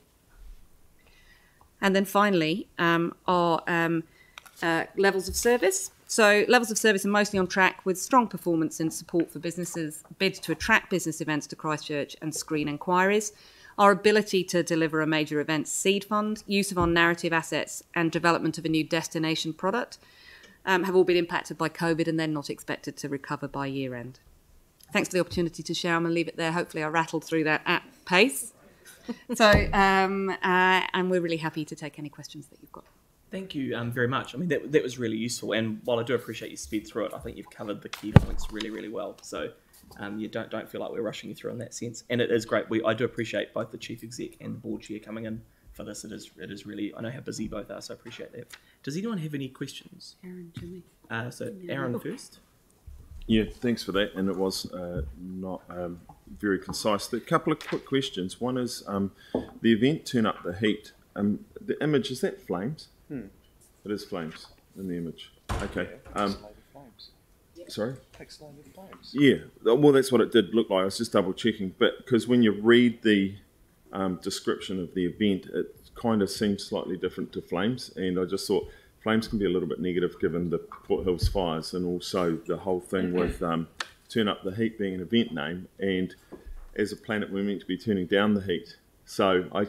And then finally, um, our um, uh, levels of service. So levels of service are mostly on track with strong performance in support for businesses, bids to attract business events to Christchurch and screen inquiries. Our ability to deliver a major events seed fund, use of our narrative assets, and development of a new destination product um, have all been impacted by COVID and they're not expected to recover by year end. Thanks for the opportunity to share. I'm going to leave it there. Hopefully, I rattled through that at pace. so, um, uh, and we're really happy to take any questions that you've got. Thank you um, very much. I mean, that, that was really useful. And while I do appreciate you speed through it, I think you've covered the key points really, really well. So um, you don't don't feel like we're rushing you through in that sense. And it is great. We I do appreciate both the chief exec and the board chair coming in for this. It is it is really. I know how busy both are, so I appreciate that. Does anyone have any questions? Aaron, Jimmy. Uh, so Aaron first. Yeah, thanks for that. And it was uh, not um, very concise. A couple of quick questions. One is um, the event turn up the heat. Um, the image is that flames? Hmm. It is flames in the image. Okay. Um, sorry. Pixelated flames. Yeah. Well, that's what it did look like. I was just double checking, but because when you read the um, description of the event, it kind of seems slightly different to flames, and I just thought flames can be a little bit negative given the Port Hills fires and also the whole thing with um, turn up the heat being an event name, and as a planet we're meant to be turning down the heat. So I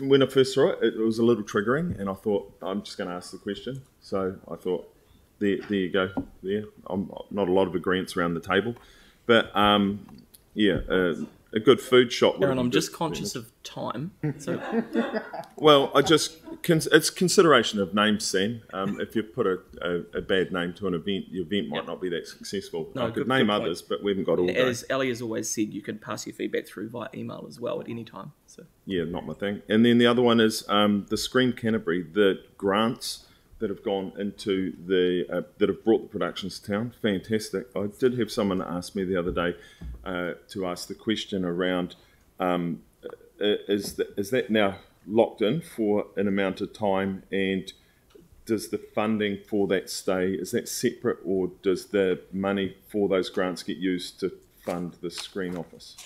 when I first saw it, it was a little triggering, and I thought I'm just going to ask the question. So I thought, there, there you go. There, I'm not a lot of agreements around the table. But um, yeah, uh, a good food shop. would Aaron, I'm just conscious of time. So Well, I just it's consideration of name Sen. Um, if you put a, a, a bad name to an event, the event might not be that successful. I could good- name good others, but we haven't got all day. As Ellie has always said, you can pass your feedback through via email as well at any time. So Yeah, not my thing. And then the other one is um, the Screen Canterbury, the grants that have gone into the uh, that have brought the productions to town. Fantastic. I did have someone ask me the other day uh, to ask the question around um, uh, is that, is that now locked in for an amount of time and does the funding for that stay is that separate or does the money for those grants get used to fund the screen office?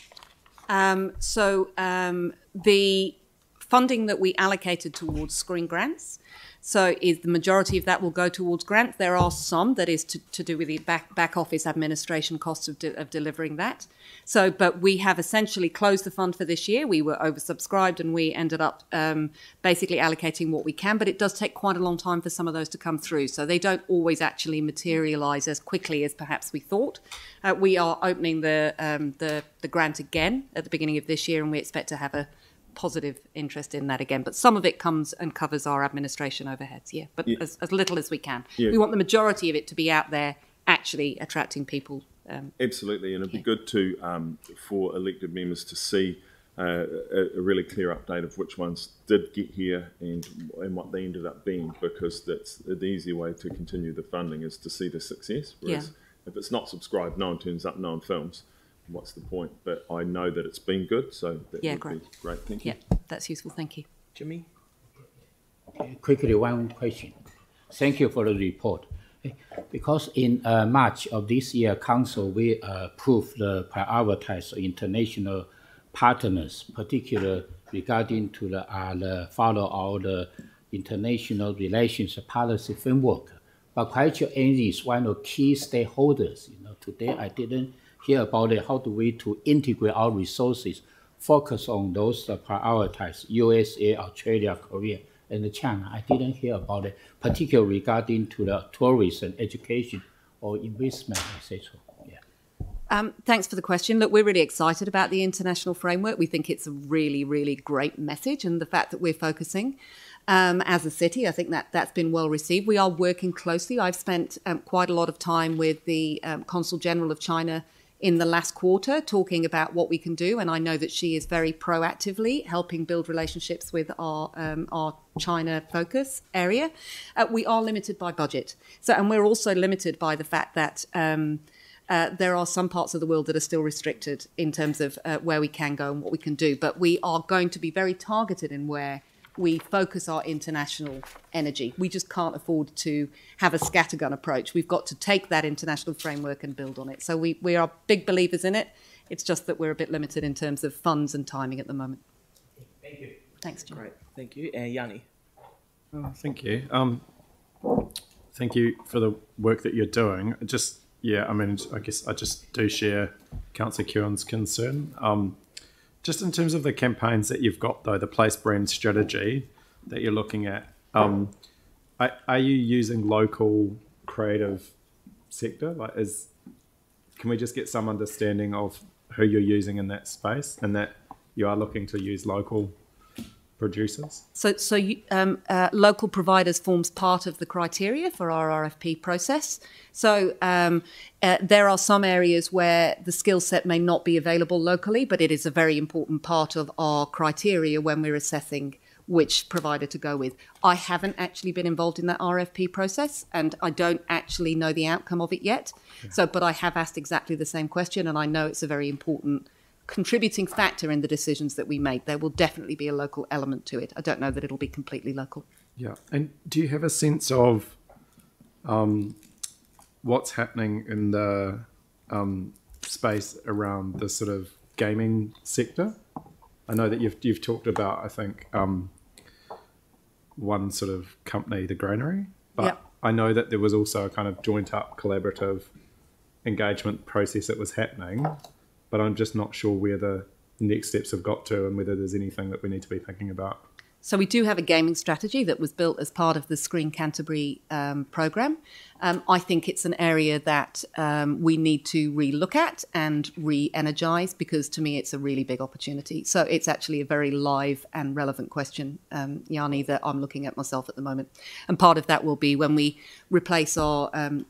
Um, so um, the funding that we allocated towards screen grants, so is the majority of that will go towards grants. There are some that is to, to do with the back back office administration costs of, de- of delivering that. So, but we have essentially closed the fund for this year. We were oversubscribed and we ended up um, basically allocating what we can. But it does take quite a long time for some of those to come through. So they don't always actually materialise as quickly as perhaps we thought. Uh, we are opening the um, the the grant again at the beginning of this year, and we expect to have a positive interest in that again. But some of it comes and covers our administration overheads, yeah, but Yeah. as, as little as we can. Yeah. We want the majority of it to be out there actually attracting people. Um, Absolutely, and it'd be good to um, for elected members to see uh, a, a really clear update of which ones did get here and and what they ended up being, because that's the easier way to continue the funding is to see the success. Whereas if it's not subscribed, no one turns up, no one films. What's the point? But I know that it's been good, so that Yeah, would great. be great. Thank you. yeah, that's useful. Thank you. Jimmy? quickly one question. Thank you for the report. Because in uh, March of this year, Council we uh, approved the prioritize international partners, particular regarding to the, uh, the follow all the international relations policy framework. But culture energy is one of key stakeholders. You know, today I didn't hear about it. How do we to integrate our resources, focus on those uh, prioritize USA, Australia, Korea, and China. I didn't hear about it, particularly regarding to the tourism, education, or investment, etc. Yeah. Um, thanks for the question. Look, we're really excited about the international framework. We think it's a really, really great message, and the fact that we're focusing um, as a city, I think that that's been well received. We are working closely. I've spent um, quite a lot of time with the um, Consul General of China in the last quarter talking about what we can do, and I know that she is very proactively helping build relationships with our um, our China focus area. Uh, we are limited by budget, so and we're also limited by the fact that. Um, uh, there are some parts of the world that are still restricted in terms of uh, where we can go and what we can do, but we are going to be very targeted in where we focus our international energy. We just can't afford to have a scattergun approach. We've got to take that international framework and build on it. So we, we are big believers in it. It's just that we're a bit limited in terms of funds and timing at the moment. Thank you. Thanks, Jim. Great, thank you. And Yani? Oh, thank you. Um, thank you for the work that you're doing. Just yeah, I mean, I guess I just do share Councillor Keown's concern. Um, just in terms of the campaigns that you've got, though, the place brand strategy that you're looking at, um, are, are you using local creative sector? Like, is can we just get some understanding of who you're using in that space, and that you are looking to use local producers? So, so you, um, uh, local providers forms part of the criteria for our RFP process. So um, uh, there are some areas where the skill set may not be available locally, but it is a very important part of our criteria when we're assessing which provider to go with. I haven't actually been involved in that RFP process, and I don't actually know the outcome of it yet. So, but I have asked exactly the same question, and I know it's a very important contributing factor in the decisions that we make. There will definitely be a local element to it. I don't know that it'll be completely local. Yeah. And do you have a sense of um, what's happening in the um, space around the sort of gaming sector? I know that you've you've talked about I think um, one sort of company, the Granary, but Yep. I know that there was also a kind of joint up collaborative engagement process that was happening, but I'm just not sure where the next steps have got to and whether there's anything that we need to be thinking about. So we do have a gaming strategy that was built as part of the Screen Canterbury um, program. Um, I think it's an area that um, we need to relook at and re-energize because to me it's a really big opportunity. So it's actually a very live and relevant question, um, Yani, that I'm looking at myself at the moment. And part of that will be when we replace our um,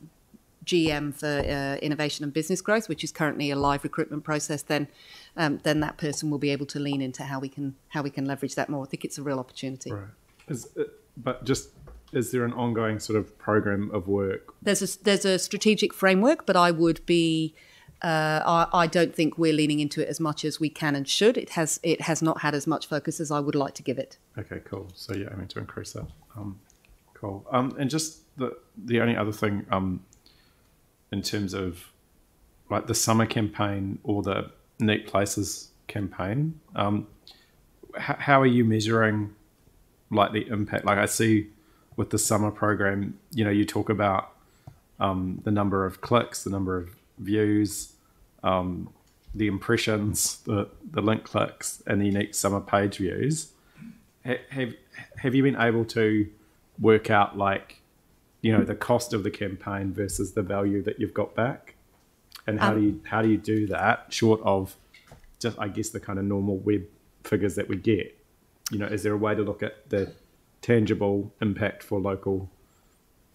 GM for uh, innovation and business growth, which is currently a live recruitment process, then um, then that person will be able to lean into how we can how we can leverage that more. I think it's a real opportunity. Right. Is it, but just is there an ongoing sort of program of work? There's a there's a strategic framework, but I would be. Uh, I, I don't think we're leaning into it as much as we can and should. It has it has not had as much focus as I would like to give it. Okay, cool. So yeah, I mean to increase that. Um, cool. Um, and just the the only other thing um, in terms of like the summer campaign or the neat places campaign um, how, how are you measuring like the impact? Like i see with the summer program you know you talk about um, the number of clicks the number of views um, the impressions the, the link clicks and the unique summer page views. Ha- have, have you been able to work out like you know the cost of the campaign versus the value that you've got back? And how Um, do you how do you do that short of just i guess the kind of normal web figures that we get? You know is there a way to look at the tangible impact for local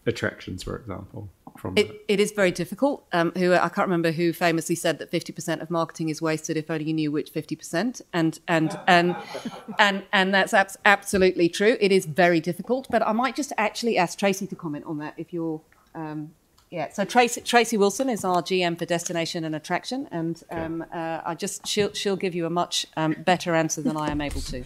attractions for example from It, it is very difficult. Um, who I can't remember who famously said that fifty percent of marketing is wasted if only you knew which fifty percent, and and and and and that's abs- absolutely true. It is very difficult, but I might just actually ask Tracy to comment on that if you're. Um, yeah, so Tracy, Tracy Wilson is our GM for destination and attraction, and um, uh, I just she'll she'll give you a much um, better answer than I am able to.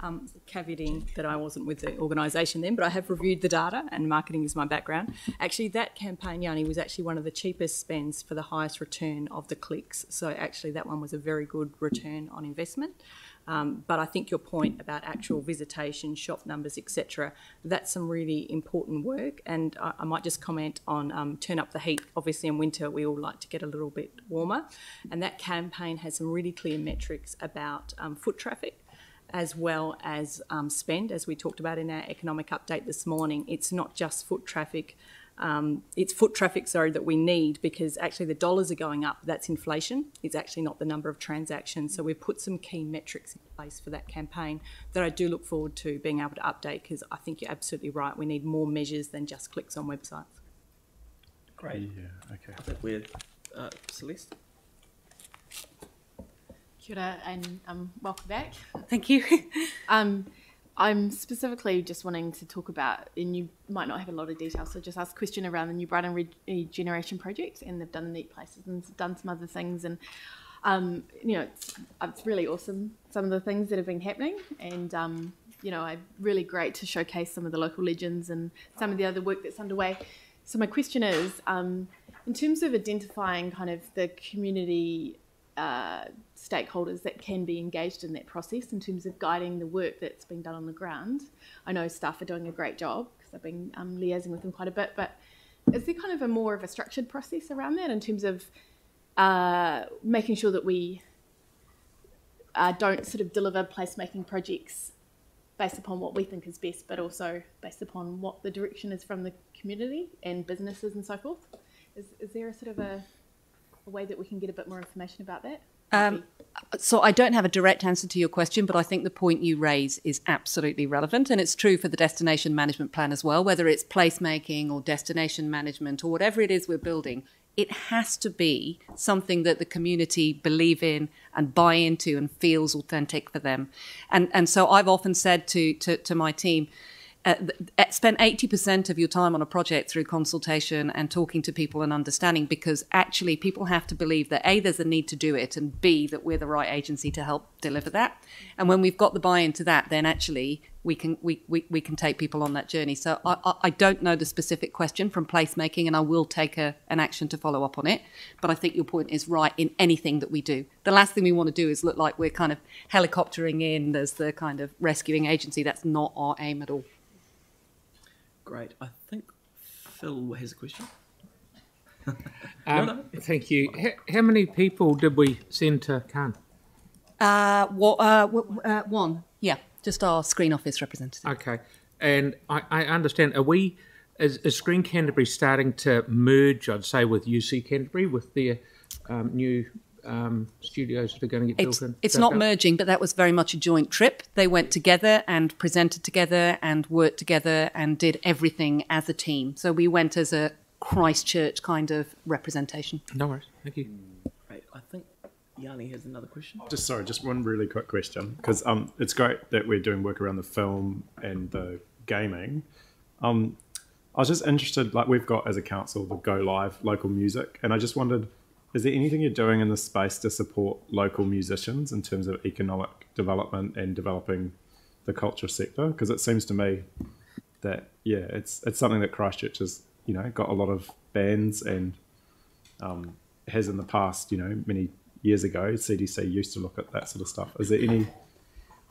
Um, caveating that I wasn't with the organisation then, but I have reviewed the data and marketing is my background. Actually, that campaign, Yani, was actually one of the cheapest spends for the highest return of the clicks. So actually, that one was a very good return on investment. Um, but I think your point about actual visitation, shop numbers, etc., that's some really important work. And I, I might just comment on um, turn up the heat. Obviously, in winter we all like to get a little bit warmer, and that campaign has some really clear metrics about um, foot traffic as well as um, spend, as we talked about in our economic update this morning. It's not just foot traffic. Um, it's foot traffic, sorry, that we need because actually the dollars are going up. That's inflation. It's actually not the number of transactions. So we've put some key metrics in place for that campaign that I do look forward to being able to update because I think you're absolutely right. We need more measures than just clicks on websites. Great. Yeah. Okay. I think we're uh, Celeste. Kia ora and um, welcome back. Thank you. um, I'm specifically just wanting to talk about, and you might not have a lot of detail, so just ask a question around the New Brighton Regeneration Project, and they've done neat places and done some other things, and um, you know, it's, it's really awesome some of the things that have been happening, and um, you know, I really great to showcase some of the local legends and some of the other work that's underway. So my question is, um, in terms of identifying kind of the community uh, stakeholders that can be engaged in that process in terms of guiding the work that's being done on the ground. I know staff are doing a great job because I've been um, liaising with them quite a bit, but is there kind of a more of a structured process around that in terms of uh, making sure that we uh, don't sort of deliver placemaking projects based upon what we think is best, but also based upon what the direction is from the community and businesses and so forth? Is, is there a sort of a, a way that we can get a bit more information about that? Um, so I don't have a direct answer to your question, but I think the point you raise is absolutely relevant, and it's true for the destination management plan as well. Whether it's placemaking or destination management or whatever it is we're building, it has to be something that the community believe in and buy into and feels authentic for them. And and so I've often said to to, to my team. Uh, spend 80% of your time on a project through consultation and talking to people and understanding because actually people have to believe that A, there's a need to do it, and B, that we're the right agency to help deliver that. And when we've got the buy into that, then actually we can we, we, we can take people on that journey. So I, I, I don't know the specific question from placemaking, and I will take a, an action to follow up on it. But I think your point is right in anything that we do. The last thing we want to do is look like we're kind of helicoptering in as the kind of rescuing agency. That's not our aim at all. Great. I think Phil has a question. Um, Thank you. How, how many people did we send to Cannes? Uh, what, uh, w- uh, one, yeah, Just our Screen Office representative. Okay, and I, I understand. Are we? Is, is Screen Canterbury starting to merge? I'd say with UC Canterbury with their um, new um, studios that are going to get It's, built in. it's not Coast? merging, but that was very much a joint trip. They went together and presented together and worked together and did everything as a team. So we went as a Christchurch kind of representation. No worries. Thank you. Great. I think Yani has another question. Just sorry, just one really quick question because um, it's great that we're doing work around the film and the gaming. Um, I was just interested, like we've got as a council the Go Live local music, and I just wondered, is there anything you're doing in this space to support local musicians in terms of economic development and developing the culture sector? Because it seems to me that yeah, it's it's something that Christchurch has you know got a lot of bands and um, has in the past, you know, many years ago. CDC used to look at that sort of stuff. Is there any?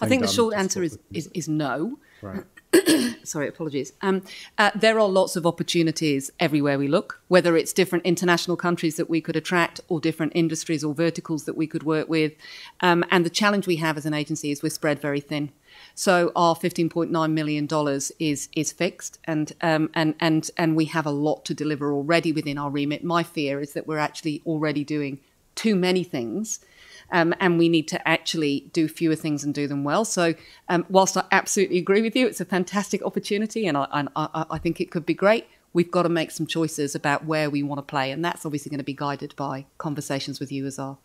I think the short answer is, is, is no. Right. Sorry, apologies. Um, uh, there are lots of opportunities everywhere we look, whether it's different international countries that we could attract or different industries or verticals that we could work with. Um, and the challenge we have as an agency is we're spread very thin. So our $15.9 million is is fixed, and um, and and and we have a lot to deliver already within our remit. My fear is that we're actually already doing too many things, um, and we need to actually do fewer things and do them well. So, um, whilst I absolutely agree with you, it's a fantastic opportunity, and I, and I, I think it could be great. We've got to make some choices about where we want to play, and that's obviously going to be guided by conversations with you as our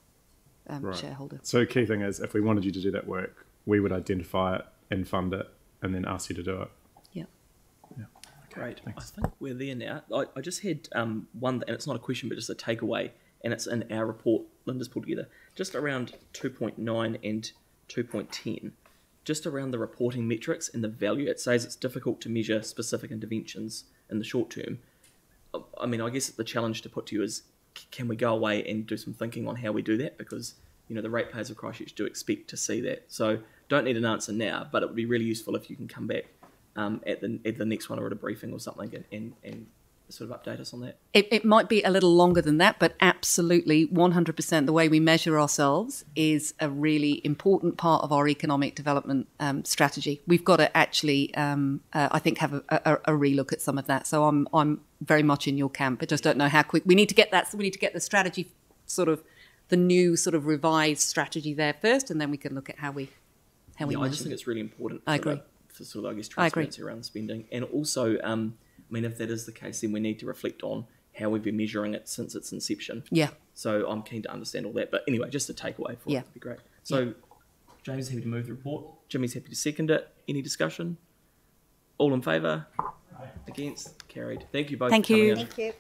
um, Right. shareholder. So key thing is, if we wanted you to do that work, we would identify it and fund it, and then ask you to do it. Yeah. Great. I think we're there now. I, I just had um, one, and it's not a question, but just a takeaway, and it's in our report Linda's pulled together, just around 2.9 and 2.10, just around the reporting metrics and the value. It says it's difficult to measure specific interventions in the short term. I- mean, I guess the challenge to put to you is, can we go away and do some thinking on how we do that? Because you know the ratepayers of Christchurch do expect to see that. So don't need an answer now, but it would be really useful if you can come back um, at the at the next one or at a briefing or something and, and, and sort of update us on that. It, it might be a little longer than that, but absolutely 100% the way we measure ourselves is a really important part of our economic development um, strategy. We've got to actually, um, uh, I think, have a, a, a relook at some of that. So I'm, I'm very much in your camp. I just don't know how quick. We need to get that. We need to get the strategy sort of the new sort of revised strategy there first, and then we can look at how we how we I just think it's really important. I agree. for sort of, I guess, transparency around spending, and also, um, I mean, if that is the case, then we need to reflect on how we've been measuring it since its inception. Yeah. So I'm keen to understand all that. But anyway, just a takeaway for Yeah. it would be great. So James happy to move the report. Jimmy's happy to second it. Any discussion? All in favour? Against? Carried. Thank you both. Thank for coming you. in. Thank you.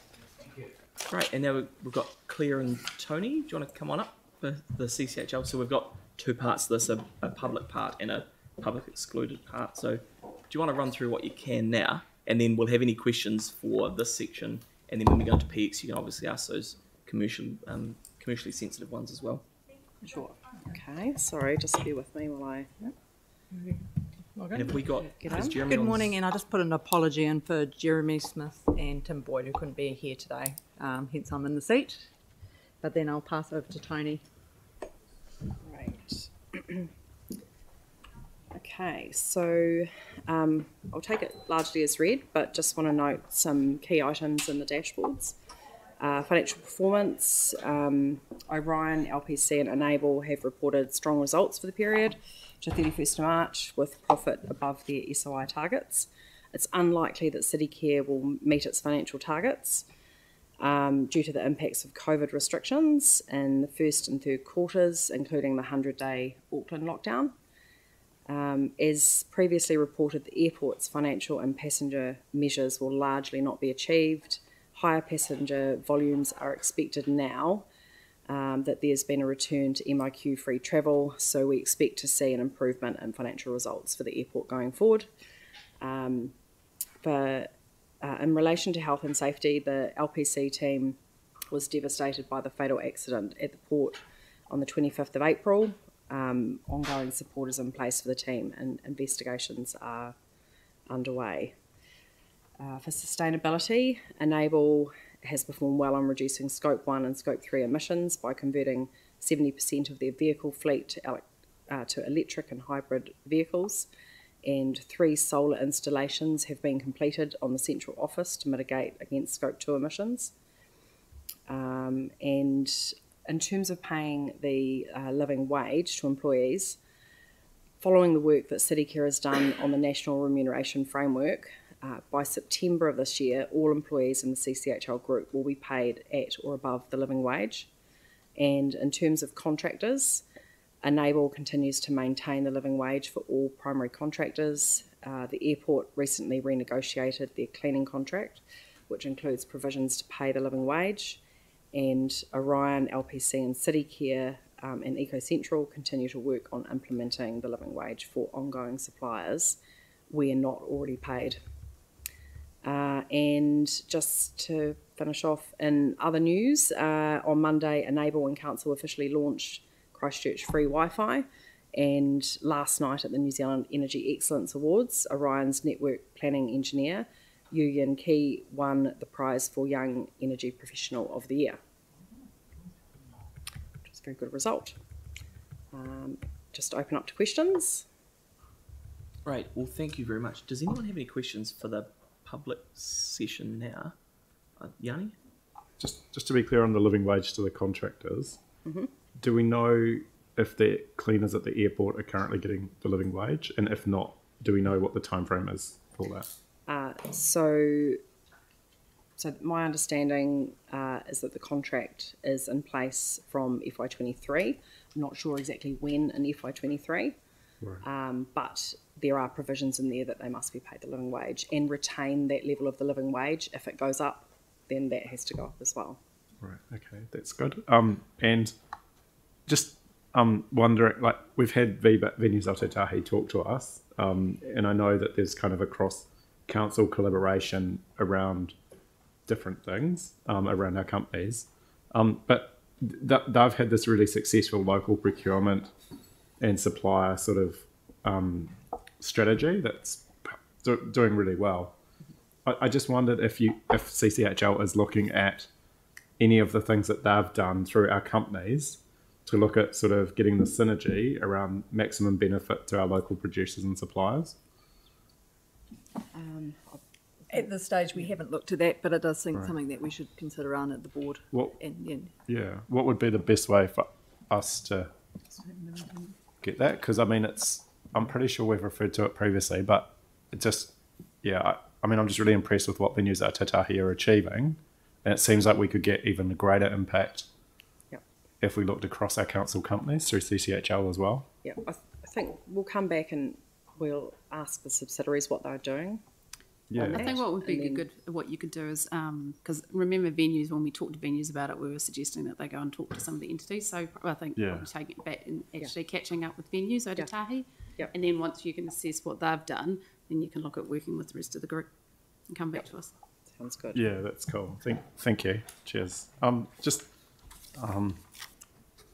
Great, and now we've we've got Claire and Tony. Do you want to come on up for the CCHL? So we've got two parts to this: a, a public part and a public excluded part. So, do you want to run through what you can now, and then we'll have any questions for this section, and then when we go into PX, you can obviously ask those commercial, um, commercially sensitive ones as well. Sure. Okay, sorry, just bear with me while I. And have we got Get is on. Jeremy Good morning, and I just put an apology in for Jeremy Smith and Tim Boyd who couldn't be here today. Um, hence, I'm in the seat. But then I'll pass over to Tony. Right. okay, so um, I'll take it largely as read, but just want to note some key items in the dashboards. Uh, financial performance, um, Orion, LPC, and Enable have reported strong results for the period to 31st of March with profit above their SOI targets. It's unlikely that CityCare will meet its financial targets um, due to the impacts of COVID restrictions in the first and third quarters, including the 100 day Auckland lockdown. Um, as previously reported, the airport's financial and passenger measures will largely not be achieved. Higher passenger volumes are expected now um, that there's been a return to MIQ free travel, so we expect to see an improvement in financial results for the airport going forward. Um, but uh, in relation to health and safety, the LPC team was devastated by the fatal accident at the port on the 25th of April. Um, ongoing support is in place for the team, and investigations are underway. Uh, for sustainability, Enable has performed well on reducing Scope 1 and Scope 3 emissions by converting 70% of their vehicle fleet to elec uh, to electric and hybrid vehicles, and three solar installations have been completed on the central office to mitigate against Scope 2 emissions. Um, and in terms of paying the uh, living wage to employees, following the work that City Care has done on the National Remuneration Framework, uh, by September of this year, all employees in the CCHL group will be paid at or above the living wage. And in terms of contractors, Enable continues to maintain the living wage for all primary contractors. Uh, the airport recently renegotiated their cleaning contract, which includes provisions to pay the living wage. And Orion, LPC, and City Care um, and Eco Central continue to work on implementing the living wage for ongoing suppliers where not already paid. Uh, and just to finish off in other news, uh, on Monday, Enable and Council officially launched Christchurch free Wi Fi. And last night at the New Zealand Energy Excellence Awards, Orion's network planning engineer, Yu Yin Ki, won the prize for Young Energy Professional of the Year. Which is a very good result. Um, just open up to questions. Great. Well, thank you very much. Does anyone have any questions for the public session now? Uh, Yani? Just just to be clear on the living wage to the contractors, Mhm. do we know if the cleaners at the airport are currently getting the living wage, and if not, do we know what the time frame is for that? So, so my understanding uh, is that the contract is in place from FY23. I'm not sure exactly when in FY23, Right. um, but there are provisions in there that they must be paid the living wage and retain that level of the living wage. If it goes up, then that has to go up as well. Right. Okay, that's good. Um, and just um wondering, like we've had Viva Venues Ōtautahi talk to us, um, and I know that there's kind of a cross council collaboration around different things um, around our companies, um, but th- they've had this really successful local procurement and supplier sort of um, strategy that's do- doing really well. I, I just wondered if you if CCHL is looking at any of the things that they've done through our companies to look at sort of getting the synergy around maximum benefit to our local producers and suppliers. Um, At this stage, we haven't looked at that, but it does seem Right. something that we should consider on at the board. What- And, and Yeah, what would be the best way for us to get that? Because I mean, it's I'm pretty sure we've referred to it previously, but it just yeah, I, I mean, I'm just really impressed with what venues Ōtautahi are achieving, and it seems like we could get even a greater impact Yep. if we looked across our council companies through CCHL as well. Yeah, I, th- I think we'll come back and we'll ask the subsidiaries what they're doing. Yeah. I think what would be and then- good, what you could do is, because remember venues, when we talked to venues about it, we were suggesting that they go and talk to some of the entities. So I think Yeah. probably taking it back and actually catching up with venues, Ōtautahi. Yep. And then once you can assess what they've done, then you can look at working with the rest of the group and come back to us. Sounds good. Yeah, that's cool. Thank, thank you. Cheers. Um, just, um,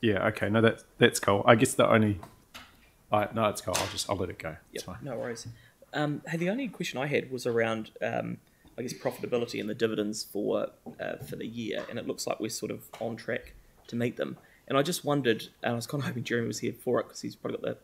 yeah, okay. No, that's that's cool. I guess the only, I no, it's cool. I'll just I'll let it go. It's fine. No worries. Um, hey, the only question I had was around, um, I guess, profitability and the dividends for uh, for the year, and it looks like we're sort of on track to meet them. And I just wondered, and I was kind of hoping Jeremy was here for it because he's probably got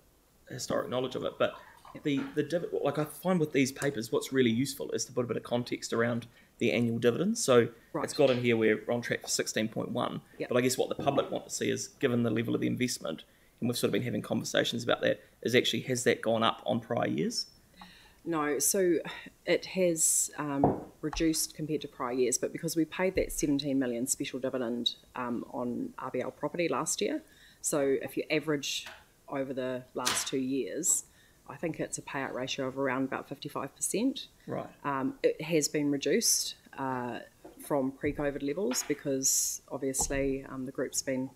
the historic knowledge of it. But the the div- like I find with these papers, what's really useful is to put a bit of context around the annual dividends. So it's got in here we're on track for sixteen point one. But I guess what the public want to see is, given the level of the investment, and we've sort of been having conversations about that, is actually has that gone up on prior years? No, so it has um, reduced compared to prior years, but because we paid that 17 million special dividend um, on RBL property last year, so if you average over the last two years, I think it's a payout ratio of around about 55%. Right. Um, it has been reduced uh, from pre COVID levels because obviously um, the group's been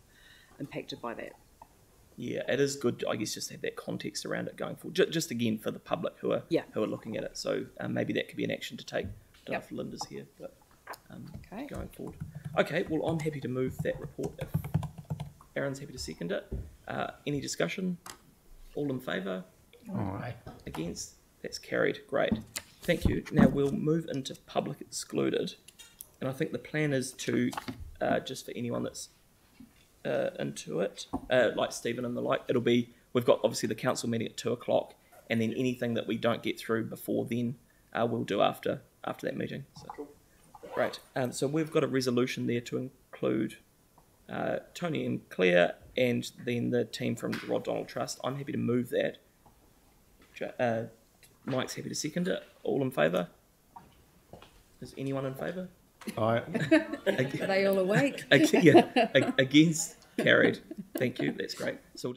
impacted by that. Yeah, it is good. I guess just have that context around it going forward. Just, just again for the public who are Yeah. who are looking at it. So um, maybe that could be an action to take. I don't know if Linda's here, but um, Okay. going forward. Okay. Well, I'm happy to move that report if Aaron's happy to second it. Uh, any discussion? All in favour? Aye. Against? That's carried. Great. Thank you. Now we'll move into public excluded, and I think the plan is to uh, just for anyone that's uh, into it, uh, like Stephen and the like, it'll be we've got obviously the council meeting at two o'clock, and then anything that we don't get through before then, uh, we'll do after after that meeting. So, great. Um, so we've got a resolution there to include uh, Tony and Claire, and then the team from Rod Donald Trust. I'm happy to move that. Uh, Mike's happy to second it. All in favour? Is anyone in favour? Aye. Are they all awake? Yeah, ag- against carried. Thank you. That's great. So.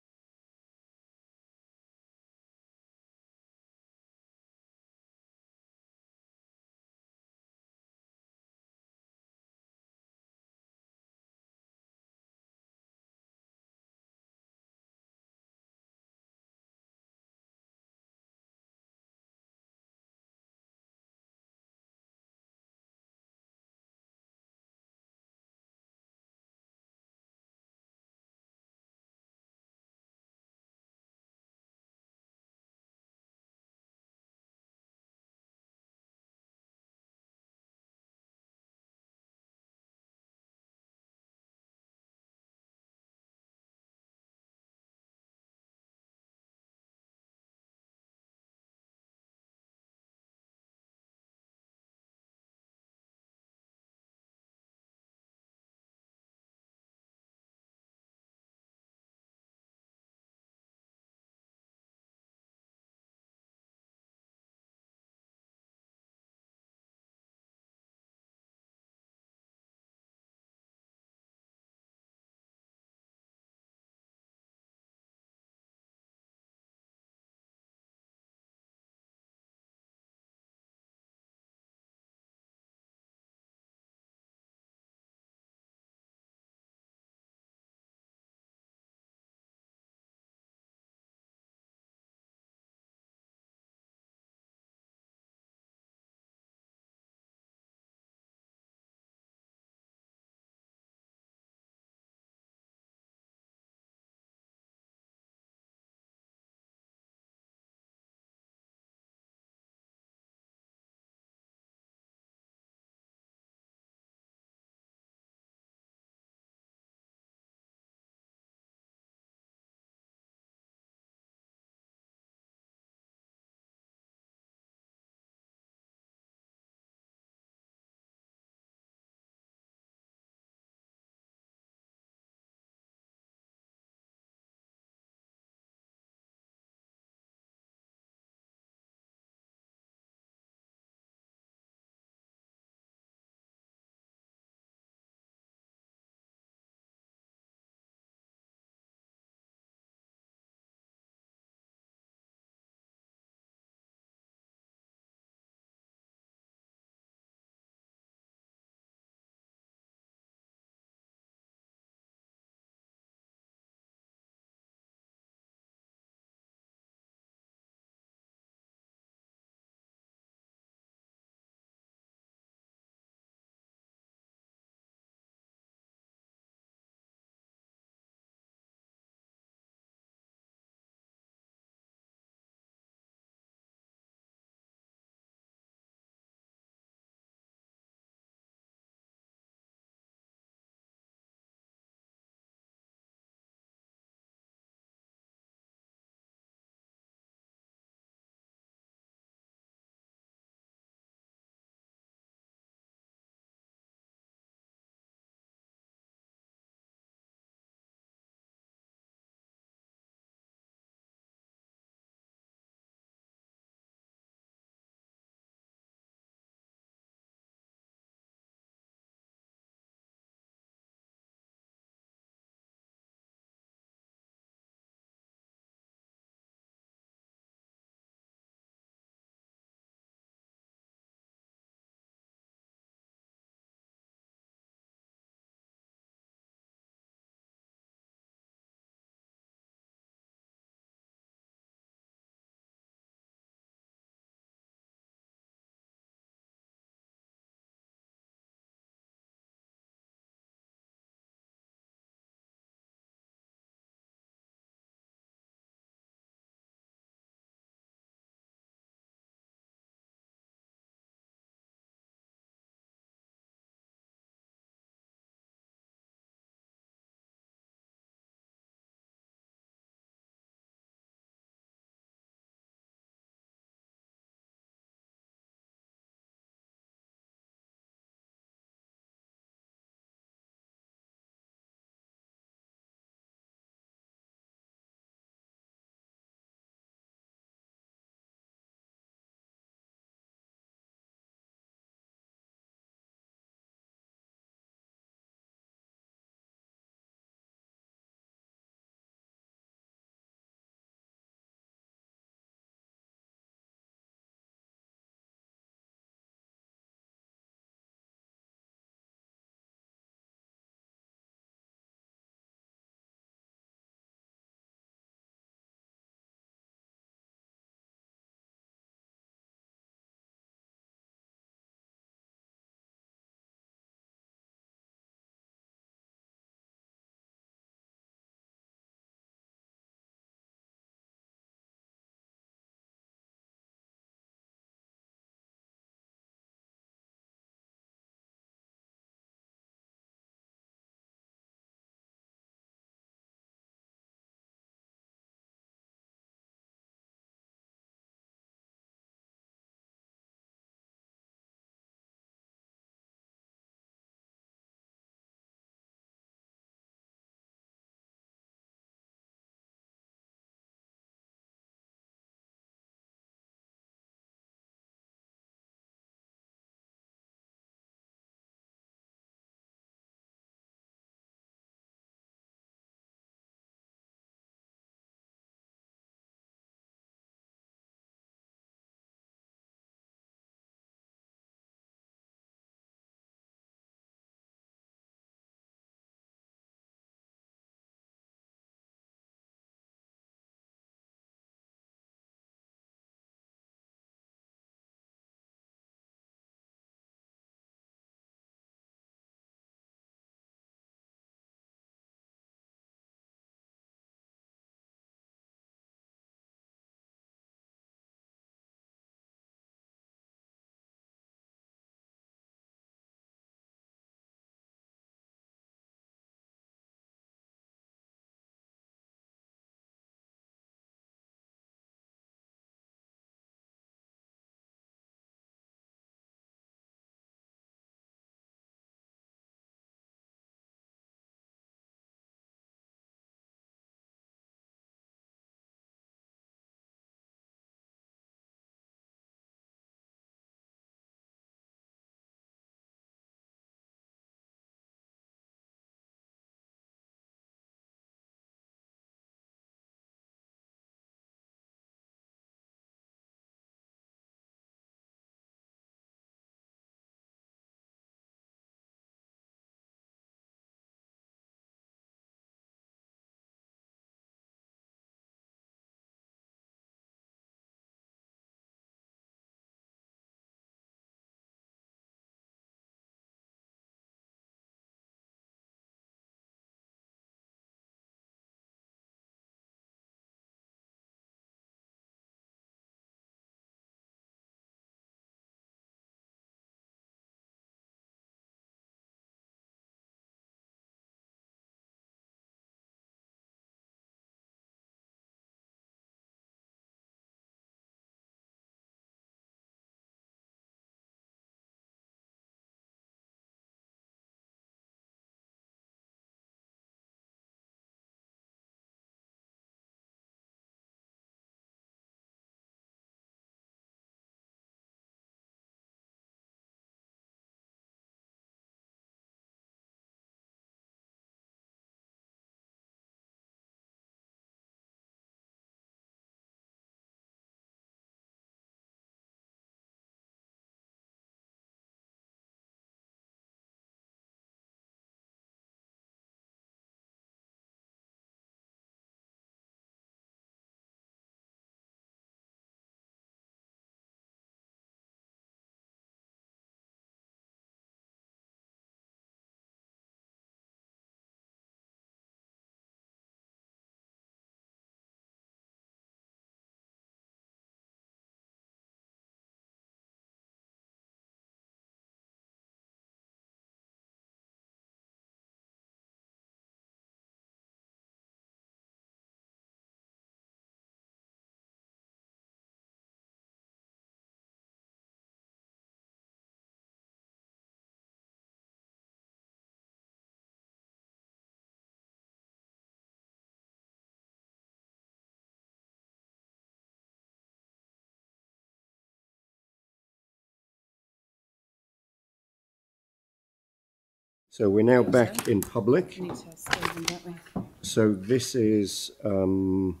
So we're now back in public. We need to have Stephen, don't we? So this is, um,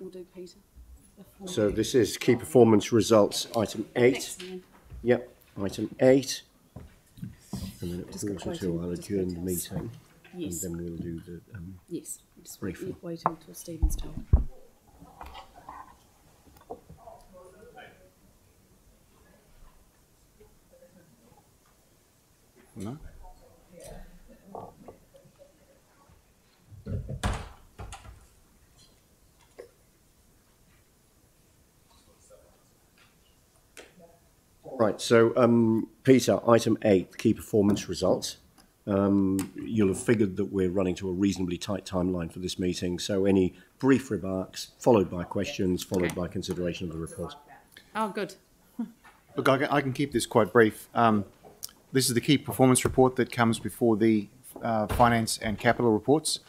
We'll do Peter. so this is key performance results, item eight. Yep, item eight. And then at quarter waiting two, I'll adjourn the meeting. Yes. And then we'll do the, um, Yes, just briefing. wait until Stephen's told. No? Right, so, um, Peter, item eight, key performance results. Um, you'll have figured that we're running to a reasonably tight timeline for this meeting, so any brief remarks, followed by questions, followed by consideration of the report. Oh, good. Look, I can, I can keep this quite brief. Um, this is the key performance report that comes before the uh, finance and capital reports.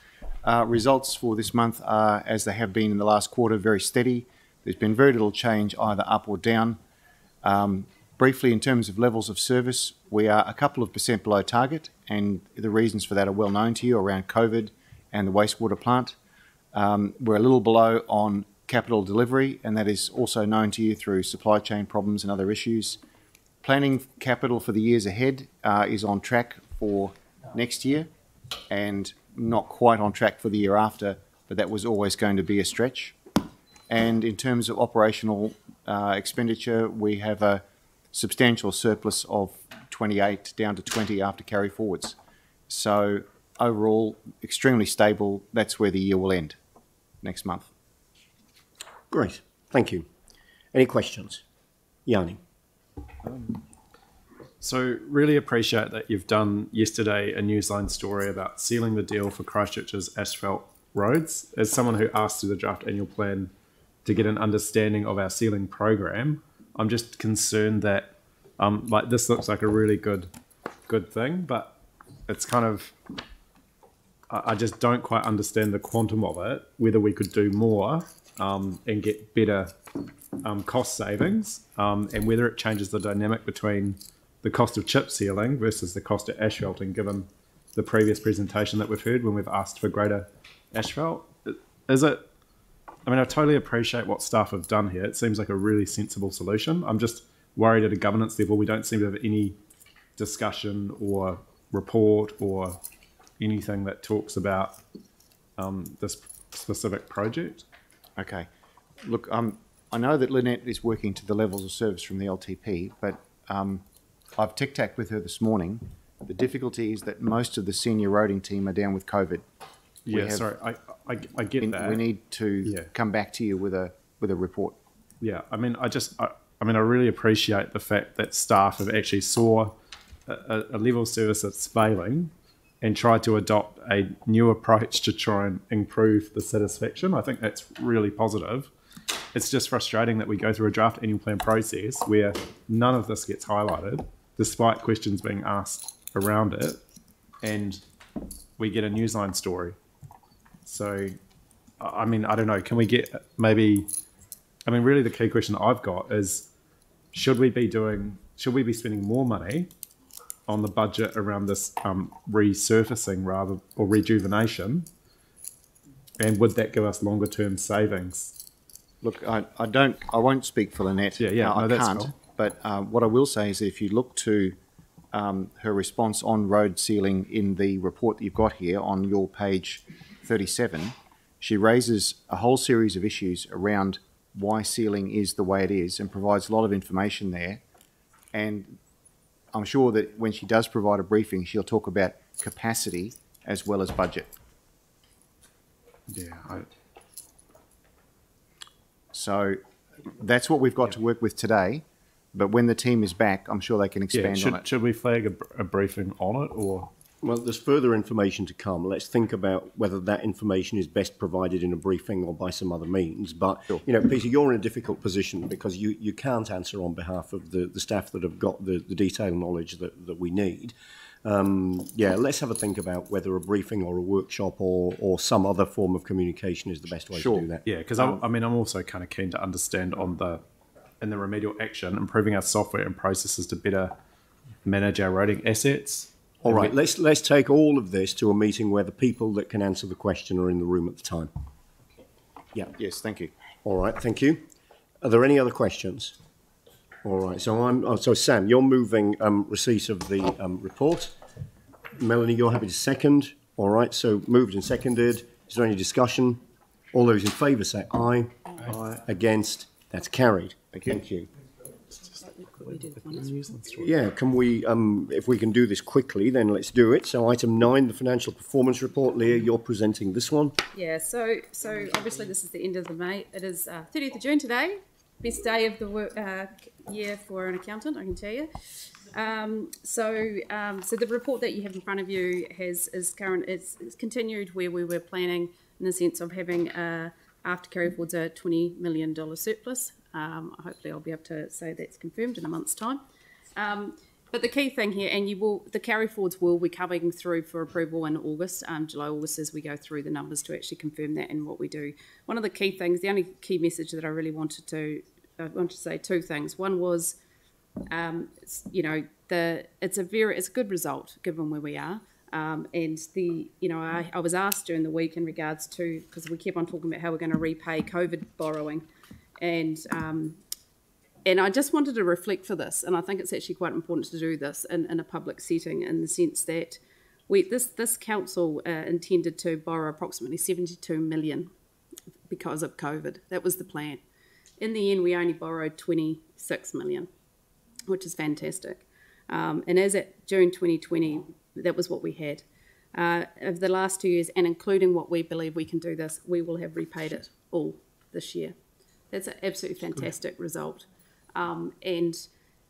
Uh, results for this month are, as they have been in the last quarter, very steady. There's been very little change either up or down. Um, briefly, in terms of levels of service, we are a couple of percent below target, and the reasons for that are well known to you around COVID and the wastewater plant. Um, we're a little below on capital delivery, and that is also known to you through supply chain problems and other issues. Planning capital for the years ahead uh, is on track for next year and not quite on track for the year after, but that was always going to be a stretch. And in terms of operational uh, expenditure, we have a substantial surplus of 28 down to 20 after carry forwards. So overall, extremely stable. That's where the year will end next month. Great, thank you. Any questions? Yani? So really appreciate that you've done yesterday a Newsline story about sealing the deal for Christchurch's asphalt roads. As someone who asked through the draft annual plan to get an understanding of our sealing program, I'm just concerned that um, like this looks like a really good good thing, but it's kind of I I just don't quite understand the quantum of it. Whether we could do more um, and get better um, cost savings, um, and whether it changes the dynamic between the cost of chip sealing versus the cost of asphalting, given the previous presentation that we've heard when we've asked for greater asphalt. Is it? I mean, I totally appreciate what staff have done here. It seems like a really sensible solution. I'm just worried at a governance level we don't seem to have any discussion or report or anything that talks about um, this specific project. Okay. Look, um, I know that Lynette is working to the levels of service from the LTP, but um, I've tic-tac with her this morning. The difficulty is that most of the senior roading team are down with COVID. We Yeah, have- sorry, I, I, I get we- that. We need to come back to you with a with a report. Yeah, I mean, I just, I, I mean, I really appreciate the fact that staff have actually saw a, a- a level of service that's failing and tried to adopt a new approach to try and improve the satisfaction. I think that's really positive. It's just frustrating that we go through a draft annual plan process where none of this gets highlighted, despite questions being asked around it, and we get a newsline story. So, I mean, I don't know. Can we get maybe? I mean, really, the key question I've got is: should we be doing? Should we be spending more money on the budget around this um, resurfacing rather or rejuvenation? And would that give us longer term savings? Look, I, I don't, I won't speak for Lynette. Yeah, yeah, Uh, no, I can't. cool. But uh, what I will say is if you look to um, her response on road sealing in the report that you've got here on your page 37, she raises a whole series of issues around why sealing is the way it is and provides a lot of information there. And I'm sure that when she does provide a briefing, she'll talk about capacity as well as budget. Yeah, I, So that's what we've got to work with today. But when the team is back, I'm sure they can yeah. expand Should, on it. should we flag a, a briefing on it or? Well, there's further information to come. Let's think about whether that information is best provided in a briefing or by some other means. But, you know, Peter, you're in a difficult position because you, you can't answer on behalf of the, the staff that have got the, the detailed knowledge that, that we need. Um, yeah, let's have a think about whether a briefing or a workshop or, or some other form of communication is the best way to do that. Yeah, because Um, I mean, I'm also kind of keen to understand on the in the remedial action, improving our software and processes to better manage our roading assets. All right, we- let's, let's take all of this to a meeting where the people that can answer the question are in the room at the time. Yeah. Yes, thank you. All right, thank you. Are there any other questions? All right, so I'm, oh, so Sam, you're moving um, receipt of the um, report. Melanie, you're happy to second. All right, so moved and seconded. Is there any discussion? All those in favour say aye. Aye. Against? That's carried. Thank you. Thank you. Yeah, can we, um, if we can do this quickly, then let's do it. So item nine, the financial performance report. Leah, you're presenting this one. Yeah, so so obviously this is the end of the May. It is uh, 30th of June today. Best day of the wo- uh, year for an accountant, I can tell you. Um, so um, so the report that you have in front of you has is current. It's, it's continued where we were planning in the sense of having uh, after carry forwards a 20 million dollar surplus. Um, hopefully, I'll be able to say that's confirmed in a month's time. Um, but the key thing here, and you will, the carry forwards will be coming through for approval in August, um, July, August, as we go through the numbers to actually confirm that and what we do. One of the key things, the only key message that I really wanted to, I wanted to say two things. One was, um, you know, the it's a very it's a good result given where we are. Um, and the you know I, I was asked during the week in regards to because we kept on talking about how we're going to repay COVID borrowing, and um, and I just wanted to reflect for this, and I think it's actually quite important to do this in, in a public setting in the sense that we this this council uh, intended to borrow approximately 72 million because of COVID. That was the plan. In the end, we only borrowed 26 million, which is fantastic. Um, and as at June 2020, that was what we had. Uh, of the last two years, and including what we believe we can do this, we will have repaid it all this year. That's an absolutely fantastic result. Um, and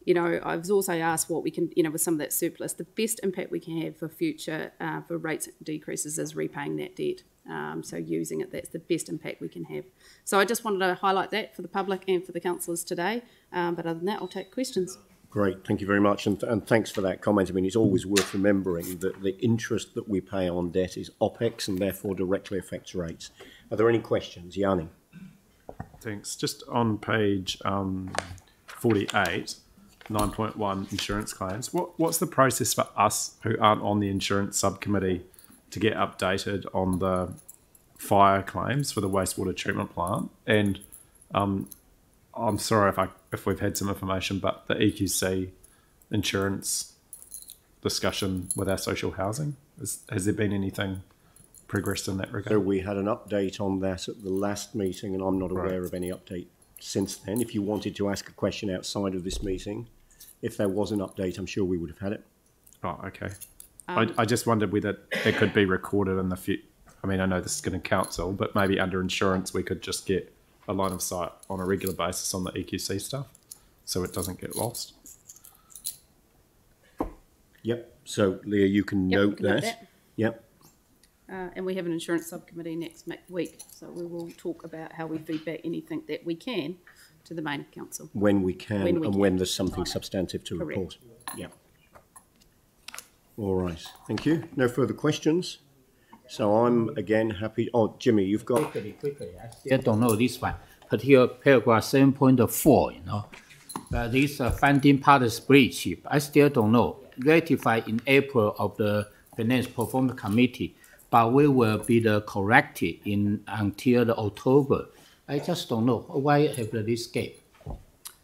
you know, I was also asked what we can, you know, with some of that surplus, the best impact we can have for future uh, for rates decreases is repaying that debt. Um, so using it, that's the best impact we can have. So I just wanted to highlight that for the public and for the councillors today. Um, but other than that, I'll take questions. Great, thank you very much, and, and thanks for that comment. I mean, it's always worth remembering that the interest that we pay on debt is OPEX and therefore directly affects rates. Are there any questions? Yani? Thanks. Just on page um, 48, 9.1 insurance claims, what, what's the process for us who aren't on the insurance subcommittee to get updated on the fire claims for the wastewater treatment plant? And um, I'm sorry if I if we've had some information, but the EQC insurance discussion with our social housing, is, has there been anything progressed in that regard? So we had an update on that at the last meeting, and I'm not aware Right. of any update since then. If you wanted to ask a question outside of this meeting, if there was an update, I'm sure we would have had it. Oh, okay. Um, I, I just wondered whether it could be recorded in the future. I mean, I know this is going to council, but maybe under insurance we could just get a line of sight on a regular basis on the EQC stuff, so it doesn't get lost. Yep. So Leah, you can Yep, note can note that. that. Yep. Uh, and we have an insurance subcommittee next week, so we will talk about how we feedback anything that we can to the main council. When we can, When we and can. when there's something substantive to Correct. report. Yep. All right. Thank you. No further questions. So I'm again happy. Oh, Jimmy, you've got. Quickly, quickly, I still don't know this one, particular paragraph seven point four, you know. Uh, this uh, funding partners breach, I still don't know. Ratified in April of the Finance Performance Committee, but we will be the corrected in until the October. I just don't know why have this gap.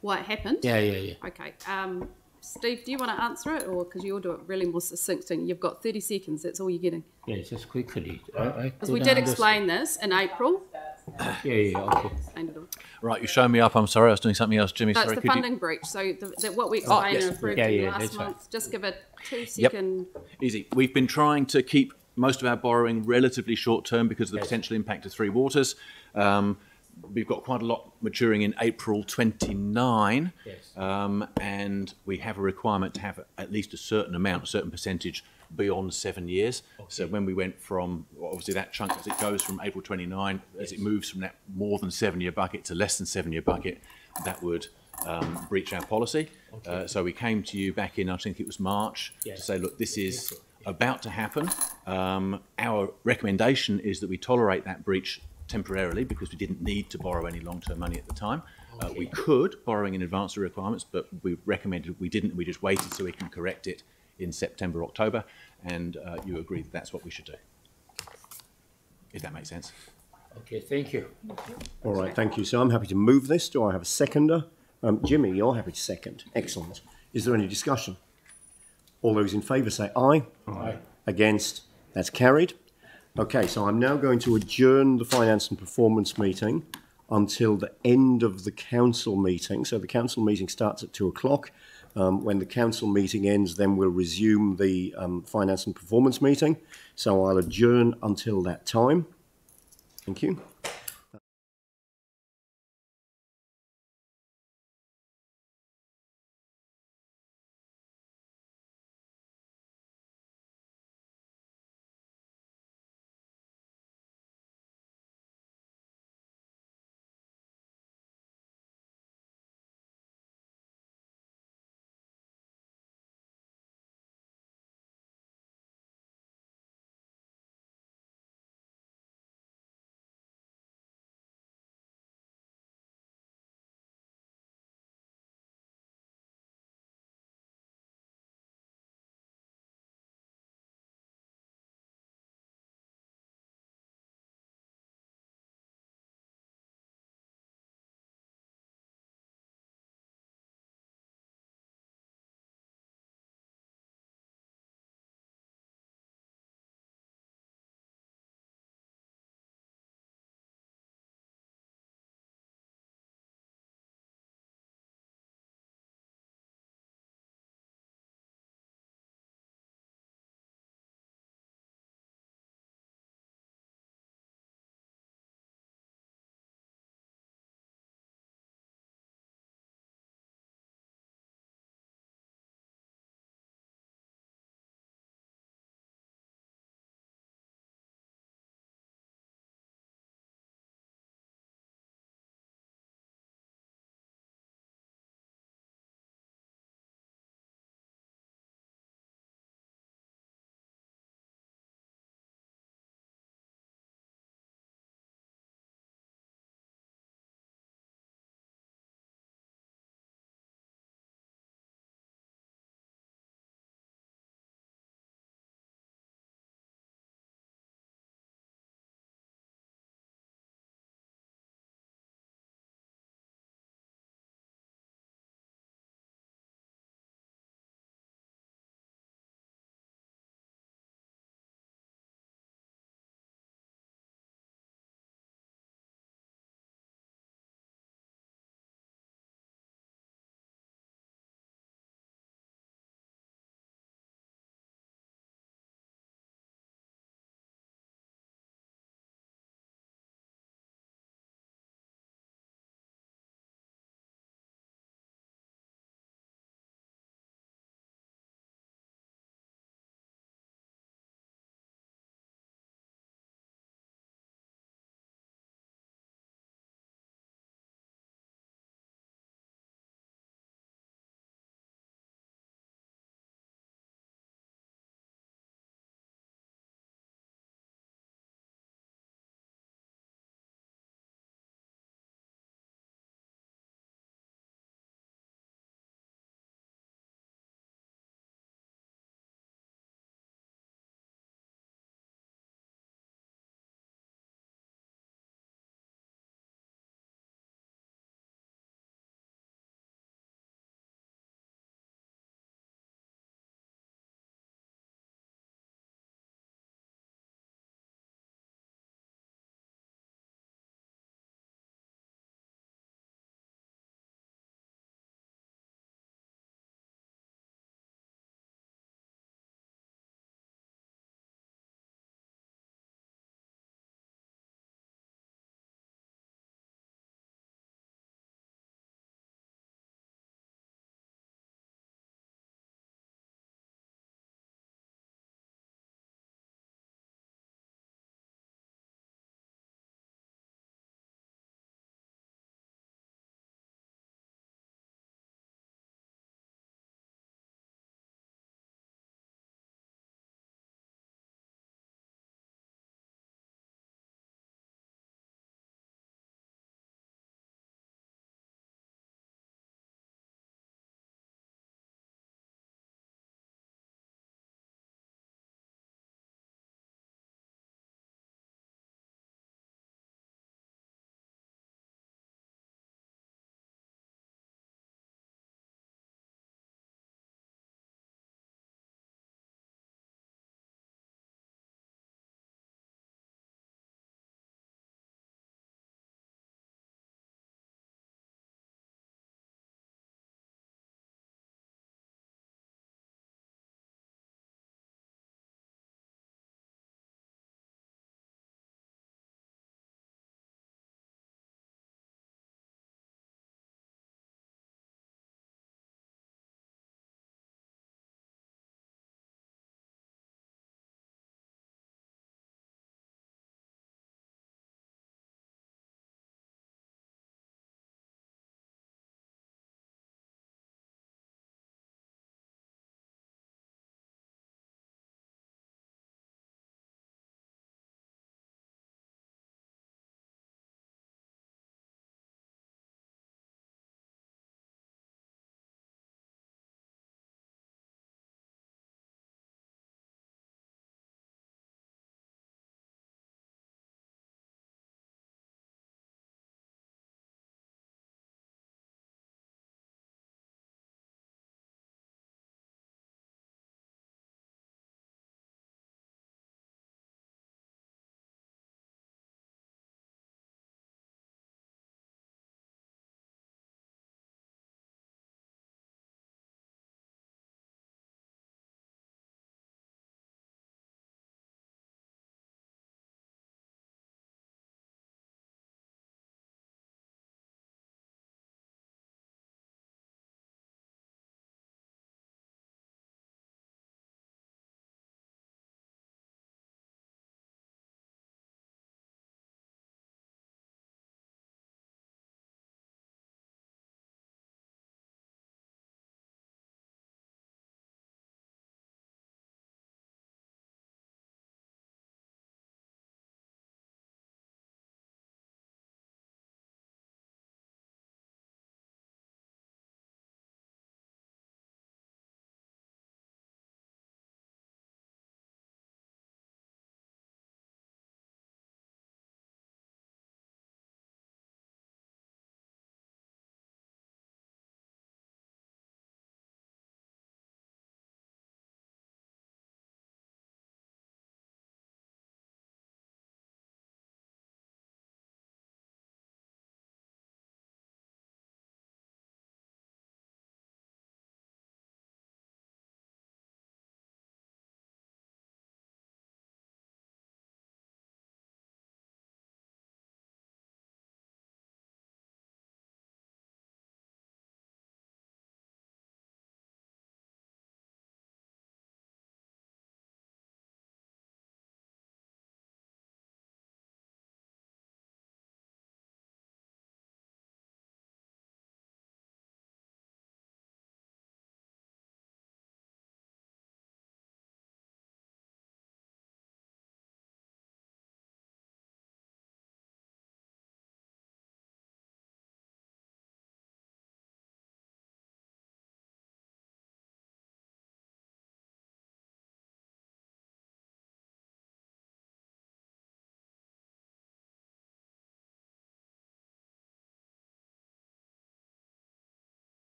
What happened? Yeah, yeah, yeah. Okay. Um, Steve, do you want to answer it, or because you'll do it really more succinctly? You've got thirty seconds. That's all you're getting. Yeah, just quickly. I, I Because we couldn't did explain this in April. understand. Yeah, yeah, okay. Explained it all. Right, you showed me up. I'm sorry, I was doing something else. Jimmy, No, sorry. it's the could you- funding breach. So the, the, what we Oh, explained yes. and approved Yeah, in yeah, last that's right. month. Just give a two Yep. Easy. We've been trying to keep most of our borrowing relatively short term because of the potential impact of Three Waters. Um, we've got quite a lot maturing in April 29, Yes. um, and we have a requirement to have at least a certain amount, a certain percentage beyond seven years. So when we went from well, obviously that chunk as it goes from April 29, as it moves from that more than seven year bucket to less than seven year bucket, that would um, breach our policy. Uh, so we came to you back in, I think it was March, Yes. to say, look, this is about to happen. Um, our recommendation is that we tolerate that breach temporarily because we didn't need to borrow any long-term money at the time. Uh, we could, borrowing in advance of requirements, but we recommended we didn't. We just waited so we can correct it in September, October, and uh, you agree that that's what we should do. If that makes sense. Okay, thank you. All right, thank you. So I'm happy to move this. Do I have a seconder? Um, Jimmy, you're happy to second. Excellent. Is there any discussion? All those in favour say aye. Aye. Against? That's carried. Okay, so I'm now going to adjourn the finance and performance meeting until the end of the council meeting. So the council meeting starts at two o'clock. Um, when the council meeting ends, then we'll resume the um, finance and performance meeting. So I'll adjourn until that time. Thank you.